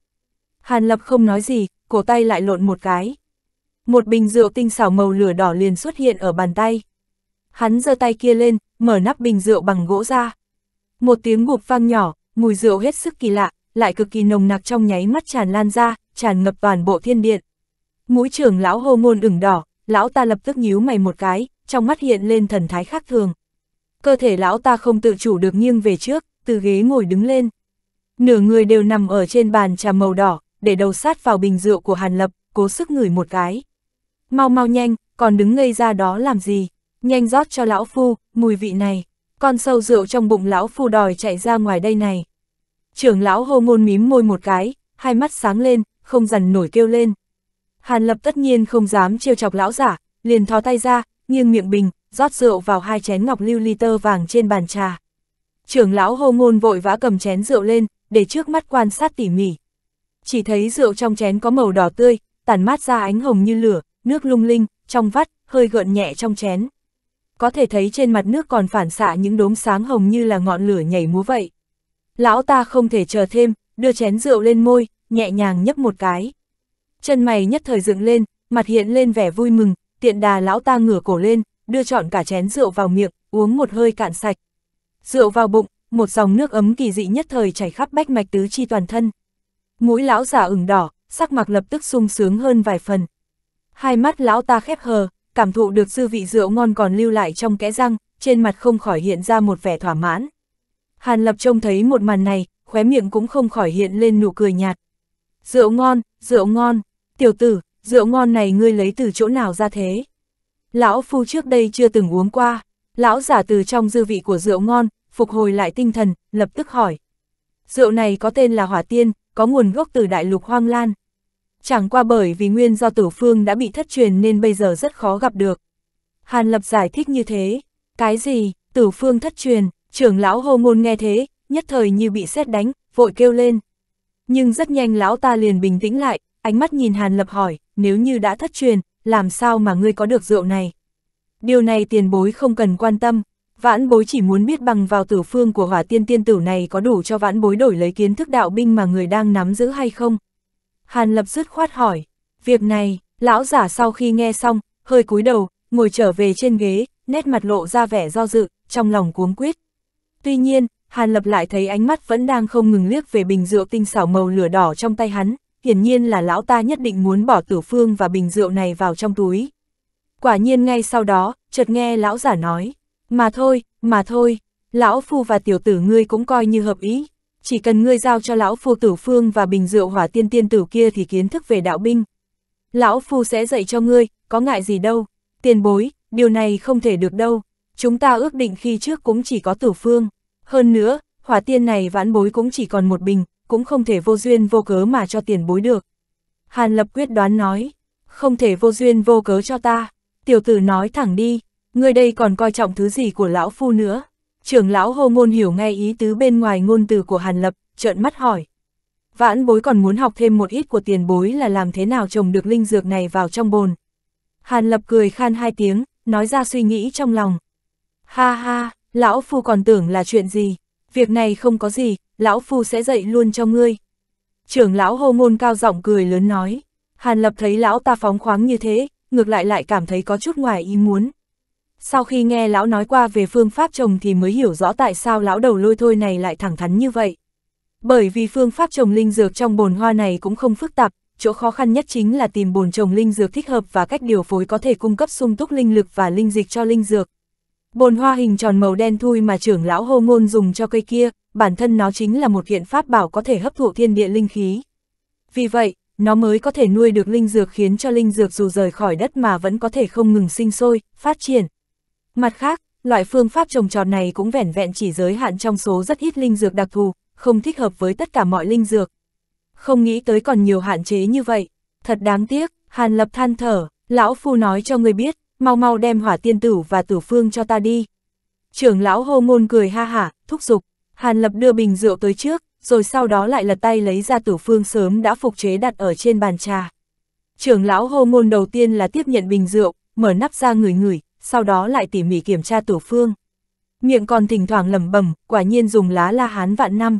Hàn Lập không nói gì, cổ tay lại lộn một cái. Một bình rượu tinh xảo màu lửa đỏ liền xuất hiện ở bàn tay. Hắn giơ tay kia lên, mở nắp bình rượu bằng gỗ ra. Một tiếng gục vang nhỏ, mùi rượu hết sức kỳ lạ, lại cực kỳ nồng nặc trong nháy mắt tràn lan ra, tràn ngập toàn bộ thiên điện. Mũi trưởng lão hô môn ửng đỏ, lão ta lập tức nhíu mày một cái, trong mắt hiện lên thần thái khác thường. Cơ thể lão ta không tự chủ được nghiêng về trước, từ ghế ngồi đứng lên. Nửa người đều nằm ở trên bàn trà màu đỏ, để đầu sát vào bình rượu của Hàn Lập, cố sức ngửi một cái. Mau mau nhanh, còn đứng ngây ra đó làm gì? Nhanh rót cho lão phu, mùi vị này. Con sâu rượu trong bụng lão phu đòi chạy ra ngoài đây này. Trưởng lão hô ngôn mím môi một cái, hai mắt sáng lên, không dằn nổi kêu lên. Hàn Lập tất nhiên không dám trêu chọc lão giả, liền thò tay ra, nghiêng miệng bình, rót rượu vào hai chén ngọc lưu ly tơ vàng trên bàn trà. Trưởng lão hô ngôn vội vã cầm chén rượu lên, để trước mắt quan sát tỉ mỉ. Chỉ thấy rượu trong chén có màu đỏ tươi, tản mát ra ánh hồng như lửa, nước lung linh, trong vắt, hơi gợn nhẹ trong chén. Có thể thấy trên mặt nước còn phản xạ những đốm sáng hồng như là ngọn lửa nhảy múa vậy. Lão ta không thể chờ thêm, đưa chén rượu lên môi, nhẹ nhàng nhấp một cái. Chân mày nhất thời dựng lên, mặt hiện lên vẻ vui mừng, tiện đà lão ta ngửa cổ lên, đưa trọn cả chén rượu vào miệng, uống một hơi cạn sạch. Rượu vào bụng, một dòng nước ấm kỳ dị nhất thời chảy khắp bách mạch tứ chi toàn thân. Mũi lão giả ửng đỏ, sắc mặt lập tức sung sướng hơn vài phần. Hai mắt lão ta khép hờ, cảm thụ được dư vị rượu ngon còn lưu lại trong kẽ răng, trên mặt không khỏi hiện ra một vẻ thỏa mãn. Hàn Lập trông thấy một màn này, khóe miệng cũng không khỏi hiện lên nụ cười nhạt. Rượu ngon, rượu ngon, tiểu tử, rượu ngon này ngươi lấy từ chỗ nào ra thế? Lão phu trước đây chưa từng uống qua, lão giả từ trong dư vị của rượu ngon, phục hồi lại tinh thần, lập tức hỏi. Rượu này có tên là hỏa tiên, có nguồn gốc từ đại lục hoang lan. Chẳng qua bởi vì nguyên do tử phương đã bị thất truyền nên bây giờ rất khó gặp được. Hàn Lập giải thích như thế. Cái gì, tử phương thất truyền, trưởng lão hô ngôn nghe thế, nhất thời như bị xét đánh, vội kêu lên. Nhưng rất nhanh lão ta liền bình tĩnh lại, ánh mắt nhìn Hàn Lập hỏi, nếu như đã thất truyền, làm sao mà ngươi có được rượu này? Điều này tiền bối không cần quan tâm, vãn bối chỉ muốn biết bằng vào tử phương của hỏa tiên tiên tử này có đủ cho vãn bối đổi lấy kiến thức đạo binh mà người đang nắm giữ hay không? Hàn Lập dứt khoát hỏi, việc này, lão giả sau khi nghe xong, hơi cúi đầu, ngồi trở về trên ghế, nét mặt lộ ra vẻ do dự, trong lòng cuống quyết. Tuy nhiên, Hàn Lập lại thấy ánh mắt vẫn đang không ngừng liếc về bình rượu tinh xảo màu lửa đỏ trong tay hắn, hiển nhiên là lão ta nhất định muốn bỏ tử phương và bình rượu này vào trong túi. Quả nhiên ngay sau đó, chợt nghe lão giả nói, mà thôi, mà thôi, lão phu và tiểu tử ngươi cũng coi như hợp ý, chỉ cần ngươi giao cho lão phu tử phương và bình rượu hỏa tiên tiên tử kia thì kiến thức về đạo binh. Lão phu sẽ dạy cho ngươi, có ngại gì đâu, tiền bối, điều này không thể được đâu, chúng ta ước định khi trước cũng chỉ có tử phương. Hơn nữa, hỏa tiên này vãn bối cũng chỉ còn một bình, cũng không thể vô duyên vô cớ mà cho tiền bối được. Hàn Lập quyết đoán nói, không thể vô duyên vô cớ cho ta, tiểu tử nói thẳng đi, ngươi đây còn coi trọng thứ gì của lão phu nữa. Trưởng lão hô ngôn hiểu ngay ý tứ bên ngoài ngôn từ của Hàn Lập, trợn mắt hỏi. Vãn bối còn muốn học thêm một ít của tiền bối là làm thế nào trồng được linh dược này vào trong bồn. Hàn Lập cười khan hai tiếng, nói ra suy nghĩ trong lòng. Ha ha, lão phu còn tưởng là chuyện gì, việc này không có gì, lão phu sẽ dạy luôn cho ngươi. Trưởng lão hô ngôn cao giọng cười lớn nói, Hàn Lập thấy lão ta phóng khoáng như thế, ngược lại lại cảm thấy có chút ngoài ý muốn. Sau khi nghe lão nói qua về phương pháp trồng thì mới hiểu rõ tại sao lão đầu lôi thôi này lại thẳng thắn như vậy. Bởi vì phương pháp trồng linh dược trong bồn hoa này cũng không phức tạp, chỗ khó khăn nhất chính là tìm bồn trồng linh dược thích hợp và cách điều phối có thể cung cấp sung túc linh lực và linh dịch cho linh dược. Bồn hoa hình tròn màu đen thui mà trưởng lão hô ngôn dùng cho cây kia, bản thân nó chính là một hiện pháp bảo có thể hấp thụ thiên địa linh khí. Vì vậy, nó mới có thể nuôi được linh dược khiến cho linh dược dù rời khỏi đất mà vẫn có thể không ngừng sinh sôi, phát triển. Mặt khác, loại phương pháp trồng trọt này cũng vẻn vẹn chỉ giới hạn trong số rất ít linh dược đặc thù, không thích hợp với tất cả mọi linh dược. Không nghĩ tới còn nhiều hạn chế như vậy, thật đáng tiếc, Hàn Lập than thở, lão phu nói cho người biết, mau mau đem hỏa tiên tử và tử phương cho ta đi. Trưởng lão hô ngôn cười ha hả, thúc giục, Hàn Lập đưa bình rượu tới trước, rồi sau đó lại lật tay lấy ra tử phương sớm đã phục chế đặt ở trên bàn trà. Trưởng lão hô ngôn đầu tiên là tiếp nhận bình rượu, mở nắp ra ngửi ngửi, sau đó lại tỉ mỉ kiểm tra tổ phương. Miệng còn thỉnh thoảng lẩm bẩm, quả nhiên dùng lá la hán vạn năm.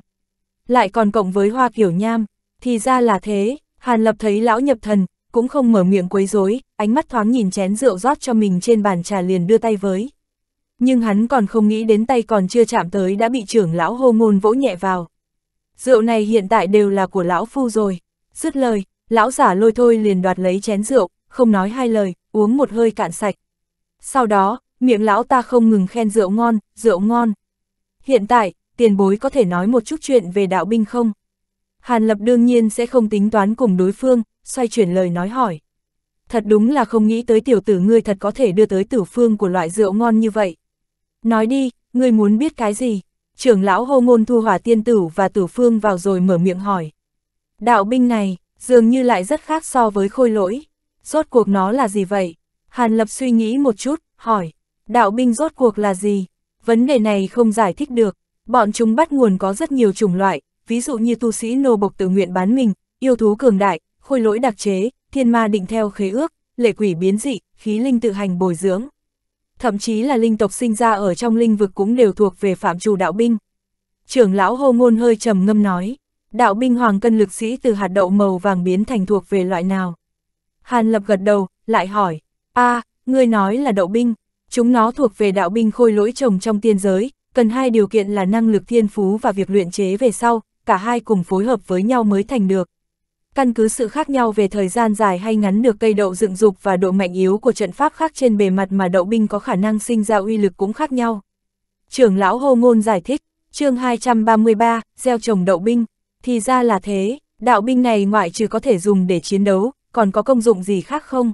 Lại còn cộng với hoa kiểu nham, thì ra là thế, Hàn Lập thấy lão nhập thần, cũng không mở miệng quấy rối, ánh mắt thoáng nhìn chén rượu rót cho mình trên bàn trà liền đưa tay với. Nhưng hắn còn không nghĩ đến tay còn chưa chạm tới đã bị trưởng lão hô ngôn vỗ nhẹ vào. Rượu này hiện tại đều là của lão phu rồi. Dứt lời, lão giả lôi thôi liền đoạt lấy chén rượu, không nói hai lời, uống một hơi cạn sạch. Sau đó, miệng lão ta không ngừng khen rượu ngon, rượu ngon. Hiện tại, tiền bối có thể nói một chút chuyện về đạo binh không? Hàn Lập đương nhiên sẽ không tính toán cùng đối phương, xoay chuyển lời nói hỏi. Thật đúng là không nghĩ tới tiểu tử ngươi thật có thể đưa tới tử phương của loại rượu ngon như vậy. Nói đi, ngươi muốn biết cái gì? Trưởng lão hô ngôn thu hỏa tiên tử và tử phương vào rồi mở miệng hỏi. Đạo binh này, dường như lại rất khác so với khôi lỗi. Rốt cuộc nó là gì vậy? Hàn Lập suy nghĩ một chút, hỏi. Đạo binh rốt cuộc là gì? Vấn đề này không giải thích được. Bọn chúng bắt nguồn có rất nhiều chủng loại, ví dụ như tu sĩ nô bộc tự nguyện bán mình, yêu thú cường đại, khôi lỗi đặc chế, thiên ma định theo khế ước, lệ quỷ biến dị, khí linh tự hành bồi dưỡng. Thậm chí là linh tộc sinh ra ở trong linh vực cũng đều thuộc về phạm chủ đạo binh. Trưởng lão hô ngôn hơi trầm ngâm nói, đạo binh hoàng cân lực sĩ từ hạt đậu màu vàng biến thành thuộc về loại nào? Hàn lập gật đầu, lại hỏi, a ngươi nói là đậu binh, chúng nó thuộc về đạo binh khôi lỗi trồng trong tiên giới, cần hai điều kiện là năng lực thiên phú và việc luyện chế về sau, cả hai cùng phối hợp với nhau mới thành được. Căn cứ sự khác nhau về thời gian dài hay ngắn được cây đậu dựng dục và độ mạnh yếu của trận pháp khác trên bề mặt mà đậu binh có khả năng sinh ra uy lực cũng khác nhau. Trưởng lão Hô Ngôn giải thích, chương 233, gieo trồng đậu binh, thì ra là thế, đạo binh này ngoại trừ có thể dùng để chiến đấu, còn có công dụng gì khác không?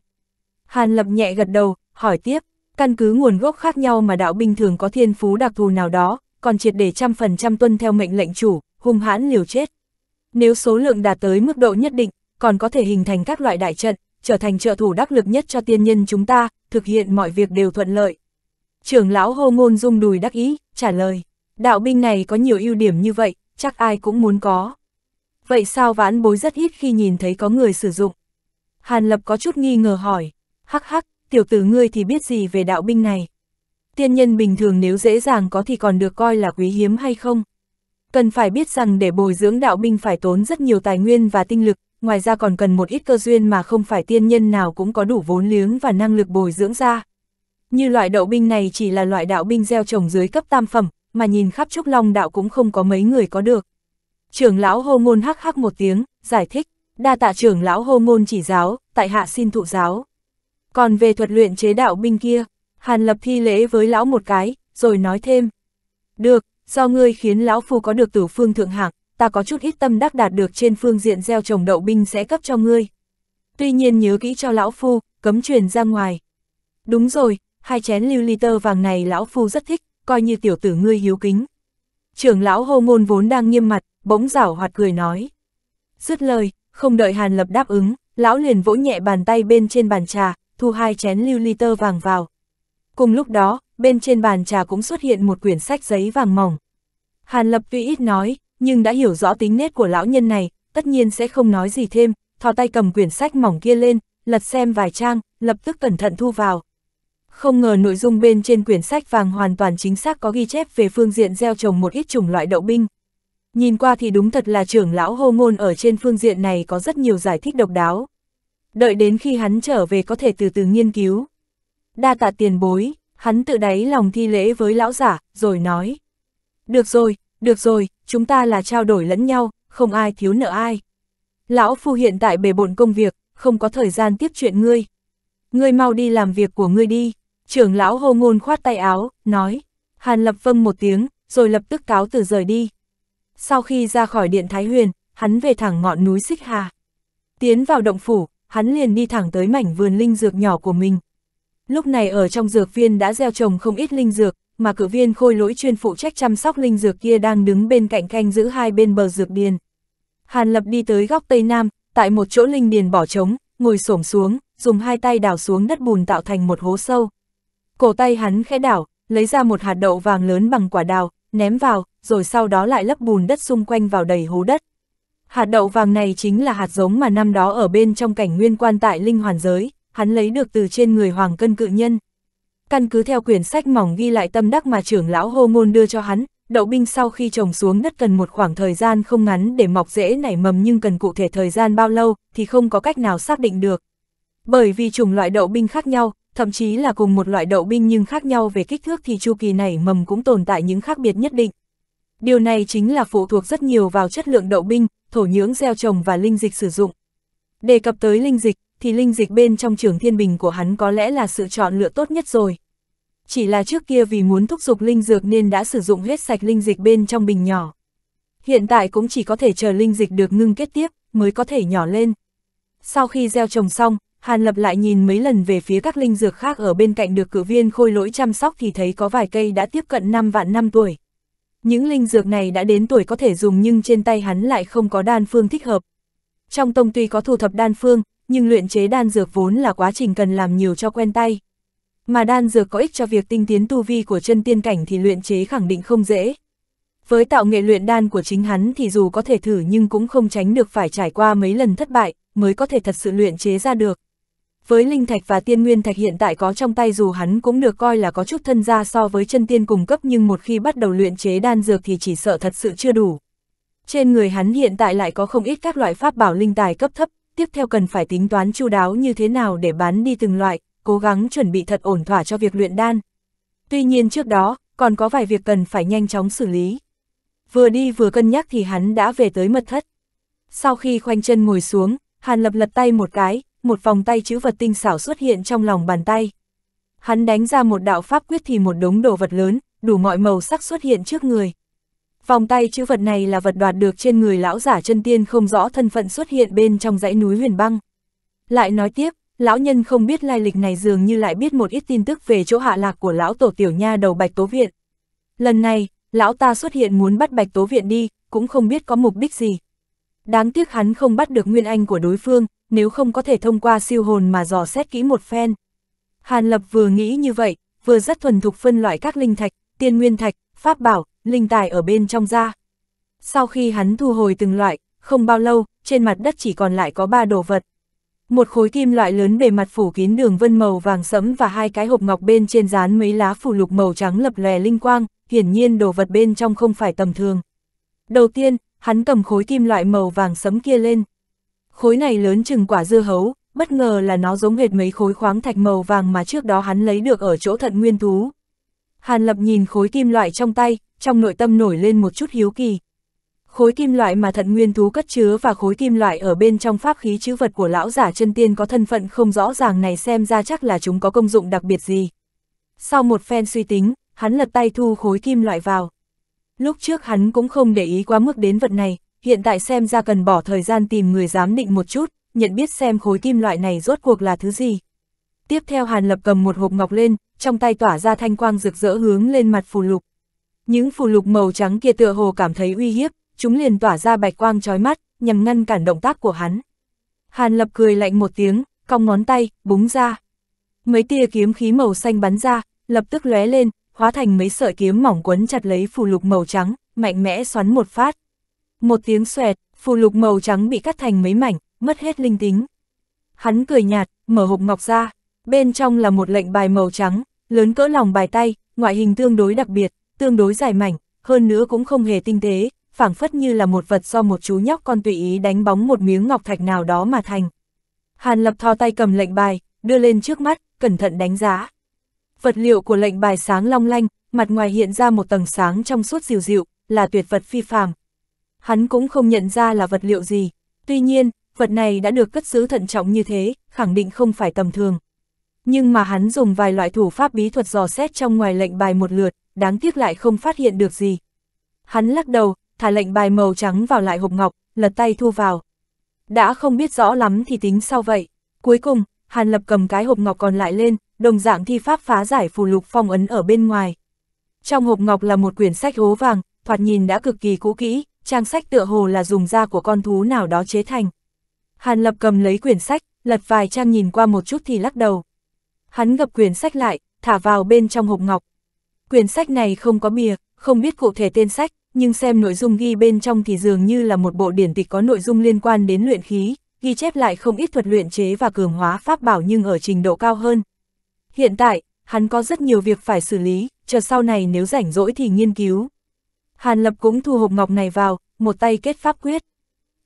Hàn Lập nhẹ gật đầu, hỏi tiếp, căn cứ nguồn gốc khác nhau mà đạo binh thường có thiên phú đặc thù nào đó, còn triệt để trăm phần trăm tuân theo mệnh lệnh chủ, hung hãn liều chết. Nếu số lượng đạt tới mức độ nhất định, còn có thể hình thành các loại đại trận, trở thành trợ thủ đắc lực nhất cho tiên nhân chúng ta, thực hiện mọi việc đều thuận lợi. Trưởng lão hô ngôn dung đùi đắc ý, trả lời, đạo binh này có nhiều ưu điểm như vậy, chắc ai cũng muốn có. Vậy sao vãn bối rất ít khi nhìn thấy có người sử dụng? Hàn Lập có chút nghi ngờ hỏi, hắc hắc, tiểu tử ngươi thì biết gì về đạo binh này? Tiên nhân bình thường nếu dễ dàng có thì còn được coi là quý hiếm hay không? Cần phải biết rằng để bồi dưỡng đạo binh phải tốn rất nhiều tài nguyên và tinh lực, ngoài ra còn cần một ít cơ duyên mà không phải tiên nhân nào cũng có đủ vốn liếng và năng lực bồi dưỡng ra. Như loại đậu binh này chỉ là loại đạo binh gieo trồng dưới cấp tam phẩm, mà nhìn khắp trúc long đạo cũng không có mấy người có được. Trưởng lão hô ngôn hắc hắc một tiếng, giải thích, đa tạ trưởng lão hô ngôn chỉ giáo, tại hạ xin thụ giáo. Còn về thuật luyện chế đạo binh kia, Hàn lập thi lễ với lão một cái, rồi nói thêm. Được, do ngươi khiến lão phu có được tử phương thượng hạng, ta có chút ít tâm đắc đạt được trên phương diện gieo trồng đậu binh sẽ cấp cho ngươi. Tuy nhiên nhớ kỹ cho lão phu, cấm truyền ra ngoài. Đúng rồi, hai chén lưu ly tơ vàng này lão phu rất thích, coi như tiểu tử ngươi hiếu kính. Trưởng lão hô ngôn vốn đang nghiêm mặt, bỗng rảo hoạt cười nói. Dứt lời, không đợi Hàn Lập đáp ứng, lão liền vỗ nhẹ bàn tay bên trên bàn trà, thu hai chén lưu ly tơ vàng vào. Cùng lúc đó, bên trên bàn trà cũng xuất hiện một quyển sách giấy vàng mỏng. Hàn Lập tuy ít nói, nhưng đã hiểu rõ tính nết của lão nhân này, tất nhiên sẽ không nói gì thêm, thò tay cầm quyển sách mỏng kia lên, lật xem vài trang, lập tức cẩn thận thu vào. Không ngờ nội dung bên trên quyển sách vàng hoàn toàn chính xác có ghi chép về phương diện gieo trồng một ít chủng loại đậu binh. Nhìn qua thì đúng thật là trưởng lão hô ngôn ở trên phương diện này có rất nhiều giải thích độc đáo. Đợi đến khi hắn trở về có thể từ từ nghiên cứu. Đa tạ tiền bối, hắn tự đáy lòng thi lễ với lão giả, rồi nói. Được rồi, được rồi, chúng ta là trao đổi lẫn nhau, không ai thiếu nợ ai. Lão phu hiện tại bề bộn công việc, không có thời gian tiếp chuyện ngươi. Ngươi mau đi làm việc của ngươi đi. Trưởng lão hô ngôn khoát tay áo, nói. Hàn lập vâng một tiếng, rồi lập tức cáo từ rời đi. Sau khi ra khỏi điện Thái Huyền, hắn về thẳng ngọn núi Xích Hà. Tiến vào động phủ, hắn liền đi thẳng tới mảnh vườn linh dược nhỏ của mình. Lúc này ở trong dược viên đã gieo trồng không ít linh dược, mà cử viên khôi lỗi chuyên phụ trách chăm sóc linh dược kia đang đứng bên cạnh canh giữ hai bên bờ dược điền. Hàn Lập đi tới góc Tây Nam, tại một chỗ linh điền bỏ trống, ngồi xổm xuống, dùng hai tay đào xuống đất bùn tạo thành một hố sâu. Cổ tay hắn khẽ đảo, lấy ra một hạt đậu vàng lớn bằng quả đào, ném vào, rồi sau đó lại lấp bùn đất xung quanh vào đầy hố đất. Hạt đậu vàng này chính là hạt giống mà năm đó ở bên trong cảnh nguyên quan tại linh hoàn giới, hắn lấy được từ trên người hoàng cân cự nhân. Căn cứ theo quyển sách mỏng ghi lại tâm đắc mà trưởng lão hô ngôn đưa cho hắn, đậu binh sau khi trồng xuống đất cần một khoảng thời gian không ngắn để mọc rễ nảy mầm nhưng cần cụ thể thời gian bao lâu thì không có cách nào xác định được. Bởi vì chủng loại đậu binh khác nhau, thậm chí là cùng một loại đậu binh nhưng khác nhau về kích thước thì chu kỳ nảy mầm cũng tồn tại những khác biệt nhất định. Điều này chính là phụ thuộc rất nhiều vào chất lượng đậu binh, thổ nhưỡng gieo trồng và linh dịch sử dụng. Đề cập tới linh dịch, thì linh dịch bên trong trường thiên bình của hắn có lẽ là sự chọn lựa tốt nhất rồi. Chỉ là trước kia vì muốn thúc giục linh dược nên đã sử dụng hết sạch linh dịch bên trong bình nhỏ. Hiện tại cũng chỉ có thể chờ linh dịch được ngưng kết tiếp, mới có thể nhỏ lên. Sau khi gieo trồng xong, Hàn Lập lại nhìn mấy lần về phía các linh dược khác ở bên cạnh được cử viên khôi lỗi chăm sóc thì thấy có vài cây đã tiếp cận 5 vạn năm tuổi. Những linh dược này đã đến tuổi có thể dùng nhưng trên tay hắn lại không có đan phương thích hợp. Trong tông tuy có thu thập đan phương, nhưng luyện chế đan dược vốn là quá trình cần làm nhiều cho quen tay. Mà đan dược có ích cho việc tinh tiến tu vi của chân tiên cảnh thì luyện chế khẳng định không dễ. Với tạo nghệ luyện đan của chính hắn thì dù có thể thử nhưng cũng không tránh được phải trải qua mấy lần thất bại, mới có thể thật sự luyện chế ra được. Với linh thạch và tiên nguyên thạch hiện tại có trong tay dù hắn cũng được coi là có chút thân gia so với chân tiên cùng cấp nhưng một khi bắt đầu luyện chế đan dược thì chỉ sợ thật sự chưa đủ. Trên người hắn hiện tại lại có không ít các loại pháp bảo linh tài cấp thấp, tiếp theo cần phải tính toán chu đáo như thế nào để bán đi từng loại, cố gắng chuẩn bị thật ổn thỏa cho việc luyện đan. Tuy nhiên trước đó, còn có vài việc cần phải nhanh chóng xử lý. Vừa đi vừa cân nhắc thì hắn đã về tới mật thất. Sau khi khoanh chân ngồi xuống, Hàn lập lật tay một cái, một vòng tay chữ vật tinh xảo xuất hiện trong lòng bàn tay. Hắn đánh ra một đạo pháp quyết thì một đống đồ vật lớn, đủ mọi màu sắc xuất hiện trước người. Vòng tay chữ vật này là vật đoạt được trên người lão giả chân tiên không rõ thân phận xuất hiện bên trong dãy núi huyền băng. Lại nói tiếp, lão nhân không biết lai lịch này dường như lại biết một ít tin tức về chỗ hạ lạc của lão tổ tiểu nha đầu Bạch Tố Viện. Lần này, lão ta xuất hiện muốn bắt Bạch Tố Viện đi, cũng không biết có mục đích gì. Đáng tiếc hắn không bắt được nguyên anh của đối phương, nếu không có thể thông qua siêu hồn mà dò xét kỹ một phen. Hàn Lập vừa nghĩ như vậy, vừa rất thuần thục phân loại các linh thạch, tiên nguyên thạch, pháp bảo, linh tài ở bên trong ra. Sau khi hắn thu hồi từng loại, không bao lâu, trên mặt đất chỉ còn lại có ba đồ vật. Một khối kim loại lớn bề mặt phủ kín đường vân màu vàng sẫm và hai cái hộp ngọc bên trên dán mấy lá phủ lục màu trắng lập lè linh quang, hiển nhiên đồ vật bên trong không phải tầm thường. Đầu tiên, hắn cầm khối kim loại màu vàng sẫm kia lên. Khối này lớn chừng quả dưa hấu, bất ngờ là nó giống hệt mấy khối khoáng thạch màu vàng mà trước đó hắn lấy được ở chỗ thận nguyên thú. Hàn Lập nhìn khối kim loại trong tay, trong nội tâm nổi lên một chút hiếu kỳ. Khối kim loại mà thận nguyên thú cất chứa và khối kim loại ở bên trong pháp khí chữ vật của lão giả chân tiên có thân phận không rõ ràng này xem ra chắc là chúng có công dụng đặc biệt gì. Sau một phen suy tính, hắn lật tay thu khối kim loại vào. Lúc trước hắn cũng không để ý quá mức đến vật này, hiện tại xem ra cần bỏ thời gian tìm người giám định một chút, nhận biết xem khối kim loại này rốt cuộc là thứ gì. Tiếp theo Hàn Lập cầm một hộp ngọc lên, trong tay tỏa ra thanh quang rực rỡ hướng lên mặt phù lục. Những phù lục màu trắng kia tựa hồ cảm thấy uy hiếp, chúng liền tỏa ra bạch quang chói mắt, nhằm ngăn cản động tác của hắn. Hàn Lập cười lạnh một tiếng, cong ngón tay, búng ra. Mấy tia kiếm khí màu xanh bắn ra, lập tức lóe lên, hóa thành mấy sợi kiếm mỏng quấn chặt lấy phù lục màu trắng, mạnh mẽ xoắn một phát. Một tiếng xoẹt, phù lục màu trắng bị cắt thành mấy mảnh, mất hết linh tính. Hắn cười nhạt, mở hộp ngọc ra, bên trong là một lệnh bài màu trắng, lớn cỡ lòng bài tay, ngoại hình tương đối đặc biệt, tương đối dài mảnh, hơn nữa cũng không hề tinh tế, phảng phất như là một vật do một chú nhóc con tùy ý đánh bóng một miếng ngọc thạch nào đó mà thành. Hàn Lập thò tay cầm lệnh bài, đưa lên trước mắt, cẩn thận đánh giá. Vật liệu của lệnh bài sáng long lanh, mặt ngoài hiện ra một tầng sáng trong suốt dịu dịu, là tuyệt vật phi phàm. Hắn cũng không nhận ra là vật liệu gì, tuy nhiên, vật này đã được cất giữ thận trọng như thế, khẳng định không phải tầm thường. Nhưng mà hắn dùng vài loại thủ pháp bí thuật dò xét trong ngoài lệnh bài một lượt, đáng tiếc lại không phát hiện được gì. Hắn lắc đầu, thả lệnh bài màu trắng vào lại hộp ngọc, lật tay thu vào. Đã không biết rõ lắm thì tính sau vậy. Cuối cùng, Hàn Lập cầm cái hộp ngọc còn lại lên, đồng dạng thi pháp phá giải phù lục phong ấn ở bên ngoài. Trong hộp ngọc là một quyển sách hố vàng, thoạt nhìn đã cực kỳ cũ kỹ, trang sách tựa hồ là dùng da của con thú nào đó chế thành. Hàn Lập cầm lấy quyển sách, lật vài trang nhìn qua một chút thì lắc đầu. Hắn gập quyển sách lại, thả vào bên trong hộp ngọc. Quyển sách này không có bìa, không biết cụ thể tên sách, nhưng xem nội dung ghi bên trong thì dường như là một bộ điển tịch có nội dung liên quan đến luyện khí, ghi chép lại không ít thuật luyện chế và cường hóa pháp bảo nhưng ở trình độ cao hơn. Hiện tại, hắn có rất nhiều việc phải xử lý, chờ sau này nếu rảnh rỗi thì nghiên cứu. Hàn Lập cũng thu hộp ngọc này vào, một tay kết pháp quyết.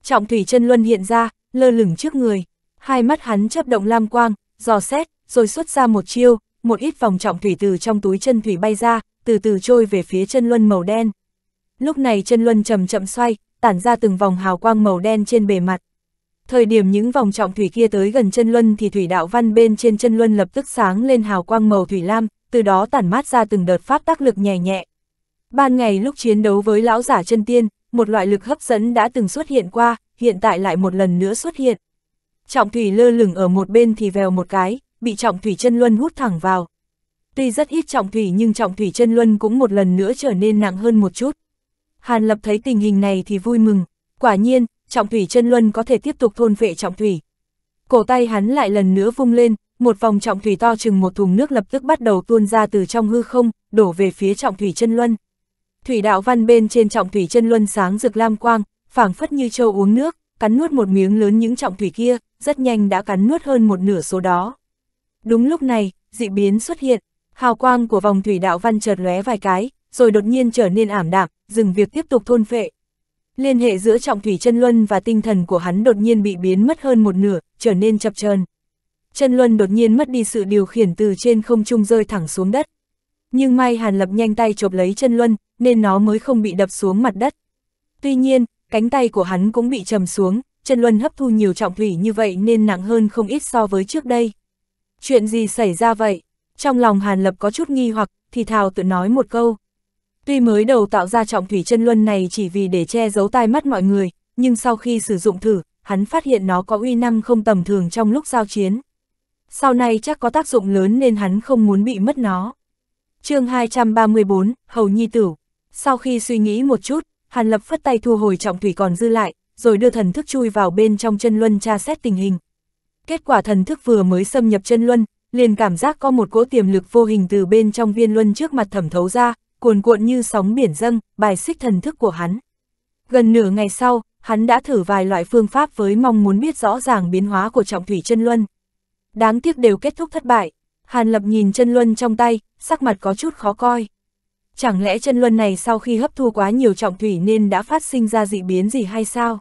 Trọng thủy chân luân hiện ra, lơ lửng trước người. Hai mắt hắn chấp động lam quang, dò xét, rồi xuất ra một chiêu, một ít vòng trọng thủy từ trong túi chân thủy bay ra, từ từ trôi về phía chân luân màu đen. Lúc này chân luân chậm chậm xoay, tản ra từng vòng hào quang màu đen trên bề mặt. Thời điểm những vòng trọng thủy kia tới gần chân luân thì thủy đạo văn bên trên chân luân lập tức sáng lên hào quang màu thủy lam, từ đó tản mát ra từng đợt pháp tác lực nhẹ nhẹ. Ban ngày lúc chiến đấu với lão giả chân tiên, một loại lực hấp dẫn đã từng xuất hiện qua, hiện tại lại một lần nữa xuất hiện. Trọng thủy lơ lửng ở một bên thì vèo một cái, bị trọng thủy chân luân hút thẳng vào. Tuy rất ít trọng thủy nhưng trọng thủy chân luân cũng một lần nữa trở nên nặng hơn một chút. Hàn Lập thấy tình hình này thì vui mừng, quả nhiên, trọng thủy chân luân có thể tiếp tục thôn vệ trọng thủy. Cổ tay hắn lại lần nữa vung lên, một vòng trọng thủy to chừng một thùng nước lập tức bắt đầu tuôn ra từ trong hư không, đổ về phía trọng thủy chân luân. Thủy đạo văn bên trên trọng thủy chân luân sáng rực lam quang, phảng phất như châu uống nước, cắn nuốt một miếng lớn những trọng thủy kia, rất nhanh đã cắn nuốt hơn một nửa số đó. Đúng lúc này, dị biến xuất hiện, hào quang của vòng thủy đạo văn chợt lóe vài cái, rồi đột nhiên trở nên ảm đạm, dừng việc tiếp tục thôn phệ. Liên hệ giữa trọng thủy chân luân và tinh thần của hắn đột nhiên bị biến mất hơn một nửa, trở nên chập chờn. Chân luân đột nhiên mất đi sự điều khiển từ trên không trung rơi thẳng xuống đất. Nhưng may Hàn Lập nhanh tay chộp lấy chân luân, nên nó mới không bị đập xuống mặt đất. Tuy nhiên, cánh tay của hắn cũng bị trầm xuống, chân luân hấp thu nhiều trọng thủy như vậy nên nặng hơn không ít so với trước đây. Chuyện gì xảy ra vậy? Trong lòng Hàn Lập có chút nghi hoặc, thì thào tự nói một câu. Tuy mới đầu tạo ra trọng thủy chân luân này chỉ vì để che giấu tai mắt mọi người, nhưng sau khi sử dụng thử, hắn phát hiện nó có uy năng không tầm thường trong lúc giao chiến. Sau này chắc có tác dụng lớn nên hắn không muốn bị mất nó. chương 234, Hầu Nhi Tử. Sau khi suy nghĩ một chút, Hàn Lập phất tay thu hồi trọng thủy còn dư lại, rồi đưa thần thức chui vào bên trong chân luân tra xét tình hình. Kết quả thần thức vừa mới xâm nhập chân luân, liền cảm giác có một cỗ tiềm lực vô hình từ bên trong viên luân trước mặt thẩm thấu ra, cuồn cuộn như sóng biển dâng, bài xích thần thức của hắn. Gần nửa ngày sau, hắn đã thử vài loại phương pháp với mong muốn biết rõ ràng biến hóa của trọng thủy chân luân. Đáng tiếc đều kết thúc thất bại. Hàn Lập nhìn chân luân trong tay, sắc mặt có chút khó coi. Chẳng lẽ chân luân này sau khi hấp thu quá nhiều trọng thủy nên đã phát sinh ra dị biến gì hay sao?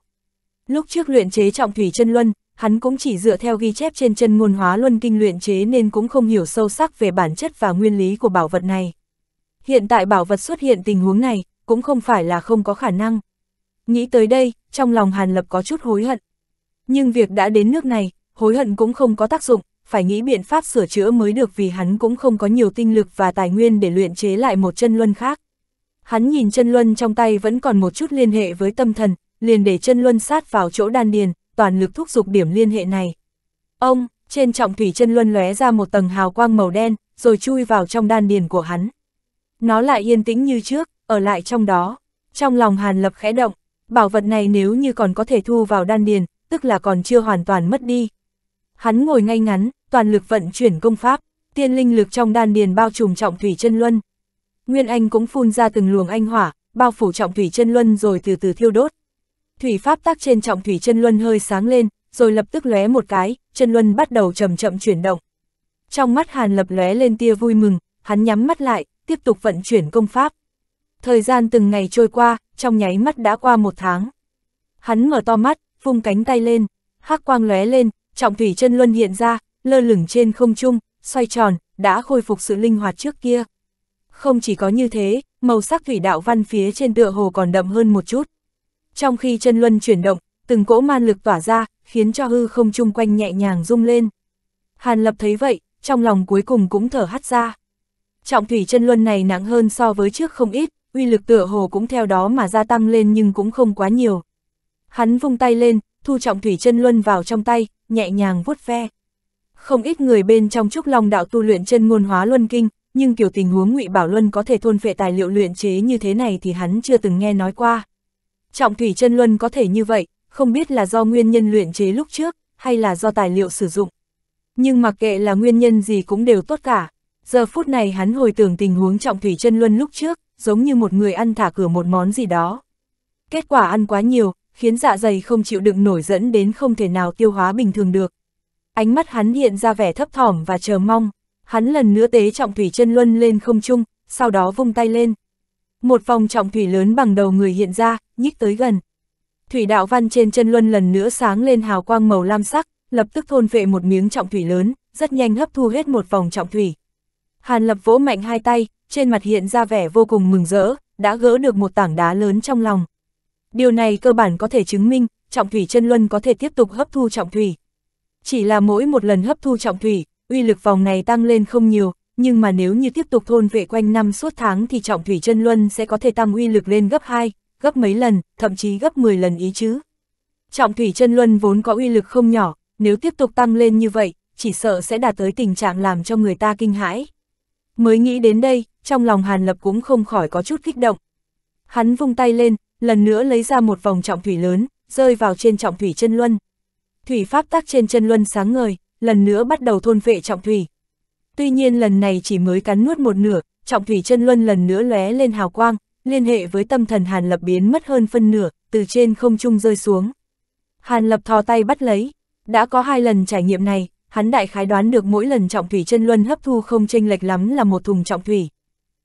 Lúc trước luyện chế trọng thủy chân luân, hắn cũng chỉ dựa theo ghi chép trên chân ngôn hóa luân kinh luyện chế nên cũng không hiểu sâu sắc về bản chất và nguyên lý của bảo vật này. Hiện tại bảo vật xuất hiện tình huống này, cũng không phải là không có khả năng. Nghĩ tới đây, trong lòng Hàn Lập có chút hối hận. Nhưng việc đã đến nước này, hối hận cũng không có tác dụng, phải nghĩ biện pháp sửa chữa mới được vì hắn cũng không có nhiều tinh lực và tài nguyên để luyện chế lại một chân luân khác. Hắn nhìn chân luân trong tay vẫn còn một chút liên hệ với tâm thần, liền để chân luân sát vào chỗ đan điền, toàn lực thúc giục điểm liên hệ này. Ông, trên trọng thủy chân luân lóe ra một tầng hào quang màu đen, rồi chui vào trong đan điền của hắn. Nó lại yên tĩnh như trước, ở lại trong đó. Trong lòng Hàn Lập khẽ động, bảo vật này nếu như còn có thể thu vào đan điền, tức là còn chưa hoàn toàn mất đi. Hắn ngồi ngay ngắn, toàn lực vận chuyển công pháp, tiên linh lực trong đan điền bao trùm trọng thủy chân luân. Nguyên Anh cũng phun ra từng luồng anh hỏa, bao phủ trọng thủy chân luân rồi từ từ thiêu đốt. Thủy pháp tác trên trọng thủy chân luân hơi sáng lên, rồi lập tức lóe một cái, chân luân bắt đầu chậm chậm chuyển động. Trong mắt Hàn Lập lóe lên tia vui mừng, hắn nhắm mắt lại, tiếp tục vận chuyển công pháp. Thời gian từng ngày trôi qua, trong nháy mắt đã qua một tháng. Hắn mở to mắt, vung cánh tay lên, hắc quang lóe lên, trọng thủy chân luân hiện ra, lơ lửng trên không trung, xoay tròn, đã khôi phục sự linh hoạt trước kia. Không chỉ có như thế, màu sắc thủy đạo văn phía trên tựa hồ còn đậm hơn một chút. Trong khi chân luân chuyển động, từng cỗ man lực tỏa ra, khiến cho hư không chung quanh nhẹ nhàng rung lên. Hàn Lập thấy vậy, trong lòng cuối cùng cũng thở hắt ra. Trọng thủy chân luân này nặng hơn so với trước không ít, uy lực tựa hồ cũng theo đó mà gia tăng lên nhưng cũng không quá nhiều. Hắn vung tay lên, thu trọng thủy chân luân vào trong tay, nhẹ nhàng vuốt ve. Không ít người bên trong trúc long đạo tu luyện chân ngôn hóa luân kinh, nhưng kiểu tình huống ngụy Bảo Luân có thể thôn phệ tài liệu luyện chế như thế này thì hắn chưa từng nghe nói qua. Trọng thủy chân luân có thể như vậy, không biết là do nguyên nhân luyện chế lúc trước, hay là do tài liệu sử dụng. Nhưng mặc kệ là nguyên nhân gì cũng đều tốt cả. Giờ phút này hắn hồi tưởng tình huống trọng thủy chân luân lúc trước, giống như một người ăn thả cửa một món gì đó. Kết quả ăn quá nhiều, khiến dạ dày không chịu đựng nổi dẫn đến không thể nào tiêu hóa bình thường được. Ánh mắt hắn hiện ra vẻ thấp thỏm và chờ mong, hắn lần nữa tế trọng thủy chân luân lên không trung, sau đó vung tay lên. Một vòng trọng thủy lớn bằng đầu người hiện ra, nhích tới gần. Thủy đạo văn trên chân luân lần nữa sáng lên hào quang màu lam sắc, lập tức thôn vệ một miếng trọng thủy lớn, rất nhanh hấp thu hết một vòng trọng thủy. Hàn lập vỗ mạnh hai tay, trên mặt hiện ra vẻ vô cùng mừng rỡ, đã gỡ được một tảng đá lớn trong lòng. Điều này cơ bản có thể chứng minh, trọng thủy chân luân có thể tiếp tục hấp thu trọng thủy. Chỉ là mỗi một lần hấp thu trọng thủy, uy lực vòng này tăng lên không nhiều, nhưng mà nếu như tiếp tục thôn vệ quanh năm suốt tháng thì trọng thủy chân luân sẽ có thể tăng uy lực lên gấp 2, gấp mấy lần, thậm chí gấp 10 lần ý chứ. Trọng thủy chân luân vốn có uy lực không nhỏ, nếu tiếp tục tăng lên như vậy, chỉ sợ sẽ đạt tới tình trạng làm cho người ta kinh hãi. Mới nghĩ đến đây, trong lòng Hàn Lập cũng không khỏi có chút kích động. Hắn vung tay lên, lần nữa lấy ra một vòng trọng thủy lớn, rơi vào trên trọng thủy chân luân. Thủy pháp tác trên chân luân sáng ngời, lần nữa bắt đầu thôn vệ trọng thủy. Tuy nhiên lần này chỉ mới cắn nuốt một nửa, trọng thủy chân luân lần nữa lóe lên hào quang, liên hệ với tâm thần Hàn Lập biến mất hơn phân nửa, từ trên không trung rơi xuống. Hàn Lập thò tay bắt lấy, đã có hai lần trải nghiệm này, hắn đại khái đoán được mỗi lần trọng thủy chân luân hấp thu không chênh lệch lắm là một thùng trọng thủy.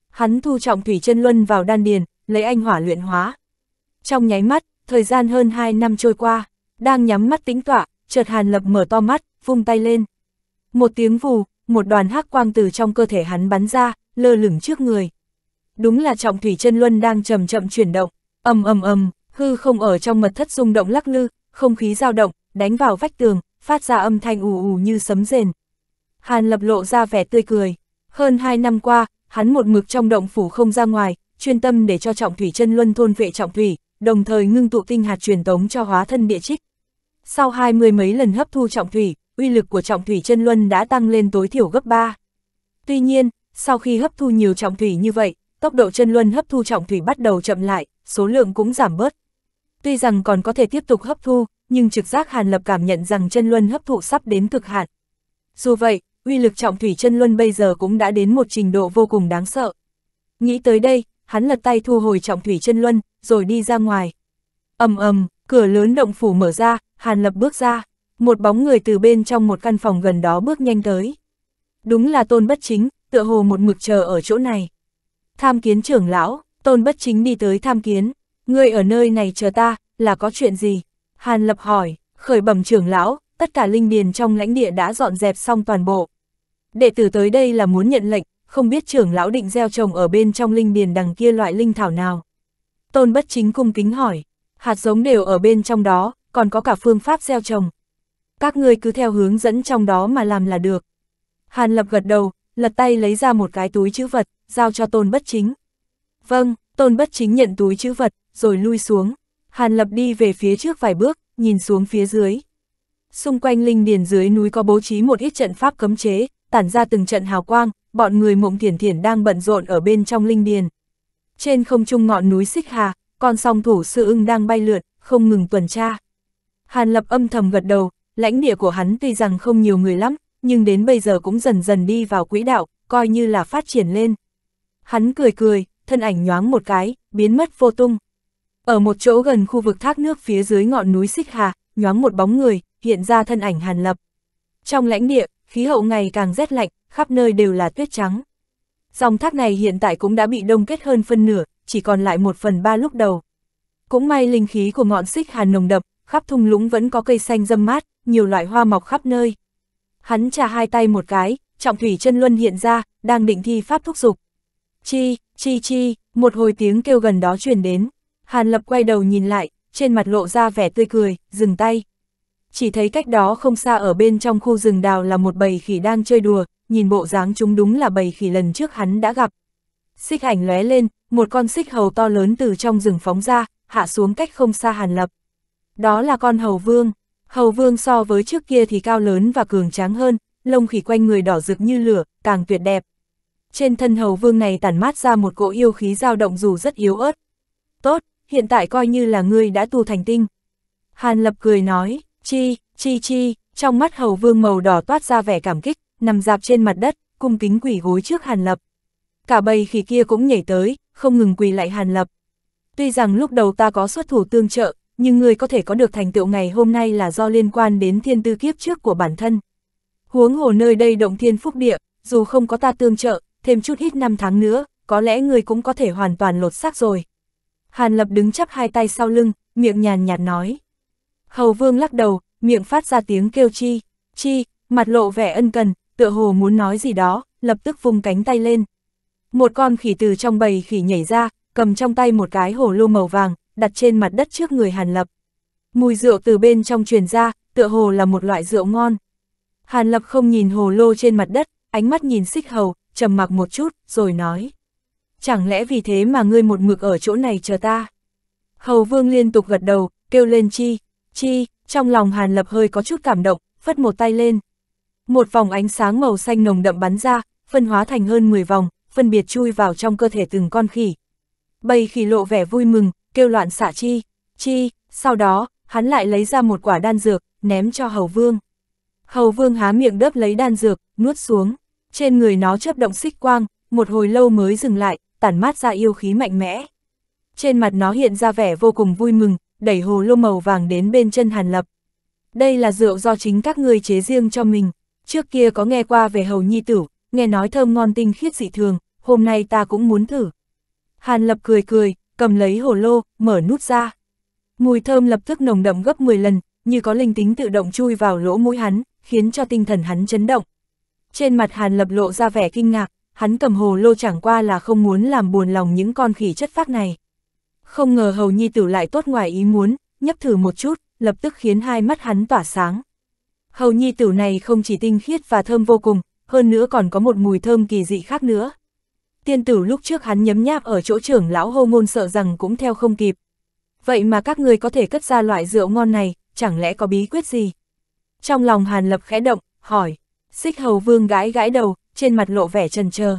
Hắn thu trọng thủy chân luân vào đan điền, lấy anh hỏa luyện hóa. Trong nháy mắt, thời gian hơn 2 năm trôi qua, đang nhắm mắt tĩnh tọa, chợt Hàn Lập mở to mắt, vung tay lên. Một tiếng vù, một đoàn hắc quang từ trong cơ thể hắn bắn ra, lơ lửng trước người. Đúng là trọng thủy chân luân đang chậm chậm chuyển động, ầm ầm ầm, hư không ở trong mật thất rung động lắc lư, không khí dao động, đánh vào vách tường, phát ra âm thanh ù ù như sấm rền. Hàn lập lộ ra vẻ tươi cười. Hơn hai năm qua, hắn một mực trong động phủ không ra ngoài, chuyên tâm để cho trọng thủy chân luân thôn vệ trọng thủy, đồng thời ngưng tụ tinh hạt truyền tống cho hóa thân địa trích. Sau hai mươi mấy lần hấp thu trọng thủy, uy lực của trọng thủy chân luân đã tăng lên tối thiểu gấp 3. Tuy nhiên, sau khi hấp thu nhiều trọng thủy như vậy, tốc độ chân luân hấp thu trọng thủy bắt đầu chậm lại, số lượng cũng giảm bớt. Tuy rằng còn có thể tiếp tục hấp thu, nhưng trực giác Hàn Lập cảm nhận rằng chân luân hấp thụ sắp đến cực hạn. Dù vậy, uy lực trọng thủy chân luân bây giờ cũng đã đến một trình độ vô cùng đáng sợ. Nghĩ tới đây, hắn lật tay thu hồi trọng thủy chân luân, rồi đi ra ngoài. ầm ầm, cửa lớn động phủ mở ra, Hàn Lập bước ra, một bóng người từ bên trong một căn phòng gần đó bước nhanh tới. Đúng là tôn bất chính, tựa hồ một mực chờ ở chỗ này. Tham kiến trưởng lão, tôn bất chính đi tới tham kiến, người ở nơi này chờ ta, là có chuyện gì? Hàn Lập hỏi, khởi bẩm trưởng lão, tất cả linh điền trong lãnh địa đã dọn dẹp xong toàn bộ. Đệ tử tới đây là muốn nhận lệnh, không biết trưởng lão định gieo trồng ở bên trong linh điền đằng kia loại linh thảo nào. Tôn bất chính cung kính hỏi, hạt giống đều ở bên trong đó, còn có cả phương pháp gieo trồng. Các ngươi cứ theo hướng dẫn trong đó mà làm là được. Hàn Lập gật đầu, lật tay lấy ra một cái túi chữ vật, giao cho tôn bất chính. Vâng, tôn bất chính nhận túi chữ vật, rồi lui xuống. Hàn Lập đi về phía trước vài bước, nhìn xuống phía dưới. Xung quanh linh điền dưới núi có bố trí một ít trận pháp cấm chế, tản ra từng trận hào quang, bọn người mộng thiền thiền đang bận rộn ở bên trong linh điền. Trên không trung ngọn núi Xích Hà, con song thủ sư ưng đang bay lượn, không ngừng tuần tra. Hàn Lập âm thầm gật đầu, lãnh địa của hắn tuy rằng không nhiều người lắm, nhưng đến bây giờ cũng dần dần đi vào quỹ đạo, coi như là phát triển lên. Hắn cười cười, thân ảnh nhoáng một cái, biến mất vô tung. Ở một chỗ gần khu vực thác nước phía dưới ngọn núi Xích Hà, nhoáng một bóng người, hiện ra thân ảnh Hàn Lập. Trong lãnh địa, khí hậu ngày càng rét lạnh, khắp nơi đều là tuyết trắng. Dòng thác này hiện tại cũng đã bị đông kết hơn phân nửa, chỉ còn lại một phần ba lúc đầu. Cũng may linh khí của ngọn xích Hà nồng đậm, khắp thung lũng vẫn có cây xanh râm mát, nhiều loại hoa mọc khắp nơi. Hắn trà hai tay một cái, trọng thủy chân luân hiện ra, đang định thi pháp thúc dục. Chi, chi chi, một hồi tiếng kêu gần đó truyền đến. Hàn lập quay đầu nhìn lại, trên mặt lộ ra vẻ tươi cười, dừng tay. Chỉ thấy cách đó không xa ở bên trong khu rừng đào là một bầy khỉ đang chơi đùa, nhìn bộ dáng chúng đúng là bầy khỉ lần trước hắn đã gặp. Xích ảnh lóe lên, một con xích hầu to lớn từ trong rừng phóng ra, hạ xuống cách không xa Hàn Lập. Đó là con hầu vương. Hầu vương so với trước kia thì cao lớn và cường tráng hơn, lông khỉ quanh người đỏ rực như lửa, càng tuyệt đẹp. Trên thân hầu vương này tản mát ra một cỗ yêu khí dao động dù rất yếu ớt. Tốt, hiện tại coi như là ngươi đã tu thành tinh. Hàn Lập cười nói, chi, chi chi, trong mắt hầu vương màu đỏ toát ra vẻ cảm kích, nằm dạp trên mặt đất, cung kính quỷ gối trước Hàn Lập. Cả bầy khỉ kia cũng nhảy tới, không ngừng quỳ lại Hàn Lập. Tuy rằng lúc đầu ta có xuất thủ tương trợ, nhưng người có thể có được thành tựu ngày hôm nay là do liên quan đến thiên tư kiếp trước của bản thân. Huống hồ nơi đây động thiên phúc địa, dù không có ta tương trợ, thêm chút ít năm tháng nữa, có lẽ người cũng có thể hoàn toàn lột xác rồi. Hàn Lập đứng chắp hai tay sau lưng, miệng nhàn nhạt nói. Hầu Vương lắc đầu, miệng phát ra tiếng kêu chi, chi, mặt lộ vẻ ân cần, tựa hồ muốn nói gì đó, lập tức vung cánh tay lên. Một con khỉ từ trong bầy khỉ nhảy ra, cầm trong tay một cái hồ lô màu vàng, đặt trên mặt đất trước người Hàn Lập. Mùi rượu từ bên trong truyền ra, tựa hồ là một loại rượu ngon. Hàn Lập không nhìn hồ lô trên mặt đất, ánh mắt nhìn xích hầu, trầm mặc một chút, rồi nói. Chẳng lẽ vì thế mà ngươi một mực ở chỗ này chờ ta? Hầu vương liên tục gật đầu, kêu lên chi, chi, trong lòng Hàn Lập hơi có chút cảm động, phất một tay lên. Một vòng ánh sáng màu xanh nồng đậm bắn ra, phân hóa thành hơn 10 vòng, phân biệt chui vào trong cơ thể từng con khỉ. Bầy khỉ lộ vẻ vui mừng, kêu loạn xạ chi, chi, sau đó, hắn lại lấy ra một quả đan dược, ném cho hầu vương. Hầu vương há miệng đớp lấy đan dược, nuốt xuống, trên người nó chớp động xích quang, một hồi lâu mới dừng lại, tản mát ra yêu khí mạnh mẽ. Trên mặt nó hiện ra vẻ vô cùng vui mừng, đẩy hồ lô màu vàng đến bên chân Hàn Lập. Đây là rượu do chính các ngươi chế riêng cho mình, trước kia có nghe qua về hầu nhi tử, nghe nói thơm ngon tinh khiết dị thường, hôm nay ta cũng muốn thử. Hàn Lập cười cười, cầm lấy hồ lô, mở nút ra. Mùi thơm lập tức nồng đậm gấp 10 lần, như có linh tính tự động chui vào lỗ mũi hắn, khiến cho tinh thần hắn chấn động. Trên mặt Hàn Lập lộ ra vẻ kinh ngạc, hắn cầm hồ lô chẳng qua là không muốn làm buồn lòng những con khỉ chất phác này. Không ngờ hầu nhi tử lại tốt ngoài ý muốn, nhấp thử một chút, lập tức khiến hai mắt hắn tỏa sáng. Hầu nhi tử này không chỉ tinh khiết và thơm vô cùng, hơn nữa còn có một mùi thơm kỳ dị khác nữa. Tiên tử lúc trước hắn nhấm nháp ở chỗ trưởng lão hô ngôn sợ rằng cũng theo không kịp. Vậy mà các người có thể cất ra loại rượu ngon này, chẳng lẽ có bí quyết gì? Trong lòng hàn lập khẽ động, hỏi. Xích hầu vương gãi gãi đầu, trên mặt lộ vẻ trần trơ.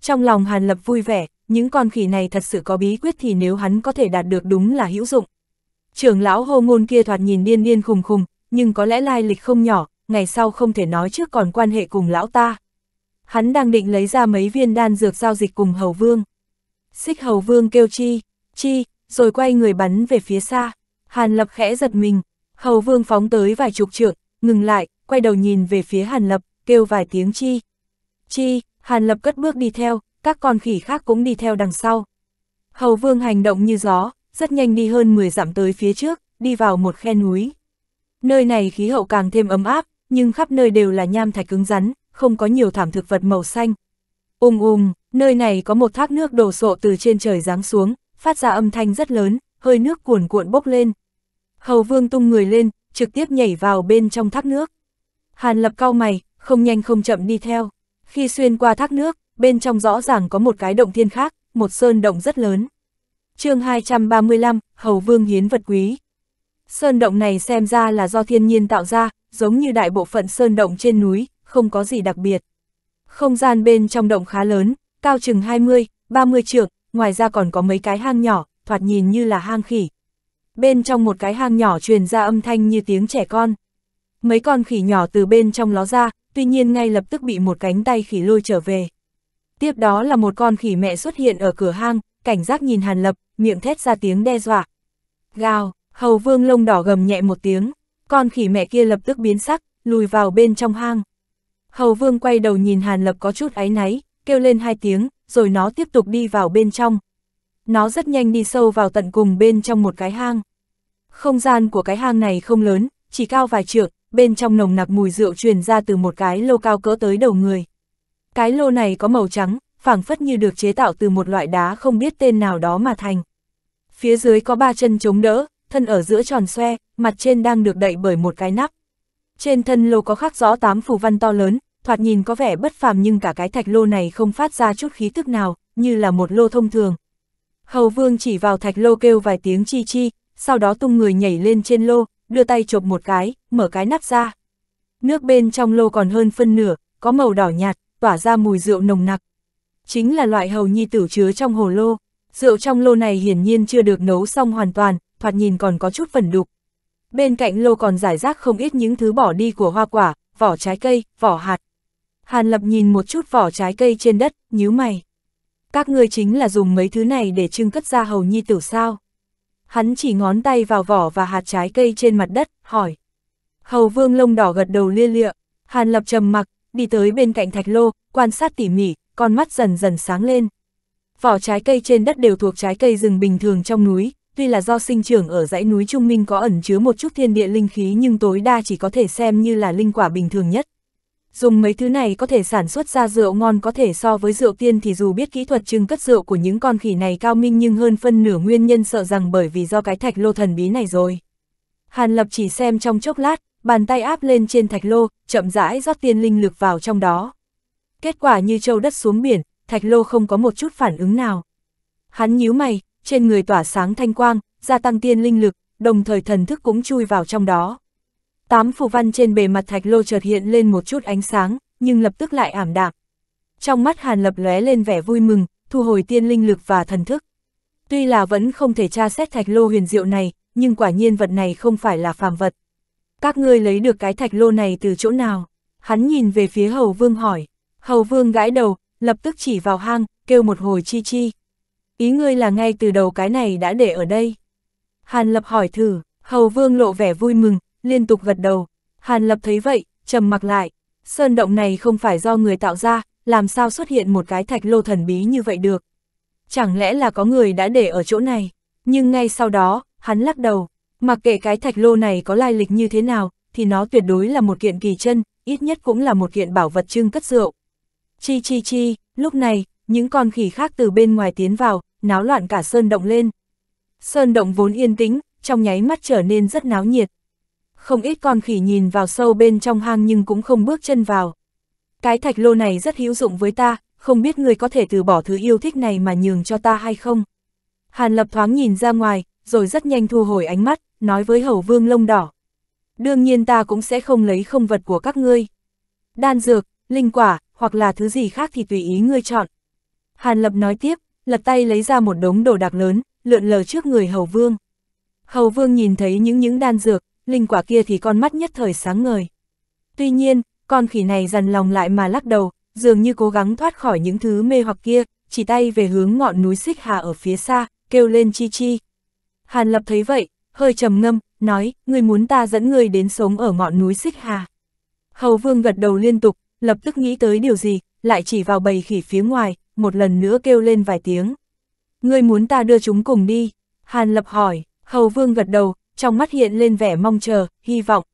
Trong lòng hàn lập vui vẻ, những con khỉ này thật sự có bí quyết thì nếu hắn có thể đạt được đúng là hữu dụng. Trưởng lão hô ngôn kia thoạt nhìn điên điên khùng khùng, nhưng có lẽ lai lịch không nhỏ, ngày sau không thể nói trước còn quan hệ cùng lão ta. Hắn đang định lấy ra mấy viên đan dược giao dịch cùng hầu vương. Xích hầu vương kêu chi, chi, rồi quay người bắn về phía xa. Hàn lập khẽ giật mình, hầu vương phóng tới vài chục trượng, ngừng lại, quay đầu nhìn về phía hàn lập, kêu vài tiếng chi. Chi, hàn lập cất bước đi theo, các con khỉ khác cũng đi theo đằng sau. Hầu vương hành động như gió, rất nhanh đi hơn 10 dặm tới phía trước, đi vào một khe núi. Nơi này khí hậu càng thêm ấm áp, nhưng khắp nơi đều là nham thạch cứng rắn, không có nhiều thảm thực vật màu xanh. Ùm ùm, nơi này có một thác nước đổ sộ từ trên trời giáng xuống, phát ra âm thanh rất lớn, hơi nước cuồn cuộn bốc lên. Hầu vương tung người lên, trực tiếp nhảy vào bên trong thác nước. Hàn lập cao mày, không nhanh không chậm đi theo. Khi xuyên qua thác nước, bên trong rõ ràng có một cái động thiên khác, một sơn động rất lớn. chương 235, Hầu Vương Hiến Vật Quý Sơn động này xem ra là do thiên nhiên tạo ra, giống như đại bộ phận sơn động trên núi, không có gì đặc biệt. Không gian bên trong động khá lớn, cao chừng 20, 30 trượng, ngoài ra còn có mấy cái hang nhỏ, thoạt nhìn như là hang khỉ. Bên trong một cái hang nhỏ truyền ra âm thanh như tiếng trẻ con. Mấy con khỉ nhỏ từ bên trong ló ra, tuy nhiên ngay lập tức bị một cánh tay khỉ lôi trở về. Tiếp đó là một con khỉ mẹ xuất hiện ở cửa hang, cảnh giác nhìn Hàn Lập, miệng thét ra tiếng đe dọa. Gào, hầu vương lông đỏ gầm nhẹ một tiếng, con khỉ mẹ kia lập tức biến sắc, lùi vào bên trong hang. Hầu vương quay đầu nhìn Hàn Lập có chút áy náy, kêu lên hai tiếng, rồi nó tiếp tục đi vào bên trong. Nó rất nhanh đi sâu vào tận cùng bên trong một cái hang. Không gian của cái hang này không lớn, chỉ cao vài trượng, bên trong nồng nặc mùi rượu truyền ra từ một cái lô cao cỡ tới đầu người. Cái lô này có màu trắng, phảng phất như được chế tạo từ một loại đá không biết tên nào đó mà thành. Phía dưới có ba chân chống đỡ, thân ở giữa tròn xoe, mặt trên đang được đậy bởi một cái nắp. Trên thân lô có khắc rõ tám phù văn to lớn, thoạt nhìn có vẻ bất phàm nhưng cả cái thạch lô này không phát ra chút khí tức nào, như là một lô thông thường. Hầu vương chỉ vào thạch lô kêu vài tiếng chi chi, sau đó tung người nhảy lên trên lô, đưa tay chộp một cái, mở cái nắp ra. Nước bên trong lô còn hơn phân nửa, có màu đỏ nhạt, tỏa ra mùi rượu nồng nặc. Chính là loại hầu nhi tử chứa trong hồ lô. Rượu trong lô này hiển nhiên chưa được nấu xong hoàn toàn, thoạt nhìn còn có chút phần đục. Bên cạnh lô còn giải rác không ít những thứ bỏ đi của hoa quả, vỏ trái cây, vỏ hạt. Hàn Lập nhìn một chút vỏ trái cây trên đất, nhíu mày. Các ngươi chính là dùng mấy thứ này để trưng cất ra hầu nhi tử sao? Hắn chỉ ngón tay vào vỏ và hạt trái cây trên mặt đất, hỏi. Hầu vương lông đỏ gật đầu lia lịa, Hàn Lập trầm mặc, đi tới bên cạnh thạch lô, quan sát tỉ mỉ, con mắt dần dần sáng lên. Vỏ trái cây trên đất đều thuộc trái cây rừng bình thường trong núi, tuy là do sinh trưởng ở dãy núi Trung Minh có ẩn chứa một chút thiên địa linh khí nhưng tối đa chỉ có thể xem như là linh quả bình thường nhất. Dùng mấy thứ này có thể sản xuất ra rượu ngon có thể so với rượu tiên thì dù biết kỹ thuật trưng cất rượu của những con khỉ này cao minh nhưng hơn phân nửa nguyên nhân sợ rằng bởi vì do cái thạch lô thần bí này rồi. Hàn Lập chỉ xem trong chốc lát, bàn tay áp lên trên thạch lô, chậm rãi rót tiên linh lực vào trong đó. Kết quả như châu đất xuống biển, thạch lô không có một chút phản ứng nào. Hắn nhíu mày, trên người tỏa sáng thanh quang, gia tăng tiên linh lực, đồng thời thần thức cũng chui vào trong đó. Tám phù văn trên bề mặt thạch lô chợt hiện lên một chút ánh sáng, nhưng lập tức lại ảm đạm. Trong mắt Hàn Lập lóe lên vẻ vui mừng, thu hồi tiên linh lực và thần thức. Tuy là vẫn không thể tra xét thạch lô huyền diệu này, nhưng quả nhiên vật này không phải là phàm vật. Các ngươi lấy được cái thạch lô này từ chỗ nào? Hắn nhìn về phía Hầu Vương hỏi. Hầu Vương gãi đầu, lập tức chỉ vào hang, kêu một hồi chi chi. Ý ngươi là ngay từ đầu cái này đã để ở đây. Hàn Lập hỏi thử, Hầu Vương lộ vẻ vui mừng, liên tục gật đầu. Hàn Lập thấy vậy, trầm mặc lại. Sơn động này không phải do người tạo ra, làm sao xuất hiện một cái thạch lô thần bí như vậy được. Chẳng lẽ là có người đã để ở chỗ này. Nhưng ngay sau đó, hắn lắc đầu. Mặc kệ cái thạch lô này có lai lịch như thế nào, thì nó tuyệt đối là một kiện kỳ chân, ít nhất cũng là một kiện bảo vật trưng cất rượu. Chi chi chi, lúc này, những con khỉ khác từ bên ngoài tiến vào, náo loạn cả sơn động lên. Sơn động vốn yên tĩnh, trong nháy mắt trở nên rất náo nhiệt. Không ít con khỉ nhìn vào sâu bên trong hang nhưng cũng không bước chân vào. Cái thạch lô này rất hữu dụng với ta, không biết người có thể từ bỏ thứ yêu thích này mà nhường cho ta hay không. Hàn lập thoáng nhìn ra ngoài, rồi rất nhanh thu hồi ánh mắt, nói với hầu vương lông đỏ. Đương nhiên ta cũng sẽ không lấy không vật của các ngươi. Đan dược, linh quả, hoặc là thứ gì khác thì tùy ý ngươi chọn. Hàn Lập nói tiếp, lật tay lấy ra một đống đồ đạc lớn, lượn lờ trước người Hầu Vương. Hầu Vương nhìn thấy những những đan dược, linh quả kia thì con mắt nhất thời sáng ngời. Tuy nhiên, con khỉ này dằn lòng lại mà lắc đầu, dường như cố gắng thoát khỏi những thứ mê hoặc kia, chỉ tay về hướng ngọn núi xích hà ở phía xa, kêu lên chi chi. Hàn Lập thấy vậy, hơi trầm ngâm, nói, người muốn ta dẫn người đến sống ở ngọn núi xích hà. Hầu Vương gật đầu liên tục, lập tức nghĩ tới điều gì, lại chỉ vào bầy khỉ phía ngoài, một lần nữa kêu lên vài tiếng. Ngươi muốn ta đưa chúng cùng đi? Hàn Lập hỏi, Hầu Vương gật đầu, trong mắt hiện lên vẻ mong chờ, hy vọng.